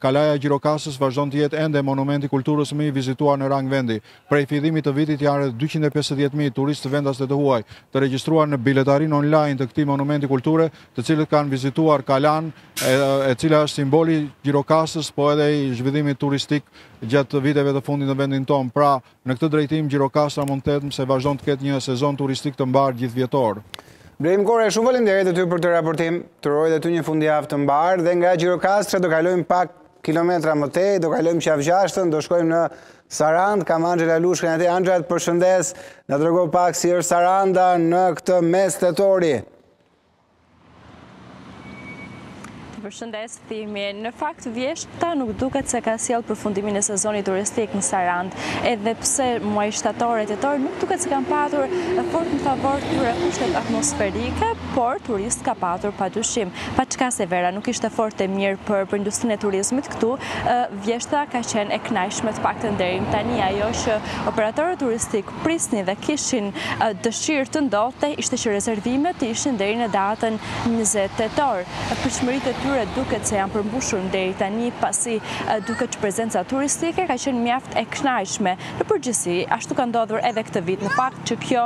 Kalaja e Gjirokastrës vazhdon të jetë ende monumenti i kulturës më i vizituar në rang vendi. Prej fillimit të vitit janë rreth dyqind e pesëdhjetë mijë turistë vendas dhe të huaj të regjistruar në biletarinë online të këtij monumenti kulture, të cilët kanë vizituar kalanë, e cila është simboli i Gjirokastrës, po edhe i zhvillimit turistik gjatë viteve të fundit në vendin tonë. Pra, në këtë drejtim Gjirokastra mund të them se vazhdon të ketë një sezon turistik të mbarë gjithëvjetor. Blerim Kore, shumë faleminderit ty për këtë raportim. Të uroj dhe ty një fundjavë të mbarë dhe nga Gjirokastra do kalojmë pak Kilometra më tej, do kalojmë Qafë Gjashtën, do shkojmë në Sarandë, kam Anxhela Lushkën aty. Anxhela, të përshëndes, na trego pak si është Saranda në këtë mes tetori. Të përshëndes, Thimi, në fakt vjeshta nuk duket se ka sjellë përfundimin e sezonit turistik në Sarandë, edhe pse muaji shtator e tetori nuk duket se kanë patur edhe fort në favor të tyre kushtet atmosferike, por turistë ka patur pa dyshim. Paçka se vera nuk ishte fort e mirë për për industrinë e turizmit këtu, vjeshta ka qenë e kënaqshme të paktën deri më tani ajo që operatorët turistikë prisnin dhe kishin dëshirë të ndodhte ishte që rezervimet të ishin deri në datën 20 tetor. Pritshmëritë e tyre duket se janë përmbushur deri tani pasi duket që prezenca turistike ka qenë mjaft e kënaqshme në përgjithësi, ashtu ka ndodhur edhe këtë vit në fakt që kjo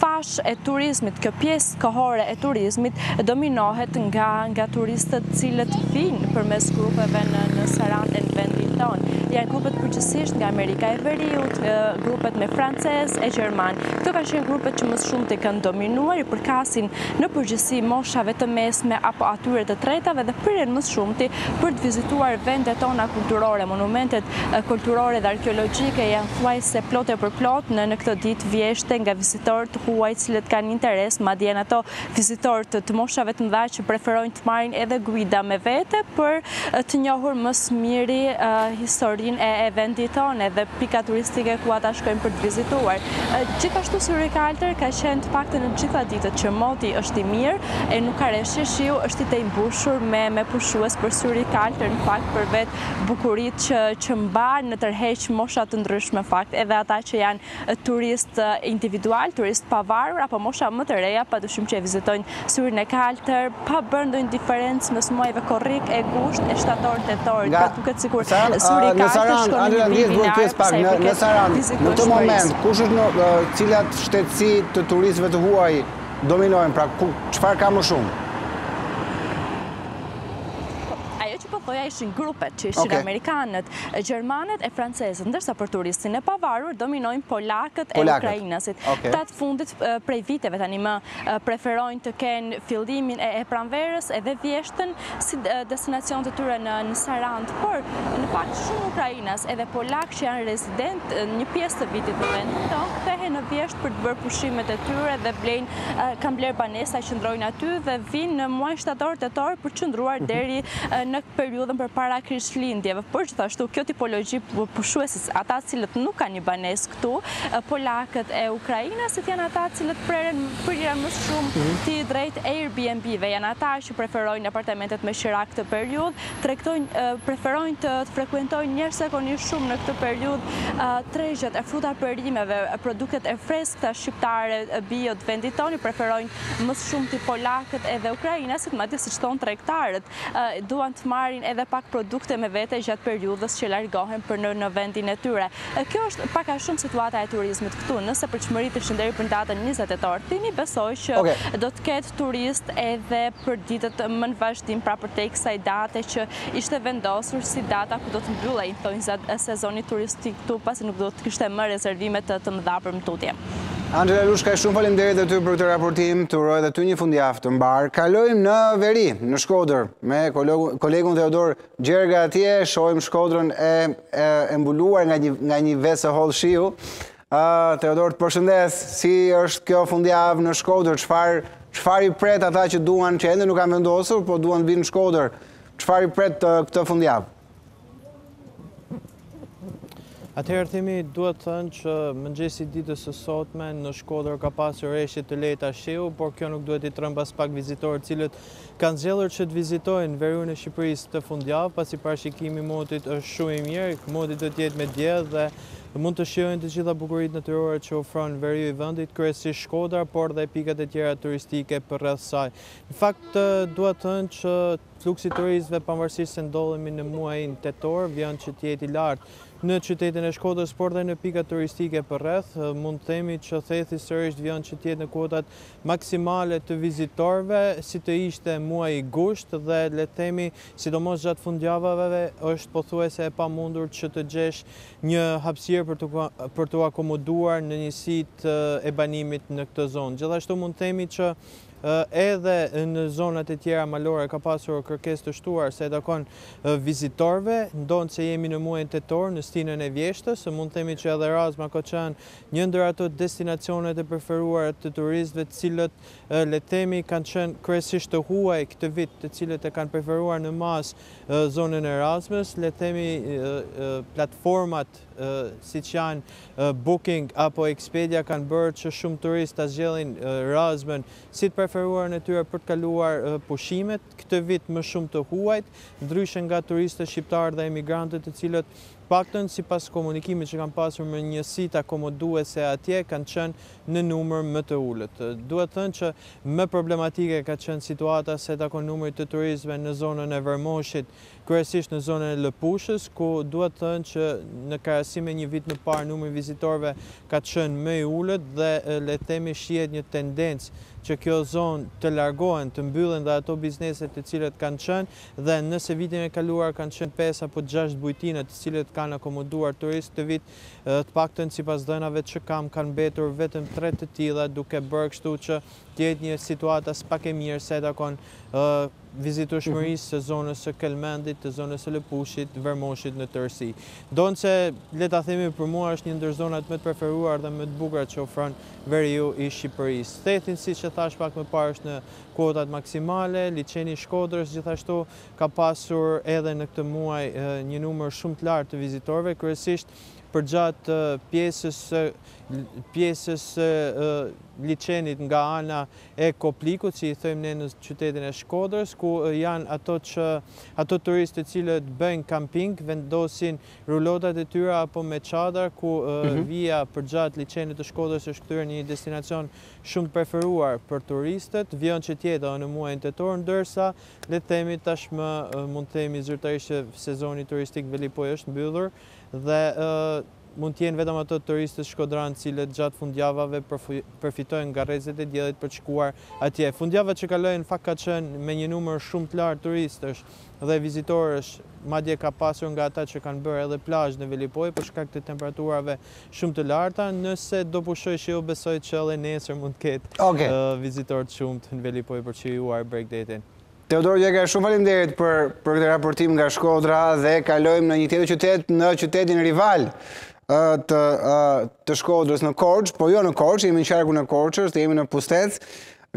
fashë e turizmit, kjo pjesë kohore e turizmit dominohet nga nga turistët të cilët vijnë përmes grupeve në në Sarandë e në vendin tonë. Janë grupet përgjithësisht nga Amerika e Veriut, grupet me francezë e gjermanë. Këto kanë qenë grupet që më së shumti kanë dominuar, i përkasin në përgjithësi moshave të mesme apo atyre të treta dhe priren më së shumti për të vizituar vendet tona kulturore, monumentet kulturore dhe arkeologike janë thuajse plot e përplot në në këto ditë vjeshte nga vizitorë të huaj të cilët kanë interes, madje janë ata vizitorët të të moshave të mëdha që preferojnë të marrin edhe guida me vete për të njohur më së miri historinë e e vendit tonë dhe pikat turistike ku ata shkojnë për të vizituar. Gjithashtu Syri i Kaltër ka qenë të paktën gjitha ditët që moti është i mirë e nuk ka reshje shiu është i tejmbushur me, me pushues por Syri i Kaltër në fakt për vetë bukuritë që, që mban, tërheq mosha të ndryshme në fakt edhe ata që janë turistë individualë, turistë të pavarur, apo mosha më të reja, pa dyshim që e vizitojnë syrin e kaltër, pa bërë ndonjë diferencë mes muajve korrik e gusht e shtator tetorit, pra duket sikur syri i kaltër shkon, përsa i përket vizitueshmërisë. Në këtë moment, kush është në cilat shtetësi të turistëve të huaj dominojnë, pra çfarë ka më shumë? Ajo që po thoja ishin grupet, që ishin amerikanët, Gjermanët e francezët, ndërsa për turistin e pavarur dominojnë polakët e ukrainasit. Këta fundit prej viteve tani më preferojnë të kenë fillimin e pranverës edhe vjeshtën si destinacion të tyre në Sarandë, por në fakt shumë ukrainas edhe polakë që janë rezidentë një pjesë të vitit në vendin tonë, kthehen në vjeshtë për të bërë pushimet e tyre dhe blejnë, kanë blerë banesa, qëndrojnë aty dhe vinë në muajin shtator, tetor për të qëndruar deri në periudhën përpara Krishtlindjeve, por gjithashtu kjo tipologji pushuesit, ata të cilët nuk kanë një banesë këtu, polakët e ukrainasit janë ata të cilët priren më shumë mhm. Timi drejt Airbnb-ve, janë ata që preferojnë apartamentet me qira këtë periudhë, preferojnë të frekuentojnë i shikon shumë në këtë periudhë tregjet e fruta perimeve, produktet e freskëta shqiptare, bio të vendit tonë i preferojnë më shumë Timi polakët edhe ukrainasit, madje siç thonë tregtarët, duan të marrin edhe pak produkte me vete gjatë periudhës që largohen për në, në vendin e tyre. Kjo është pak a shumë situata e turizmit këtu. Nëse pritshmëritë ishin deri për datën 20 tetor, Timi besoj që okay. do të ketë turistë edhe për ditët më në vazhdim, pra përtej kësaj date që ishte vendosur si data ku do të mbyllej thuajse sezoni turistik këtu, pasi nuk do të kishte më rezervime të mëdha për më tutje. Anxhela Lushkaj, shumë faleminderit dhe ty për këtë raportim, të uroj dhe ty një fundjavë të mbarë. Kalojmë në veri, në Shkodër, me kolegun Teodor Gjerga atje, shohim Shkodrën e, e, e mbuluar nga një, nga një vesë e hollë shiu. Uh, Teodor, të përshëndes, si është kjo fundjavë në Shkodër, çfarë, çfarë i pret ata që duan, që ende nuk kanë vendosur, po duan të vinë në Shkodër, çfarë i pret këtë fundjavë? Atëherë Timi duhet thënë që mëngjesi i ditës së sotme në Shkodër ka pasur reshje të lehta shiu, por kjo nuk duhet t'i trembë aspak vizitorët, të cilët kanë zgjedhur që të vizitojnë veriun e Shqipërisë këtë fundjavë, pasi parashikimi i motit është shumë i mirë, moti do të jetë me diell dhe mund të shijojnë të gjitha bukuritë natyrore që ofron veriu i vendit, kryesisht Shkodra, por dhe pikat e tjera turistike përreth saj. Në fakt duhet thënë që Fluksi i turistëve pavarësisht se ndodhemi në muajin tetor, vijon që të jetë i lartë. Në qytetin e Shkodrës, por dhe në pikat turistike përreth, mund të themi që Thethi sërish vijon që të jetë në kuotat maksimale të vizitorëve, si të ishte muaji gusht dhe le të themi, sidomos gjatë fundjavave, është pothuajse e pamundur që të gjesh një hapësirë për të për t'u akomoduar në njësitë e banimit në këtë zonë. Gjithashtu mund të themi që Edhe në zonat e tjera malore ka pasur kërkesë të shtuar sa i takon vizitorëve, ndonëse jemi në muajin tetor në stinën e vjeshtës, mund të themi që edhe Razma ka qenë një ndër ato destinacionet e preferuara të turistëve të cilët le të themi kanë qenë kryesisht të huaj këtë vit të cilët e kanë preferuar në masë zonën e Razmës, le të themi platformat siç janë Booking apo Expedia kanë bërë që shumë turistë ta zgjedhin Razmën si të preferuarën e tyre për të kaluar pushimet, këtë vit më shumë të huajt, ndryshe nga turistët shqiptarë dhe emigrantët të cilët paktën sipas komunikimit që kanë pasur me njësitë akomoduese atje kanë qenë në numër më të ulët. Duhet thënë që më problematike ka qenë situata sa i takon numrit të turistëve në zonën e Vermoshit kryesisht në zonën e Lëpushës, ku duhet thënë që në krahasim me një vit më parë numri i vizitorëve ka qenë më i ulët dhe le të themi shihet një tendencë që kjo zonë të largohen, të mbyllen dhe ato biznese të cilat kanë qenë dhe nëse vitin e kaluar kanë qenë pesë apo gjashtë bujtina të cilat kanë akomoduar turistë këtë vit të paktën sipas dhënave që kam kanë mbetur vetëm tre të tilla duke bërë kështu që të jetë një situatë aspak e mirë sa i takon vizitueshmërisë së zonës së Kelmendit, të zonës së Lëpushit, Vermoshit në tërësi. Ndonëse, le ta themi, për mua është një ndër zonat më të preferuar dhe më të bukura që ofron veriu i Shqipërisë. Thethin, siç thashë pak më parë, është në kuotat maksimale, liqeni i Shkodrës gjithashtu ka pasur edhe në këtë muaj një numër shumë të lartë të vizitorëve, kryesisht përgjatë pjesës pjesës së liqenit nga ana e Koplikut si i thojmë ne në qytetin e Shkodrës, ku janë ato që ato turistë të cilët bëjnë kamping, vendosin rulotat e tyre apo me çadra ku vija përgjatë liqenit të Shkodrës është kthyer në një destinacion shumë preferuar për turistët, vijon që të jetë edhe në muajin tetor, ndërsa le të themi tashmë mund të themi zyrtarisht që sezoni turistik Velipojë është mbyllur dhe mund të jenë vetëm ato turistët shkodranë të cilët gjatë fundjavave përfitojnë nga rrezet e diellit për të shkuar atje. Fundjava që kaloi në fakt ka qenë me një numër shumë të lartë turistësh dhe vizitorësh, madje ka pasur nga ata që kanë bërë edhe plazh në Velipojë për shkak të temperaturave shumë të larta, nëse do pushojë shiu besoj që edhe nesër mund të ketë vizitorë të shumtë në Velipojë për të shijuar bregdetin. Teodor Gjekaj, shumë faleminderit për për këtë raportim nga Shkodra dhe kalojmë në një tjetër qytet, në qytetin rival të të Shkodrës në Korçë, po jo në Korçë, jemi në qarkun e Korçës, të jemi në Pustec.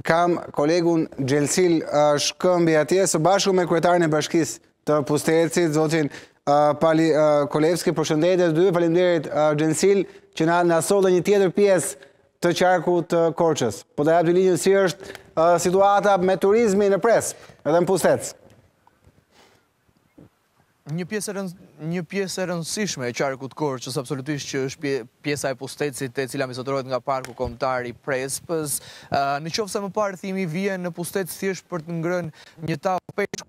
Kam kolegun Xhensil Shkëmbi atje së bashku me kryetarin e bashkisë të Pustecit, zotin Pali Kolevski, përshëndetje të dy, faleminderit Xhensil që na na solle një tjetër pjesë të qarkut të Korçës. Po të jap linjën si është situata me turizmin në Prespë edhe në Pustec. Një pjesë e një pjesë e rëndësishme e qarkut të Korçës absolutisht që është pjesa e Pustecit e cila mbizotërohet nga parku kombëtar i Prespës. Në qoftë se më parë themi vijnë në Pustec thjesht për të ngrënë një tavë peshk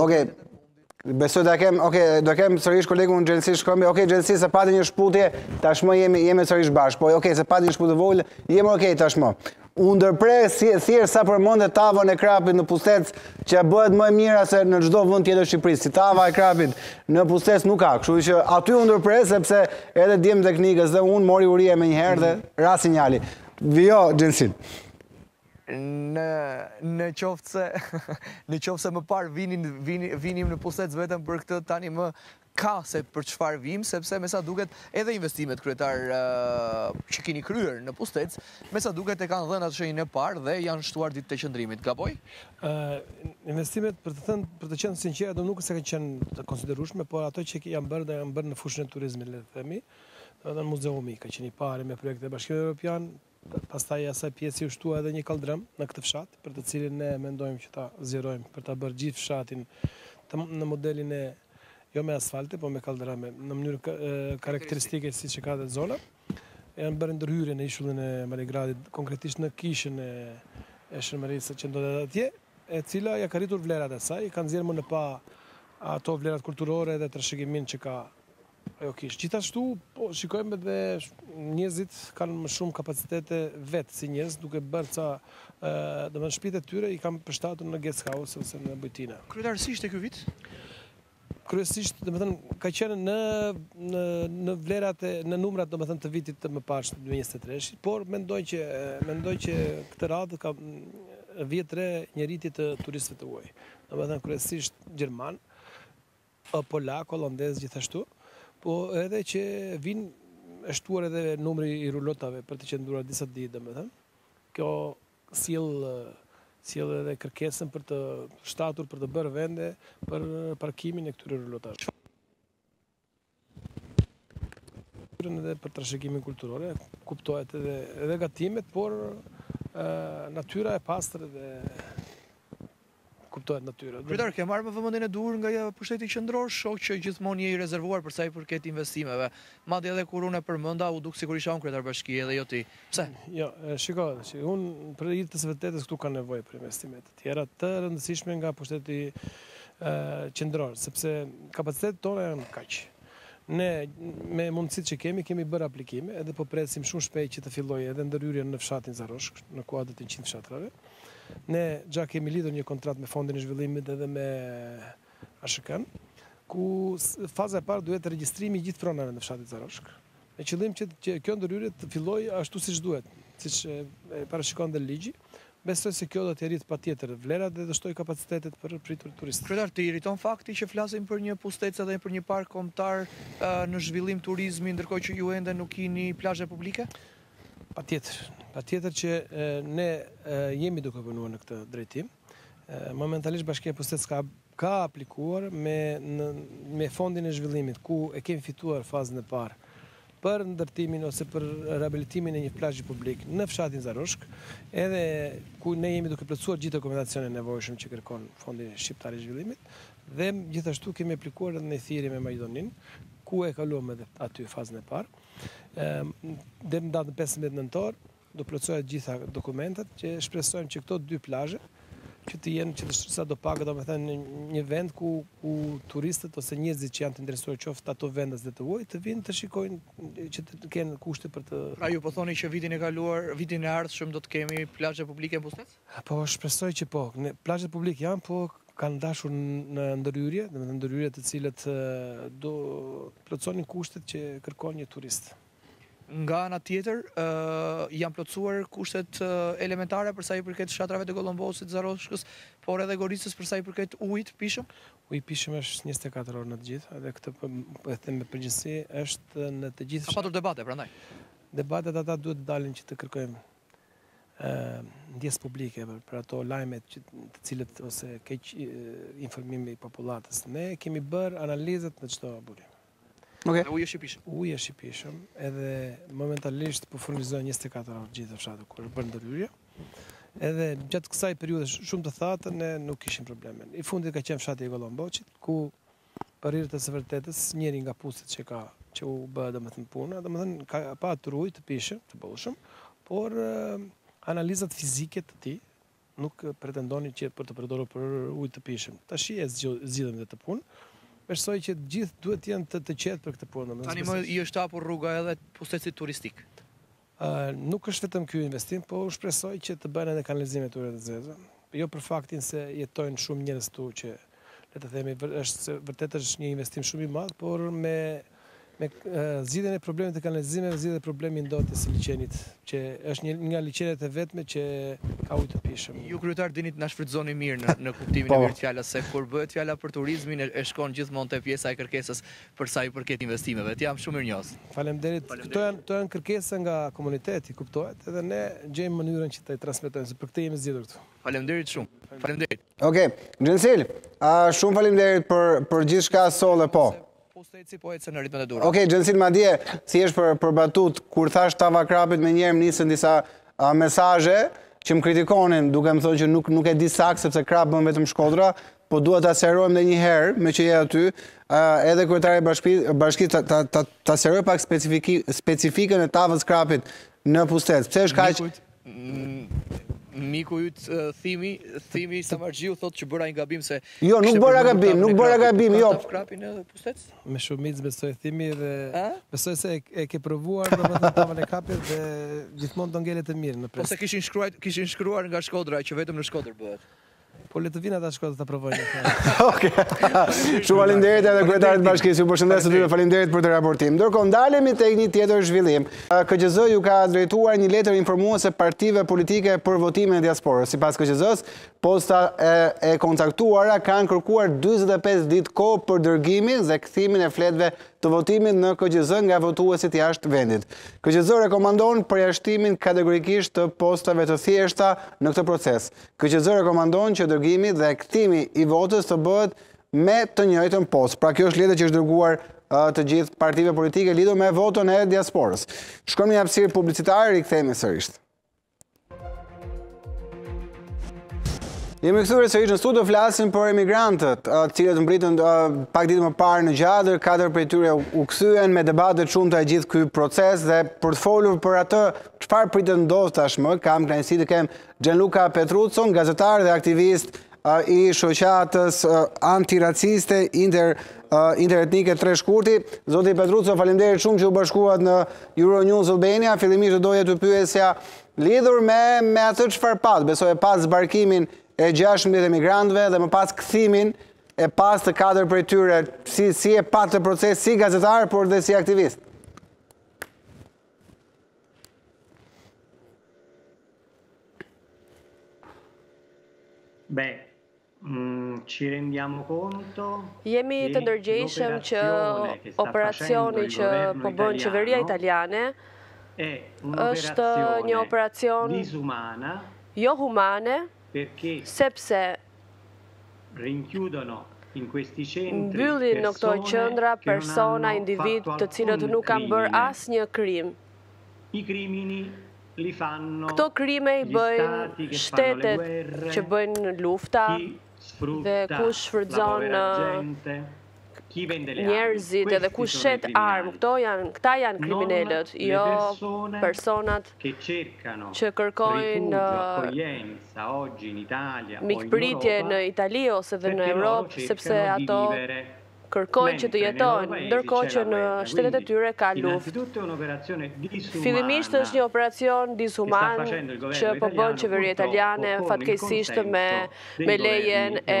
Oke, besoj të kem, oke, do kem sërish kolegun Xhensil Shkëmbi, oke, Xhensil, se pati një shkëputje, tashmë jemi, jemi sërish bashkë, po, oke, se pati një shkëputje të vogël, jemi oke, tashmë. Unë ndërpre, se, thjesht sa përmende tavën e krapit në Pustec, që bëhet më e mira se në çdo vend tjetër të Shqipërisë, si tava e krapit në Pustec nuk ka, kështu që aty u ndërpre, sepse edhe djemtë e teknikës dhe na mori uria menjëherë dhe ra sinjali. Vijo, Xhensil. Në në qoftë se në qoftë se më parë vinin vini vinim në Pustec vetëm për këtë tanimë ka se për çfarë vijmë sepse me sa duket edhe investimet kryetar që keni kryer në Pustec me sa duket e kanë dhënë atë shenjën e parë dhe janë shtuar ditët e qëndrimit. Gaboj? Ë investimet për të thënë për të qenë sinqert nuk se kanë qenë të konsiderueshme, por ato që janë bërë dhe janë bërë në fushën e turizmit le të themi, edhe muzeumi ka qenë i pari me projektet e Bashkimit Evropian, Pastaj asaj pjese iu shtua edhe një kalldrëm në këtë fshat, për të cilin ne mendojmë që ta zgjerojmë për ta bërë gjithë fshatin në modelin e jo me asfalte, po me kalldrëme, në mënyrë karakteristike siç e ka edhe zona. Janë bërë ndërhyrje në ishullin e Maligradit, konkretisht në kishën e Shën Marisë që ndodhet atje, e cila ia ka rritur vlerat e saj, i ka nxjerrë më në pah ato vlerat kulturore dhe trashëgiminë që ka Ajo kishë. Gjithashtu, po shikojmë edhe njerëzit kanë më shumë kapacitete vetë si njerëz duke bërë ca, domethënë shtëpitë e tyre i kanë përshtatur në guest house ose në bujtina. Kryetar, si ishte ky vit? Kryesisht, domethënë, ka qenë në në në vlerat e në numrat, domethënë, të vitit të mëparshëm, të 2023-shit, por mendoj që mendoj që këtë radhë kam vënë re një rritje të turistëve të huaj. Domethënë kryesisht gjermanë, polak holandez gjithashtu po edhe që vin është shtuar edhe numri i rulotave për të qëndruar disa ditë domethënë kjo sjell sjell edhe kërkesën për të shtatur për të bërë vende për parkimin e këtyre rulotave kulturën dhe për trashëgimin kulturore, kuptohet edhe edhe gatimet, por ë natyra e pastër dhe kuptohet natyrë. Kryetar, ke marrë vëmendjen e duhur nga pushteti qendror? Shoh që gjithmonë je i rezervuar për sa i përket investimeve. Madje edhe kur unë e përmenda, u duk sikur isha unë kryetar bashkie dhe jo ti. Pse? Jo, shiko, unë për hir të së vërtetës këtu kanë nevojë për investime të tjera të rëndësishme nga pushteti qendror, sepse kapacitetet tona janë kaq. Ne me mundësitë që kemi, kemi bërë aplikime edhe po presim shumë shpejt që të fillojë edhe ndërhyrja në fshatin Zaroshk, në kuadër të 100 fshatrave. Ne gja kemi lidhur një kontratë me Fondin e Zhvillimit edhe me ASHK-në, ku faza e parë duhet regjistrimi i gjithë pronave në fshatin Zaroshk, me qëllim që kjo ndërhyrje të fillojë ashtu siç duhet, siç e parashikon dhe ligji. Besoj se kjo do të rritë patjetër vlerat dhe do shtojë kapacitetet për pritur turistë. Kryetar, të irriton fakti që flasim për një Pustec edhe për një park kombëtar në zhvillim turizmi, ndërkohë që ju ende nuk kini plazhe publike? Patjetër, patjetër që ne jemi duke punuar në këtë drejtim. Momentalisht Bashkia e Pustecit ka ka aplikuar me me fondin e zhvillimit ku e kemi fituar fazën e parë për ndërtimin ose për rehabilitimin e një plazhi publik në fshatin Zaroshk, edhe ku ne jemi duke plotësuar gjithë dokumentacionin e nevojshëm që kërkon Fondi Shqiptar i Zhvillimit dhe gjithashtu kemi aplikuar edhe në thirrje me Maqedoninë, ku e kaluam edhe aty fazën e parë. Deri në datën 15 nëntor do plotësohet gjitha dokumentet që shpresojmë që këto dy plazhe që të jenë që të sa do pak, domethënë në një vend ku ku turistët ose njerëzit që janë të interesuar qoftë ato vendas dhe të huaj të vinë të shikojnë që të kenë kushte për të. Pra ju po thoni që vitin e kaluar, vitin e ardhshëm do të kemi plazhe publike në Pustec? Po, shpresoj që po. Plazhet publikë janë, po kanë dashur një ndërhyrje, domethënë ndërhyrje të cilët do plotësonin kushtet që kërkon një turist. Nga ana tjetër, janë plotësuar kushtet elementare për sa i përket fshatrave të Gollomboçit, Zaroshkës, por edhe Goricës për sa i përket ujit të pijshëm? Uji i pijshëm është njëzet e katër orë në të gjithë, edhe këtë po e them me përgjegjësi, është në të gjithë fshatrat. Ka patur debate prandaj? Debatet ata duhet të dalin që të kërkojnë. ndjesë publike për, për ato lajme që, të cilët ose keqinformimi i popullatës. Ne kemi bërë analizat në çdo burim. Okay. Uji është i pishëm. Uji është i pishëm, edhe momentalisht po furnizojmë 24 orë gjithë fshatrat ku është bërë ndërhyrja. Edhe gjatë kësaj periudhe shumë të thatë ne nuk kishim probleme. I fundit ka qenë fshati i Gollomboçit, ku Për hir të së vërtetës, njëri nga puset që ka, që u bë domethënë puna, domethënë ka patur ujë të pishëm, të bollshëm, por analizat fizike të tij nuk pretendonin që për t'u përdorur për ujë të pishëm. Tash e zgjidhëm dhe këtë punë. Besoj që të gjithë duhet të jenë të qetë për këtë punë. Tani më i është hapur rruga edhe Pustecit turistik. Nuk është vetëm ky investim, po unë shpresoj që të bëhen edhe kanalizimet e ujërave të zeza, jo për faktin se jetojnë shumë njerëz këtu që le të themi është vërtet është një investim shumë i madh, por me me zgjidhjen e problemit të kanalizimeve zgjidhet problemi i ndotjes së liqenit, që është një nga liqenet e vetme që ka ujë të pijshëm. Ju kryetar dini të na shfrytëzoni mirë në, në kuptimin e mirë të fjalës se kur bëhet fjala për turizmin e çon gjithmonë te pjesa e kërkesës. për sa i përket investimeve. Të jam shumë mirënjohës. Faleminderit. Këto janë, këto janë kërkesa nga komuniteti, kuptohet, edhe ne gjejmë mënyrën që t'i transmetojmë, se për këtë jemi zgjedhur këtu. Faleminderit shumë. Faleminderit. Okej, okay. Gjensil, uh, shumë faleminderit për për gjithçka solle po. Pusteci po ecën në ritmin e duhur. Okej, okay, Gjensil madje si është për për batutë kur thashë tava e krapit menjëherë nisën disa uh, mesazhe që më kritikonin duke më thënë që nuk nuk e di saktë sepse krap bën vetëm Shkodra, Po dua ta sqarojmë dhe një herë, meqë je aty, edhe kryetari i bashkisë, bashkisë ta, ta, ta, ta sqarojë pak specifiki, specifikën e tavës së krapit në Pustec. Pse është kaq... Miku yt, mm, miku yt eh, Thimi, Thimi Samarxhiu thotë që bëra një gabim se Jo, nuk kishte bëra përmendur gabim, tavën nuk e bëra krapit. gabim, Ka jo. tavë krapi në Pustec? Me shumicë besoj Thimi dhe A? besoj se e, e ke provuar domethënë tavën e krapit dhe gjithmonë do ngelet e mirë në Prespë. Po se kishin shkruar, kishin shkruar nga Shkodra që vetëm në Shkodër bëhet. Po le të vinë ata shkodranë ta provojnë një herë. Okej. Shumë faleminderit edhe kryetarit të bashkisë. Ju përshëndes të dy dhe faleminderit për këtë raportim. Ndërkohë ndalemi tek një tjetër zhvillim. KQZ u ka drejtuar një letër informuese partive politike për votimin e diasporës. Sipas KQZ-s, postat e kontaktuara kanë kërkuar 45 ditë kohë për dërgimin dhe kthimin e fletëve të votimit në KQZ nga votuesit jashtë vendit. KQZ rekomandon përjashtimin kategorikisht të postave të thjeshta në këtë proces. KQZ rekomandon që dërgimi dhe kthimi i votës të bëhet me të njëjtën postë. Pra kjo është letra që është dërguar të gjithë partive politike lidhur me votën e diasporës. Shkojmë në një hapësirë publicitare, rikthehemi sërish. Jemi kthyer sërish në studio, flasim për emigrantët, të cilët mbërritën pak ditë më parë në Gjadër, katër prej tyre u kthyen, me debate të shumta i gjithë ky proces dhe për të folur për atë çfarë pritet të ndodhë tashmë, kam kënaqësinë të kem Gianluca Petruzzo, gazetar dhe aktivist i shoqatës antiraciste inter interetnike tre shkurti. Zoti Petruzzo, falemderit shumë që u bashkuat në Euronews Albania. Fillimisht do doja t'ju pyesja lidhur me, me atë çfarë patë, besoj e patë zbarkimin e 16 emigrantve dhe më pas kthimin pas të katër prej tyre, si, si e patë këtë proces si gazetar, por dhe si aktivist. Beh, mm, ci rendiamo conto Jemi të ndërgjegjshëm që operacioni që po bën qeveria italiane është një operacion jo humane Sepse mbyllin në këto qendra persona, individë, të cilët nuk kanë bërë asnjë krim. Këto krime i bëjnë shtetet që bëjnë lufta dhe kush shfrytëzon njerëzit edhe kush shet armë, këto janë, këta janë kriminelët, jo personat që kërkojnë mikpritje në Itali ose dhe në Evropë, sepse ato kërkojnë që të jetojnë, ndërkohë që në shtetet e tyre ka luftë. Fillimisht është një operacion dishuman që po bën qeveria italiane, fatkeqësisht me lejen e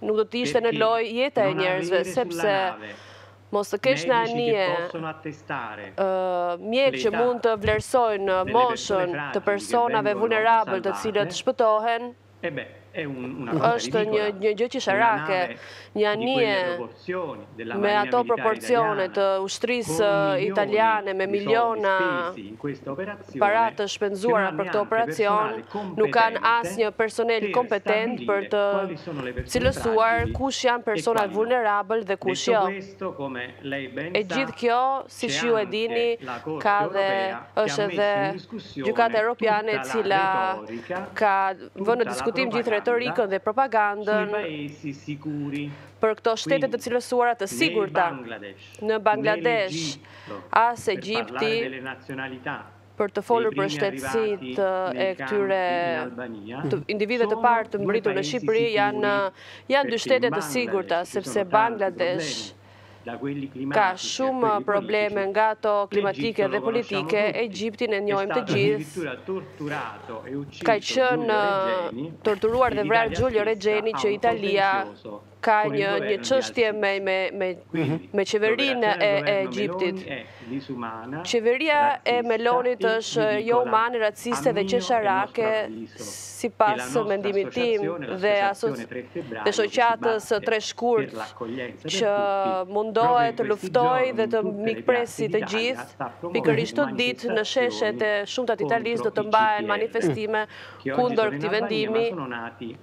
nuk do të ishte në lojë jeta e njerëzve, sepse mos të kesh në anije mjekë që mund të vlerësojnë moshën të personave vulnerabël të cilët shpëtohen, është një gjë qesharake, një anije Me ato proporcione të ushtrisë italiane me miliona para të shpenzuara për këtë operacion, nuk kanë asnjë personel kompetent për të cilësuar kush janë personat vulnerabël dhe kush jo. E gjithë kjo, siç ju e dini, ka dhe është edhe Gjykata Europiane e cila ka vënë në diskutim gjithë retorikën dhe propagandën për këto shtete të cilësuara të sigurta, në Bangladesh, as Egjipti, për të folur për shtetësit e këtyre individëve të parë të mbërritur në Shqipëri, janë dy shtete të sigurta, sepse Bangladesh ka shumë probleme nga ato klimatike dhe politike, Egjiptin e njohim të gjithë, ka qenë torturuar dhe vrarë Xhulio Rexheni që Italia ka një një çështje me me me me qeverinë e e Egjiptit. Qeveria e Melonit është jo humane, raciste dhe qesharake sipas mendimit tim dhe asos dhe shoqatës Tre Shkurt që mundohet të luftojë dhe të mikpresë të gjithë. Pikërisht këto ditë në sheshet e shumta të Italisë do të mbahen manifestime kundër këtij vendimi.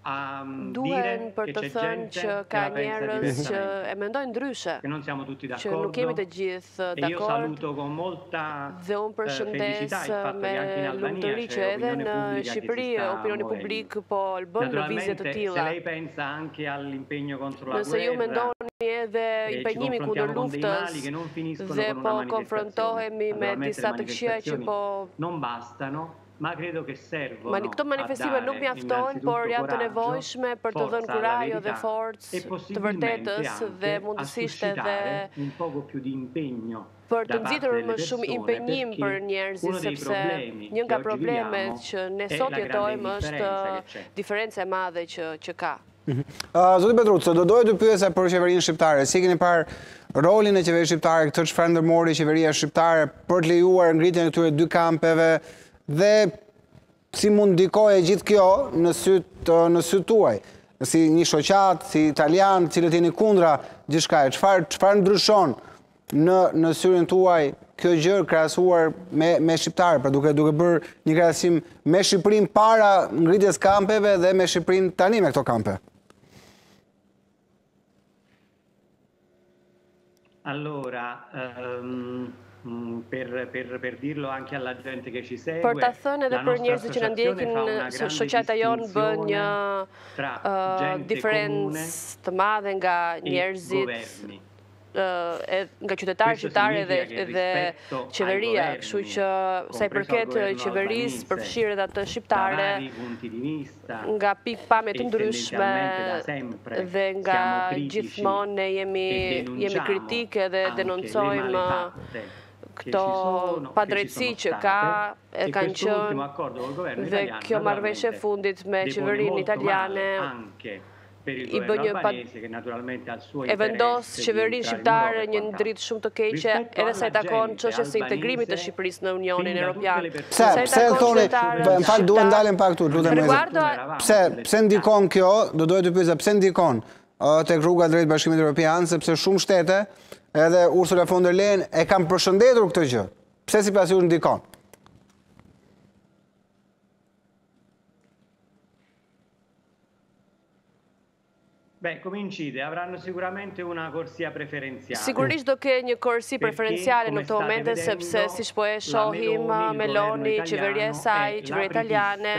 Duhen për të thënë që ka njerëz që e mendojnë ndryshe, që nuk jemi të gjithë dakord dhe unë përshëndes me lumturi që edhe në Shqipëri opinioni publik po bën lëvizje të tilla. Nëse ju mendoni edhe impenjimi kundër luftës dhe po konfrontohemi me disa të këqija që po Këto manifestime nuk mjaftojnë, por janë të nevojshme për të dhënë kurajo dhe forcë të vërtetës dhe mundësisht edhe për të nxitur më shumë impenjim për njerëzit, sepse një nga problemet që ne sot jetojmë është indiferenca e madhe që ka. Zoti Petruc, do doja t'ju pyesja për qeverinë shqiptare. Si keni parë rolin e qeverisë shqiptare, këtë çfarë ndërmori qeveria shqiptare për të lejuar ngritjen e këtyre dy kampeve dhe si mund ndikojë e gjithë kjo në sytë në sytë tuaj, si një shoqatë, si italian, të cilët jeni kundra gjithë kësaj, çfarë, çfarë ndryshon në në syrin tuaj kjo gjë krahasuar me me shqiptarët, pra duke duke bërë një krahasim me Shqipërinë para ngritjes së kampeve dhe me Shqipërinë tani me këto kampe. Allora, um... Mm, per, per, per dirlo anche alla gente che ci segue, për ta thënë edhe për njerëzit që na ndjekin, shoqata jonë bën një uh, diferencë të madhe nga njerëzit nga qytetarët shqiptarë dhe qeveria, kështu që sa i përket qeverisë përfshirë dhe atë shqiptare, nga pikëpamje të ndryshme dhe nga gjithmonë ne jemi kritike dhe denoncojmë këto padrejtësi që ka e kanë qenë dhe kjo marrëveshje e fundit me qeverinë italiane i bë një pa e vendos qeverinë shqiptare në një dritë shumë të keqe edhe sa i takon çështjes së integrimit të Shqipërisë në Unionin Europian. Pse, pse e thoni, më fal do të ndalem pak këtu, të lutem. Riguardo pse pse ndikon kjo, do doja t'ju pyesja pse ndikon tek rruga drejt Bashkimit Europian sepse shumë shtete edhe Ursula von der Leyen e kanë përshëndetur këtë gjë. Pse sipas jush ndikon? Sigurisht do ketë një korsi preferenciale në këto momente sepse siç po e shohim Meloni, qeveria e saj, qeveria italiane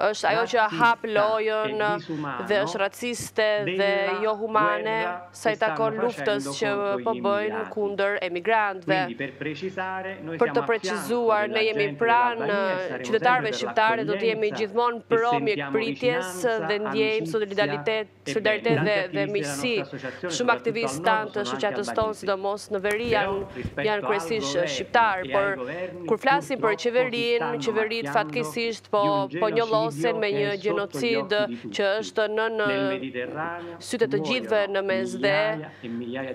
është ajo që hap lojën dhe është raciste dhe jo humane. sa i takon luftës që po bëjnë kundër emigrantëve. Për të precizuar, ne jemi pranë qytetarëve shqiptarë dhe do të jemi gjithmonë pro mikpritjes dhe ndjejmë solidaritet dhe miqësi. Shumë aktivistë tanë të shoqatës tonë, sidomos në veri janë kryesisht shqiptarë, por kur flasim për qeverinë, qeveritë fatkeqësisht po njollosen me një gjenocid që është nën sytë e të gjithëve në Mesdhe,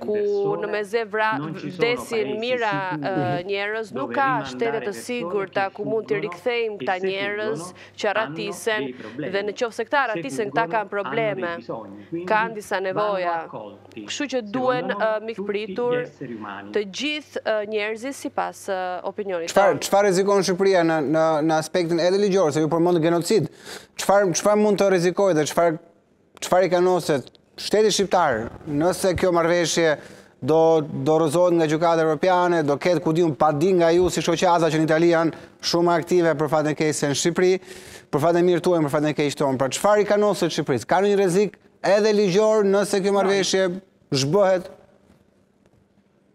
ku në Mesdhe vdesin mijëra njerëz, nuk ka shtete të sigurta ku mund t'i rikthejmë këta njerëz që arratisen dhe në qoftë se këta arratisen këta kanë probleme, kanë disa nevoja. Kështu që duhen mikpritur të gjithë njerëzit sipas opinionit tonë. Çfarë rrezikon Shqipëria në aspektin edhe ligjor, se ju përmendët gjenocid, çfarë mund të rrezikojë dhe çfarë Çfarë i kanoset shtetit shqiptar, nëse kjo marrëveshje do rrëzohet nga gjykata europiane, do ketë ku di unë padi nga ju si shoqata që në Itali janë shumë aktive për fatin e keq se në Shqipëri, për fatin e mirë tuaj, për fatin e keq tonë. Pra çfarë i kanoset Shqipërisë? Ka ndonjë rrezik edhe ligjor nëse kjo marrëveshje zhbëhet?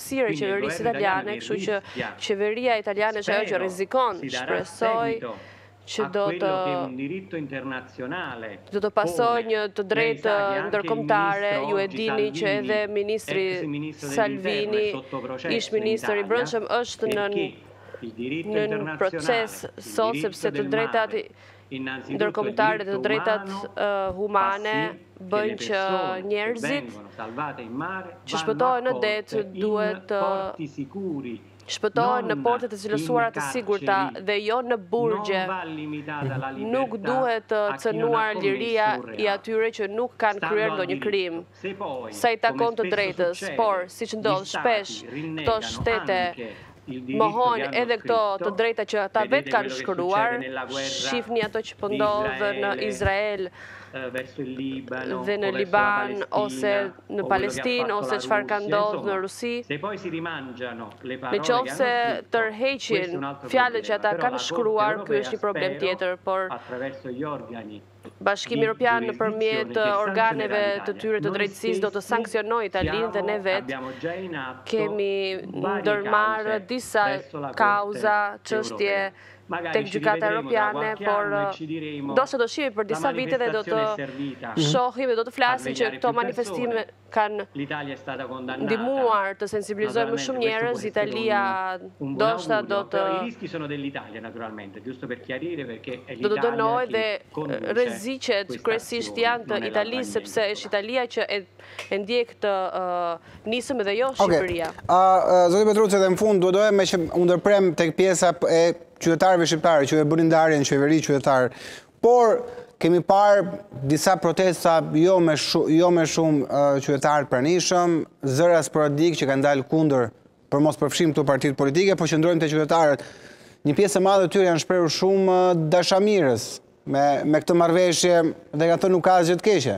hapësirë qeverisë italiane, kështu që qeveria italiane është ajo që rrezikon, shpresoj që do të do të pasojë një të drejtë ndërkombëtare, ju e dini që edhe ministri Salvini, ish ministër i Brendshëm është nën nën proces sot sepse të drejtat ndërkombëtare dhe të drejtat humane bëjnë që njerëzit që shpëtohen në det duhet të shpëtohen në porte të cilësuara të sigurta dhe jo në burgje. Nuk duhet cënuar liria i atyre që nuk kanë kryer ndonjë krim, sa i takon të drejtës, por, siç ndodh shpesh, këto shtete mohojnë edhe këto të drejta që ata vetë kanë shkruar, shifni ato që po ndodh në Izrael dhe në Liban, ose në Palestinë, ose çfarë ka ndodh në Rusi, në qoftë se tërheqin fjalët që ata kanë shkruar, kjo është një problem tjetër, por Bashkimi Europian nëpërmjet organeve të tyre të drejtësisë do të sanksionojë Italinë dhe ne vetë kemi ndërmarrë disa kauza, çështje tek Gjykata Europiane, por ndoshta do shihemi pas disa vite dhe do të shohim dhe do të flasim që këto manifestime kanë ndihmuar të sensibilizojmë më shumë njerëz, Italia ndoshta do të do të dënohet dhe rreziqet kryesisht janë të Italisë sepse është Italia që e ndjek këtë nisëm dhe jo Shqipëria. Okej. Zoti Petrucci edhe në fund do doja meqë u ndërpremë tek pjesa e qytetarëve shqiptarë që e bëni ndarjen qeveri qytetar. Por, kemi parë disa protesta jo me, shu, jo me shumë uh, qytetarë të pranishëm, zëra sporadikë që kanë dalë kundër për mos përfshirë këtu partitë politike, po qëndrojmë te qytetarët. Një pjesë e madhe e tyre janë shprehur shumë dashamirës me, me këtë marrëveshje dhe kanë thënë nuk ka asgjë të keqe.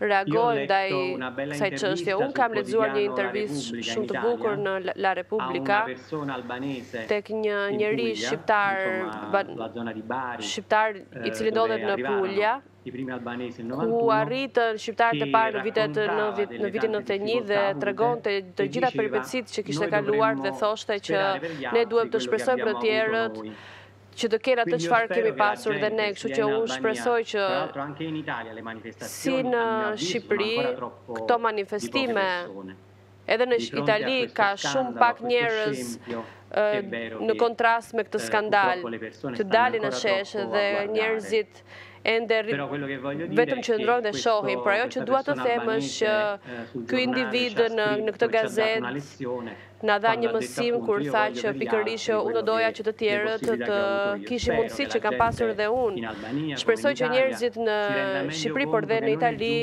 Reagojnë ndaj kësaj çështje. Unë kam lexuar një intervistë shumë të bukur në La Repubblica tek një njeri shqiptar, shqiptar i cili ndodhet në Puglia, ku arritën shqiptarët e parë në vitet nëntëdhjetë, në vitin nëntëdhjetë e një dhe tregonte të gjitha peripecitë që kishte kaluar dhe thoshte që ne duhet të shpresojmë për të tjerët që të kenë atë çfarë kemi pasur dhe ne, kështu që unë shpresoj që si në Shqipëri këto manifestime edhe në Itali ka shumë pak njerëz në kontrast me këtë skandal të dalin në sheshe dhe njerëzit Ende vetëm qëndrojnë dhe shohin, por ajo që dua të them është që ky individ në, në këtë gazetë na dha një mësim kur tha që pikërish që unë doja që të tjerët të kishin mundësi që kam pasur dhe unë. Shpresoj që njerëzit në Shqipëri, por dhe në Itali,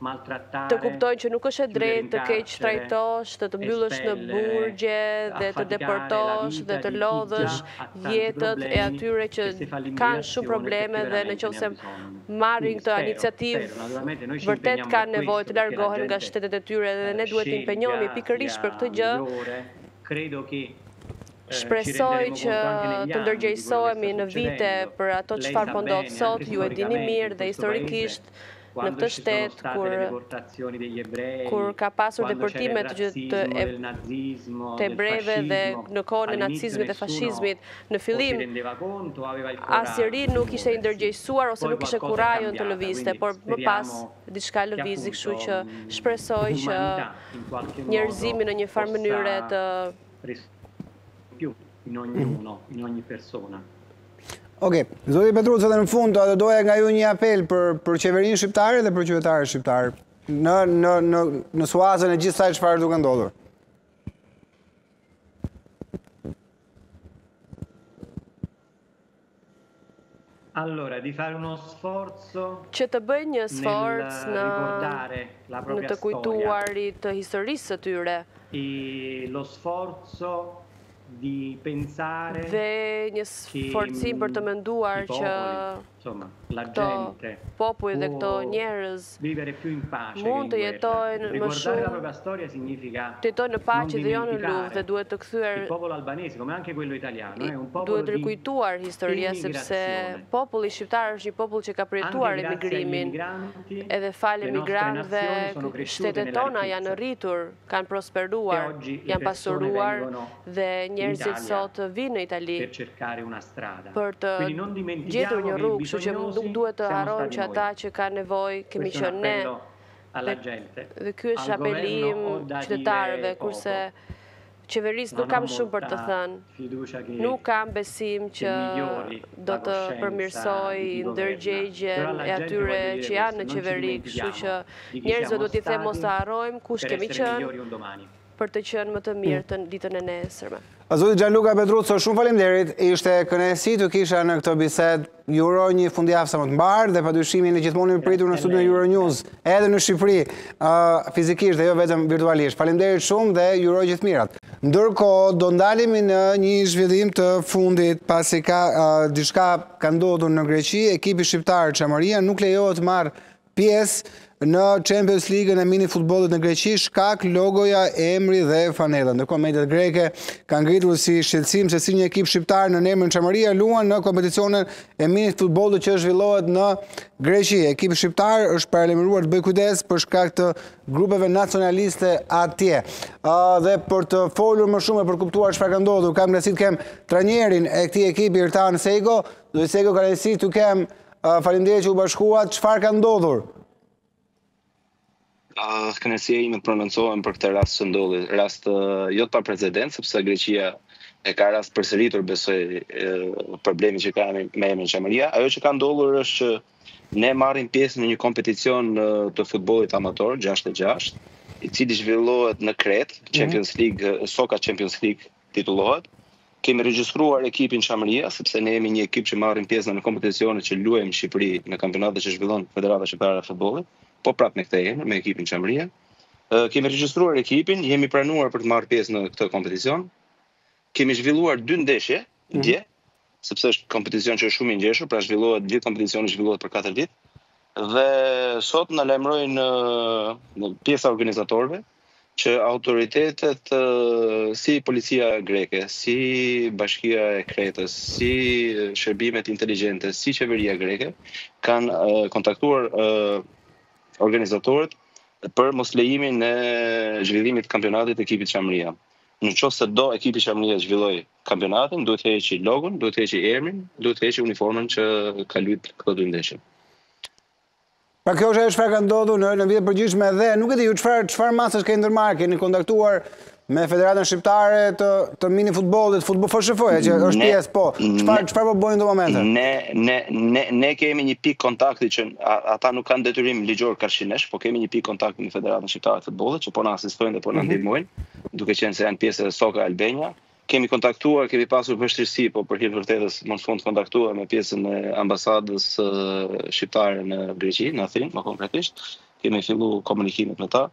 Të kuptojnë që nuk është e drejtë të keqtrajtosh dhe të mbyllësh në burgje dhe të deportosh dhe të lodhësh jetët e atyre që kanë shumë probleme dhe në qoftë se marrin këtë iniciativë vërtet kanë nevojë të largohen nga shtetet e tyre dhe ne duhet të impenjohemi pikërisht për këtë gjë. Shpresoj që të ndërgjegjësohemi në vite për atë çfarë po ndodh sot, ju e dini mirë dhe historikisht në këtë shtet kur ka pasur deportime të hebrenjve dhe në kohën e nacizmit dhe fashizmit, në fillim asnjeri nuk ishte i ndërgjegjësuar ose nuk kishte kurajon të lëvizte, por më pas diçka lëvizi, kështu që shpresoj që njerëzimi në një farë mënyre të Oke, okay. Zoti Petruzzo, edhe në fund, do doja nga ju një apel për, për qeverinë shqiptare dhe për qytetarët shqiptarë në, në, në, në suazën e gjithë asaj çfarë është duke ndodhur. Allora, di fare uno sforzo që të bëjnë një sforc në, në të kujtuarit të historisë të tyre. E lo sforzo dhe një sforcim për të menduar që këto popuj dhe këto njerëz mund të jetojnë më shumë, të jetojnë në paqe dhe jo në luftë dhe duhet të kthyer, duhet rikujtuar historia, sepse populli shqiptar është një popull që ka përjetuar emigrimin, edhe falë emigrantëve, shtetet tona janë rritur, kanë prosperuar, janë pasuruar dhe njerëzit sot vijnë në Itali për të gjetur një rrugë, kështu që nuk duhet të harrojmë që ata që kanë nevojë kemi qenë ne. Dhe ky është apeli im qytetarëve, kurse qeverisë nuk kam shumë për të thënë. Nuk kam besim që do të përmirësoj ndërgjegjen e atyre që janë në qeveri, kështu që njerëzve do t'i them mos të harrojmë kush kemi qenë për të qenë më të mirë ditën e nesërme. Zoti Gianluca Petruzzo, shumë faleminderit. Ishte kënaqësi t'ju kisha në këtë bisedë. Ju uroj një fundjavë sa më të mbarë dhe pa dyshim jeni gjithmonë i mirëpritur në studion Euronews, edhe në Shqipëri, fizikisht dhe jo vetëm virtualisht. Faleminderit shumë dhe ju uroj gjithë të mirat. Ndërkohë do ndalemi në një zhvillim të fundit pasi ka diçka ka ndodhur në Greqi, ekipi shqiptar Çamëria nuk lejohet të marrë pjesë në Champions Ligën e mini futbollit në Greqi, shkak logoja, emri dhe fanela. Ndërkohë mediat greke kanë ngritur si shqetësim se si një ekip shqiptar nën emrin Çamëria luan në kompeticionin e mini futbollit që zhvillohet në Greqi. Ekipi shqiptar është paralajmëruar të bëjë kujdes për shkak të grupeve nacionaliste atje. Uh, dhe për të folur më shumë e për kuptuar çfarë ka ndodhur, kam kënaqësinë të kem trajnerin e këtij ekipi Irtan Sego, zoti Sego, kënaqësi t'ju kem Faleminderit që u bashkuat. Çfarë ka ndodhur? Uh, Kënaqësia ime të prononcohem për këtë rast që ndodhi, rast uh, jo të paprecedent, sepse Greqia e ka rast të përsëritur besoj uh, problemin që ka me emrin Çamëria. Ajo që ka ndodhur është që ne marrim pjesë në një kompeticion uh, të futbollit amator 6 me 6, i cili zhvillohet në Kretë, mhm. Champions League, uh, Socca Champions League, titullohet, Kemi regjistruar ekipin Çamëria, sepse ne jemi një ekip që marrim pjesë në kompeticionet që luajmë në Shqipëri, në kampionatet që zhvillon Federata Shqiptare e Futbollit, po prapë me këtë emër, me ekipin Çamëria. Kemi regjistruar ekipin, jemi pranuar për të marrë pjesë në këtë kompeticion. Kemi zhvilluar dy ndeshje, mm. dje, sepse është kompeticion që është shumë i ngjeshur, pra zhvillohet gjithë kompeticioni zhvillohet për 4 ditë. Dhe sot na lajmërojnë në, pjesa organizatorëve që autoritetet si policia greke, si bashkia e Kretës, si shërbimet inteligjente, si qeveria greke kanë kontaktuar organizatorët për mos lejimin e zhvillimit të kampionatit të ekipit Çamëria. Në qoftë se do ekipi Çamëria zhvilloj kampionatin, duhet të heqë logon, duhet të heqë emrin, duhet të heqë uniformën që ka luajt këto dy ndeshje. Pra kjo është ajo çfarë ka ndodhur në në vija të përgjithshme dhe nuk e di ju çfarë çfarë masash keni ndërmarrë, keni kontaktuar me Federatën Shqiptare të të mini futbollit, futboll FSHF, që është pjesë po. Çfarë çfarë po bëjnë në këtë moment? Ne ne ne ne kemi një pikë kontakti që ata nuk kanë detyrim ligjor karshi nesh, po kemi një pikë kontakti me Federatën Shqiptare të Futbollit që po na asistojnë dhe po na mhm. ndihmojnë, duke qenë se janë pjesë e Socca Albania. Kemi kontaktuar, kemi pasur vështirësi, po për hir të vërtetës më në fund kontaktuar me pjesën e ambasadës shqiptare në Greqi, në Athinë, më konkretisht. Kemi fillu komunikimet me ta.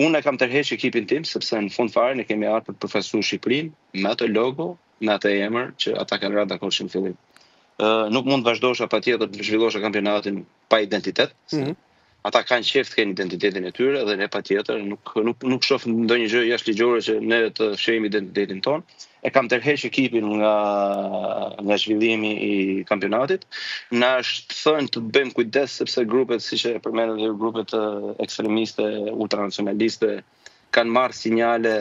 Unë e kam tërheq ekipin tim, sepse në fund fare ne kemi ardh për të përfaqësuar Shqipërinë me atë logo, me atë emër që ata kanë rënë dakord që në fillim. Uh, nuk mund të vazhdosha patjetër të zhvillosha kampionatin pa identitet. Mm -hmm. Ata kanë qejf të kenë identitetin e tyre dhe ne patjetër nuk nuk nuk shoh ndonjë gjë jashtë ligjore që ne të fshehim identitetin tonë. E kam tërheqë ekipin nga nga zhvillimi i kampionatit. Na është thënë të bëjmë kujdes sepse grupet siç e përmenda edhe grupet ekstremiste ultranacionaliste kanë marrë sinjale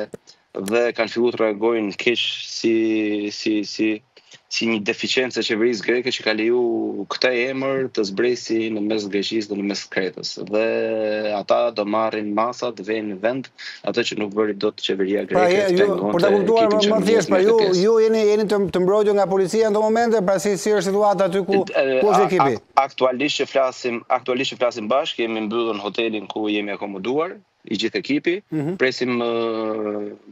dhe kanë filluar të reagojnë keq si si si si një deficiencë e qeverisë greke që ka leju këtë emër të zbresi në mes Greqisë dhe në mes Kretës. Dhe ata do marrin masa të venë në vend atë që nuk bëri dot qeveria pra, greke. Pra, ju, për ta kuptuar më, më thjesht, pra ju ju jeni jeni të, të mbrojtur nga policia në këto momente, pra si si është situata aty ku ku është ekipi. Aktualisht që flasim, aktualisht që flasim bashkë, jemi mbyllur në hotelin ku jemi akomoduar, i gjithë ekipi. Mm -hmm. Presim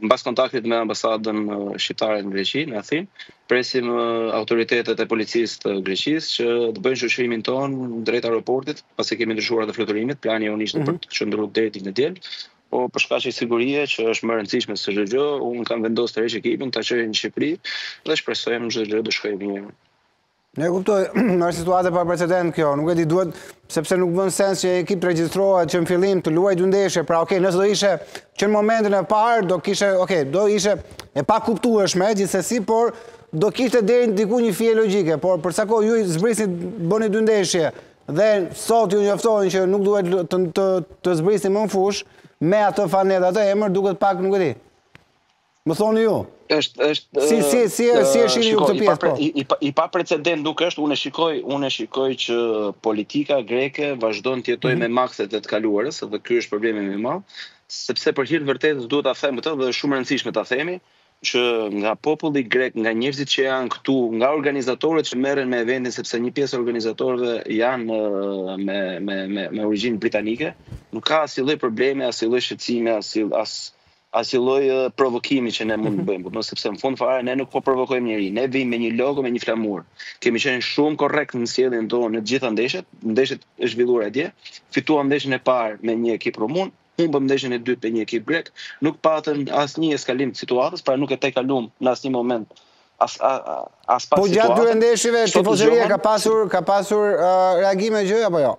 mbas kontaktit me ambasadën shqiptare në Greqi, në Athinë, presim autoritetet e policisë të Greqisë që të bëjnë shoqërimin tonë drejt aeroportit, pasi kemi ndryshuar datë fluturimit, plani ynë ishte mm -hmm. për mhm. të qëndruar deri ditën e diel. Po për shkak të sigurisë që është më e rëndësishme se çdo gjë, un kam vendosur të tërheq ekipin ta çoj në Shqipëri dhe shpresojmë çdo gjë të shkojë mirë. E kuptoj, është situatë pa precedent kjo, nuk e di duhet, sepse nuk bën sens që një ekip të regjistrohet që në fillim të luaj dy ndeshje, pra okay, nëse do ishe që në momentin e parë do kishe, okay, do ishe e pakuptueshme gjithsesi, por do kishte deri diku një fije logjike, por për sa kohë ju zbrisni bëni dy ndeshje dhe sot ju njoftojnë që nuk duhet të të, të zbrisni më në fushë me ato fanella atë emër duket pak nuk e di. Më thoni ju. Është është si si si e shihni ju këtë pjesë po. I pa, i pa precedent nuk është, unë shikoj, unë shikoj që politika greke vazhdon të jetojë mm -hmm. me makset e të kaluarës dhe ky është problemi më i madh, sepse për hir të vërtetës duhet ta them këtë dhe është shumë e rëndësishme ta themi që nga populli grek, nga njerëzit që janë këtu, nga organizatorët që merren me eventin sepse një pjesë e organizatorëve janë me me me me origjinë britanike, nuk ka asnjë lloj problemi, asnjë lloj shqetësimi, asnjë as, as asnjë lloj provokimi që ne mund të mhm. bëjmë, kupton, sepse në fund fare ne nuk po provokojmë njeri, ne vijmë me një logo me një flamur. Kemi qenë shumë korrekt në sjelljen tonë në të gjitha ndeshjet, ndeshjet e zhvilluara dje, fituam ndeshjen e parë me një ekip rumun, humbëm ndeshjen e dytë me një ekip grek, nuk patëm asnjë eskalim të situatës, pra nuk e tejkaluam në asnjë moment as as pas situatës. Po gjatë dy ndeshjeve tifozëria ka pasur ka pasur reagime gjë apo jo?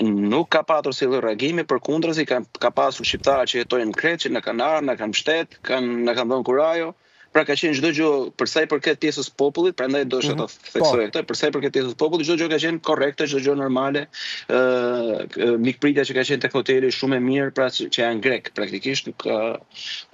nuk ka patur asnjë lloj reagimi, përkundrazi ka ka pasur shqiptarë që jetojnë në Kretë, që na kanë ardhur, na kanë mbështet, kanë na kanë dhënë kurajo. Pra ka qenë çdo gjë për sa i përket pjesës së popullit, prandaj dua ta mm -hmm. theksoj këtë, për sa i përket pjesës së popullit, çdo gjë ka qenë korrekte, çdo gjë normale. ë uh, Mikpritja që ka qenë tek hoteli shumë e mirë, pra që janë grek praktikisht, nuk ka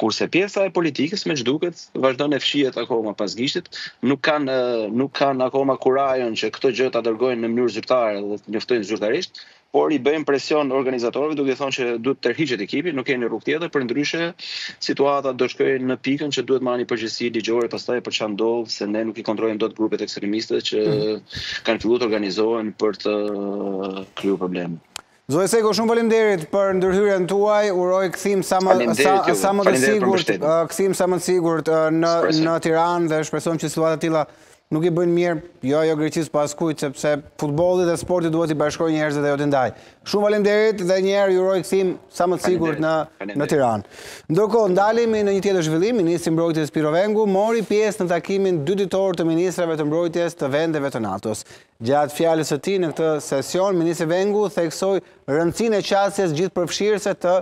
Kurse pjesa e politikës, me ç'duket, vazhdon e fshihet akoma pas gishtit, nuk kanë nuk kanë akoma kurajon që këto gjë ta dërgojnë në mënyrë zyrtare dhe të njoftojnë zyrtarisht, por i bëjnë presion organizatorëve duke thonë që duhet të tërhiqet ekipi, nuk keni rrugë tjetër, përndryshe situata do shkojë në pikën që duhet të merrni përgjegjësi ligjore pastaj për çfarë ndodh, se ne nuk i kontrollojmë dot grupet ekstremiste që mhm. kanë filluar të organizohen për të krijuar probleme. Zoti Seko, shumë faleminderit për ndërhyrjen tuaj. Uroj kthim sa më sa më të sigurt, kthim sa më të sigurt në në Tiranë dhe shpresojmë që situata të tilla nuk i bëjnë mirë, jo ajo Greqisë po askujt, sepse futbolli dhe sporti duhet t'i bashkojë njerëzit dhe jo t'i ndajë. Shumë faleminderit dhe një herë iu uroj kthim sa më të sigurt në në Tiranë. Ndërkohë ndalemi në një tjetër zhvillim, ministri i Mbrojtjes Pirro Vengu mori pjesë në takimin dyditor të ministrave të Mbrojtjes të vendeve të NATO-s. Gjatë fjalës së tij në këtë sesion, ministri Vengu theksoi rëndësinë e qasjes gjithëpërfshirëse të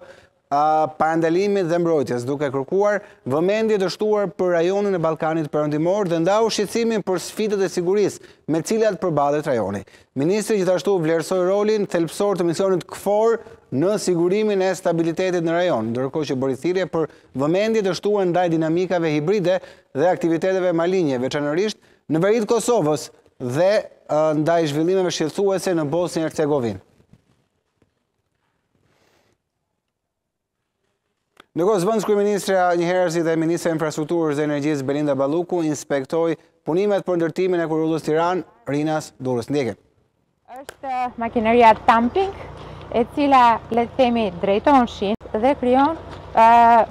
parandalimit dhe mbrojtjes, duke kërkuar vëmendje të shtuar për rajonin e Ballkanit Perëndimor dhe ndau shqetësimin për sfidat e sigurisë me të cilat përballet rajoni. Ministri gjithashtu vlerësoi rolin thelbësor të misionit KFOR në sigurimin e stabilitetit në rajon, ndërkohë që bëri thirrje për vëmendje të shtuar ndaj dinamikave hibride dhe aktiviteteve malinje, veçanërisht Në veri të Kosovës dhe ndaj zhvillimeve shqetësuese në Bosnjë e Hercegovinë. Ndërkohë zëvendëskryeministrja njëherazi dhe ministrja e infrastrukturës dhe energjisë Belinda Balluku inspektoi punimet për ndërtimin e hekurudhës Tiranë, Rinas, Durrës. Ndjekim. Është makineria tamping, e cila le të themi drejton shinat dhe krijon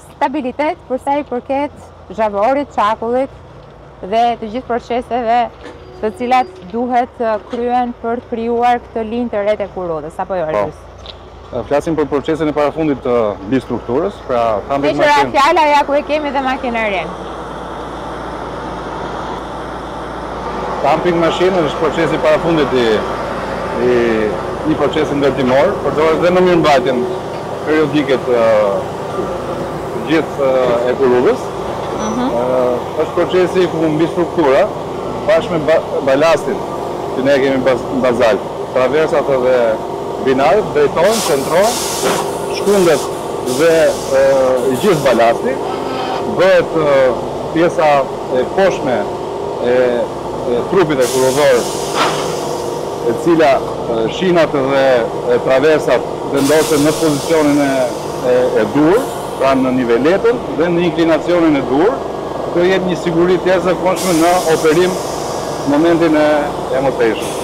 stabilitet për sa i përket zhavorit, çakullit dhe të gjithë proceseve të cilat duhet kryhen për të krijuar këtë linjë të re të hekurudhës apo jo Ergys. Po. Flasim për procesin e parafundit të mbistrukturës, pra tamping machine... Meqë ra fjala, ja ku e kemi dhe makinerinë. Tamping machine është procesi i parafundit i, i një procesi ndërtimor, përdoret dhe në mirëmbajtjen periodike të gjithë hekurudhës. Mhm. është procesi ku mbistruktura, bashkë me balastin, që ne e kemi bazalt. Traversat dhe binarët drejtohen, centrohen, shkundet dhe i gjithë balasti bëhet pjesa e poshtme e trupit hekurudhor e cila shinat dhe traversat vendosen në pozicionin e duhur, pra në niveletën dhe në inklinacionin e duhur. Të jep një siguri të jashtëzakonshme në operim në momentin e mëtejshëm.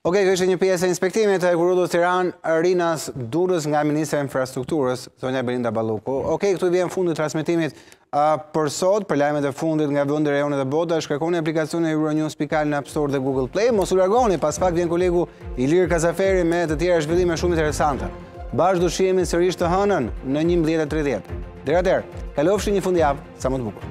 Ok, kjo ishte një pjesë e inspektimit të hekurudhës Tiranë, Rinas Durrës nga Ministrja e Infrastrukturës, zonja Belinda Balluku. Ok, këtu i vjen fundi transmetimit për sot, për lajmet e fundit nga vendi rajoni dhe bota, shkarkoni aplikacionin Euronews pikë al në App Store dhe Google Play, mos u largoni, pas pak vjen kolegu Ilir Kazaferi me të tjera zhvillime shumë interesante. Bashkë do shihemi sërish të hënën në 11.30. Deri atëherë, kalofshi një fundjavë, sa më të bukur.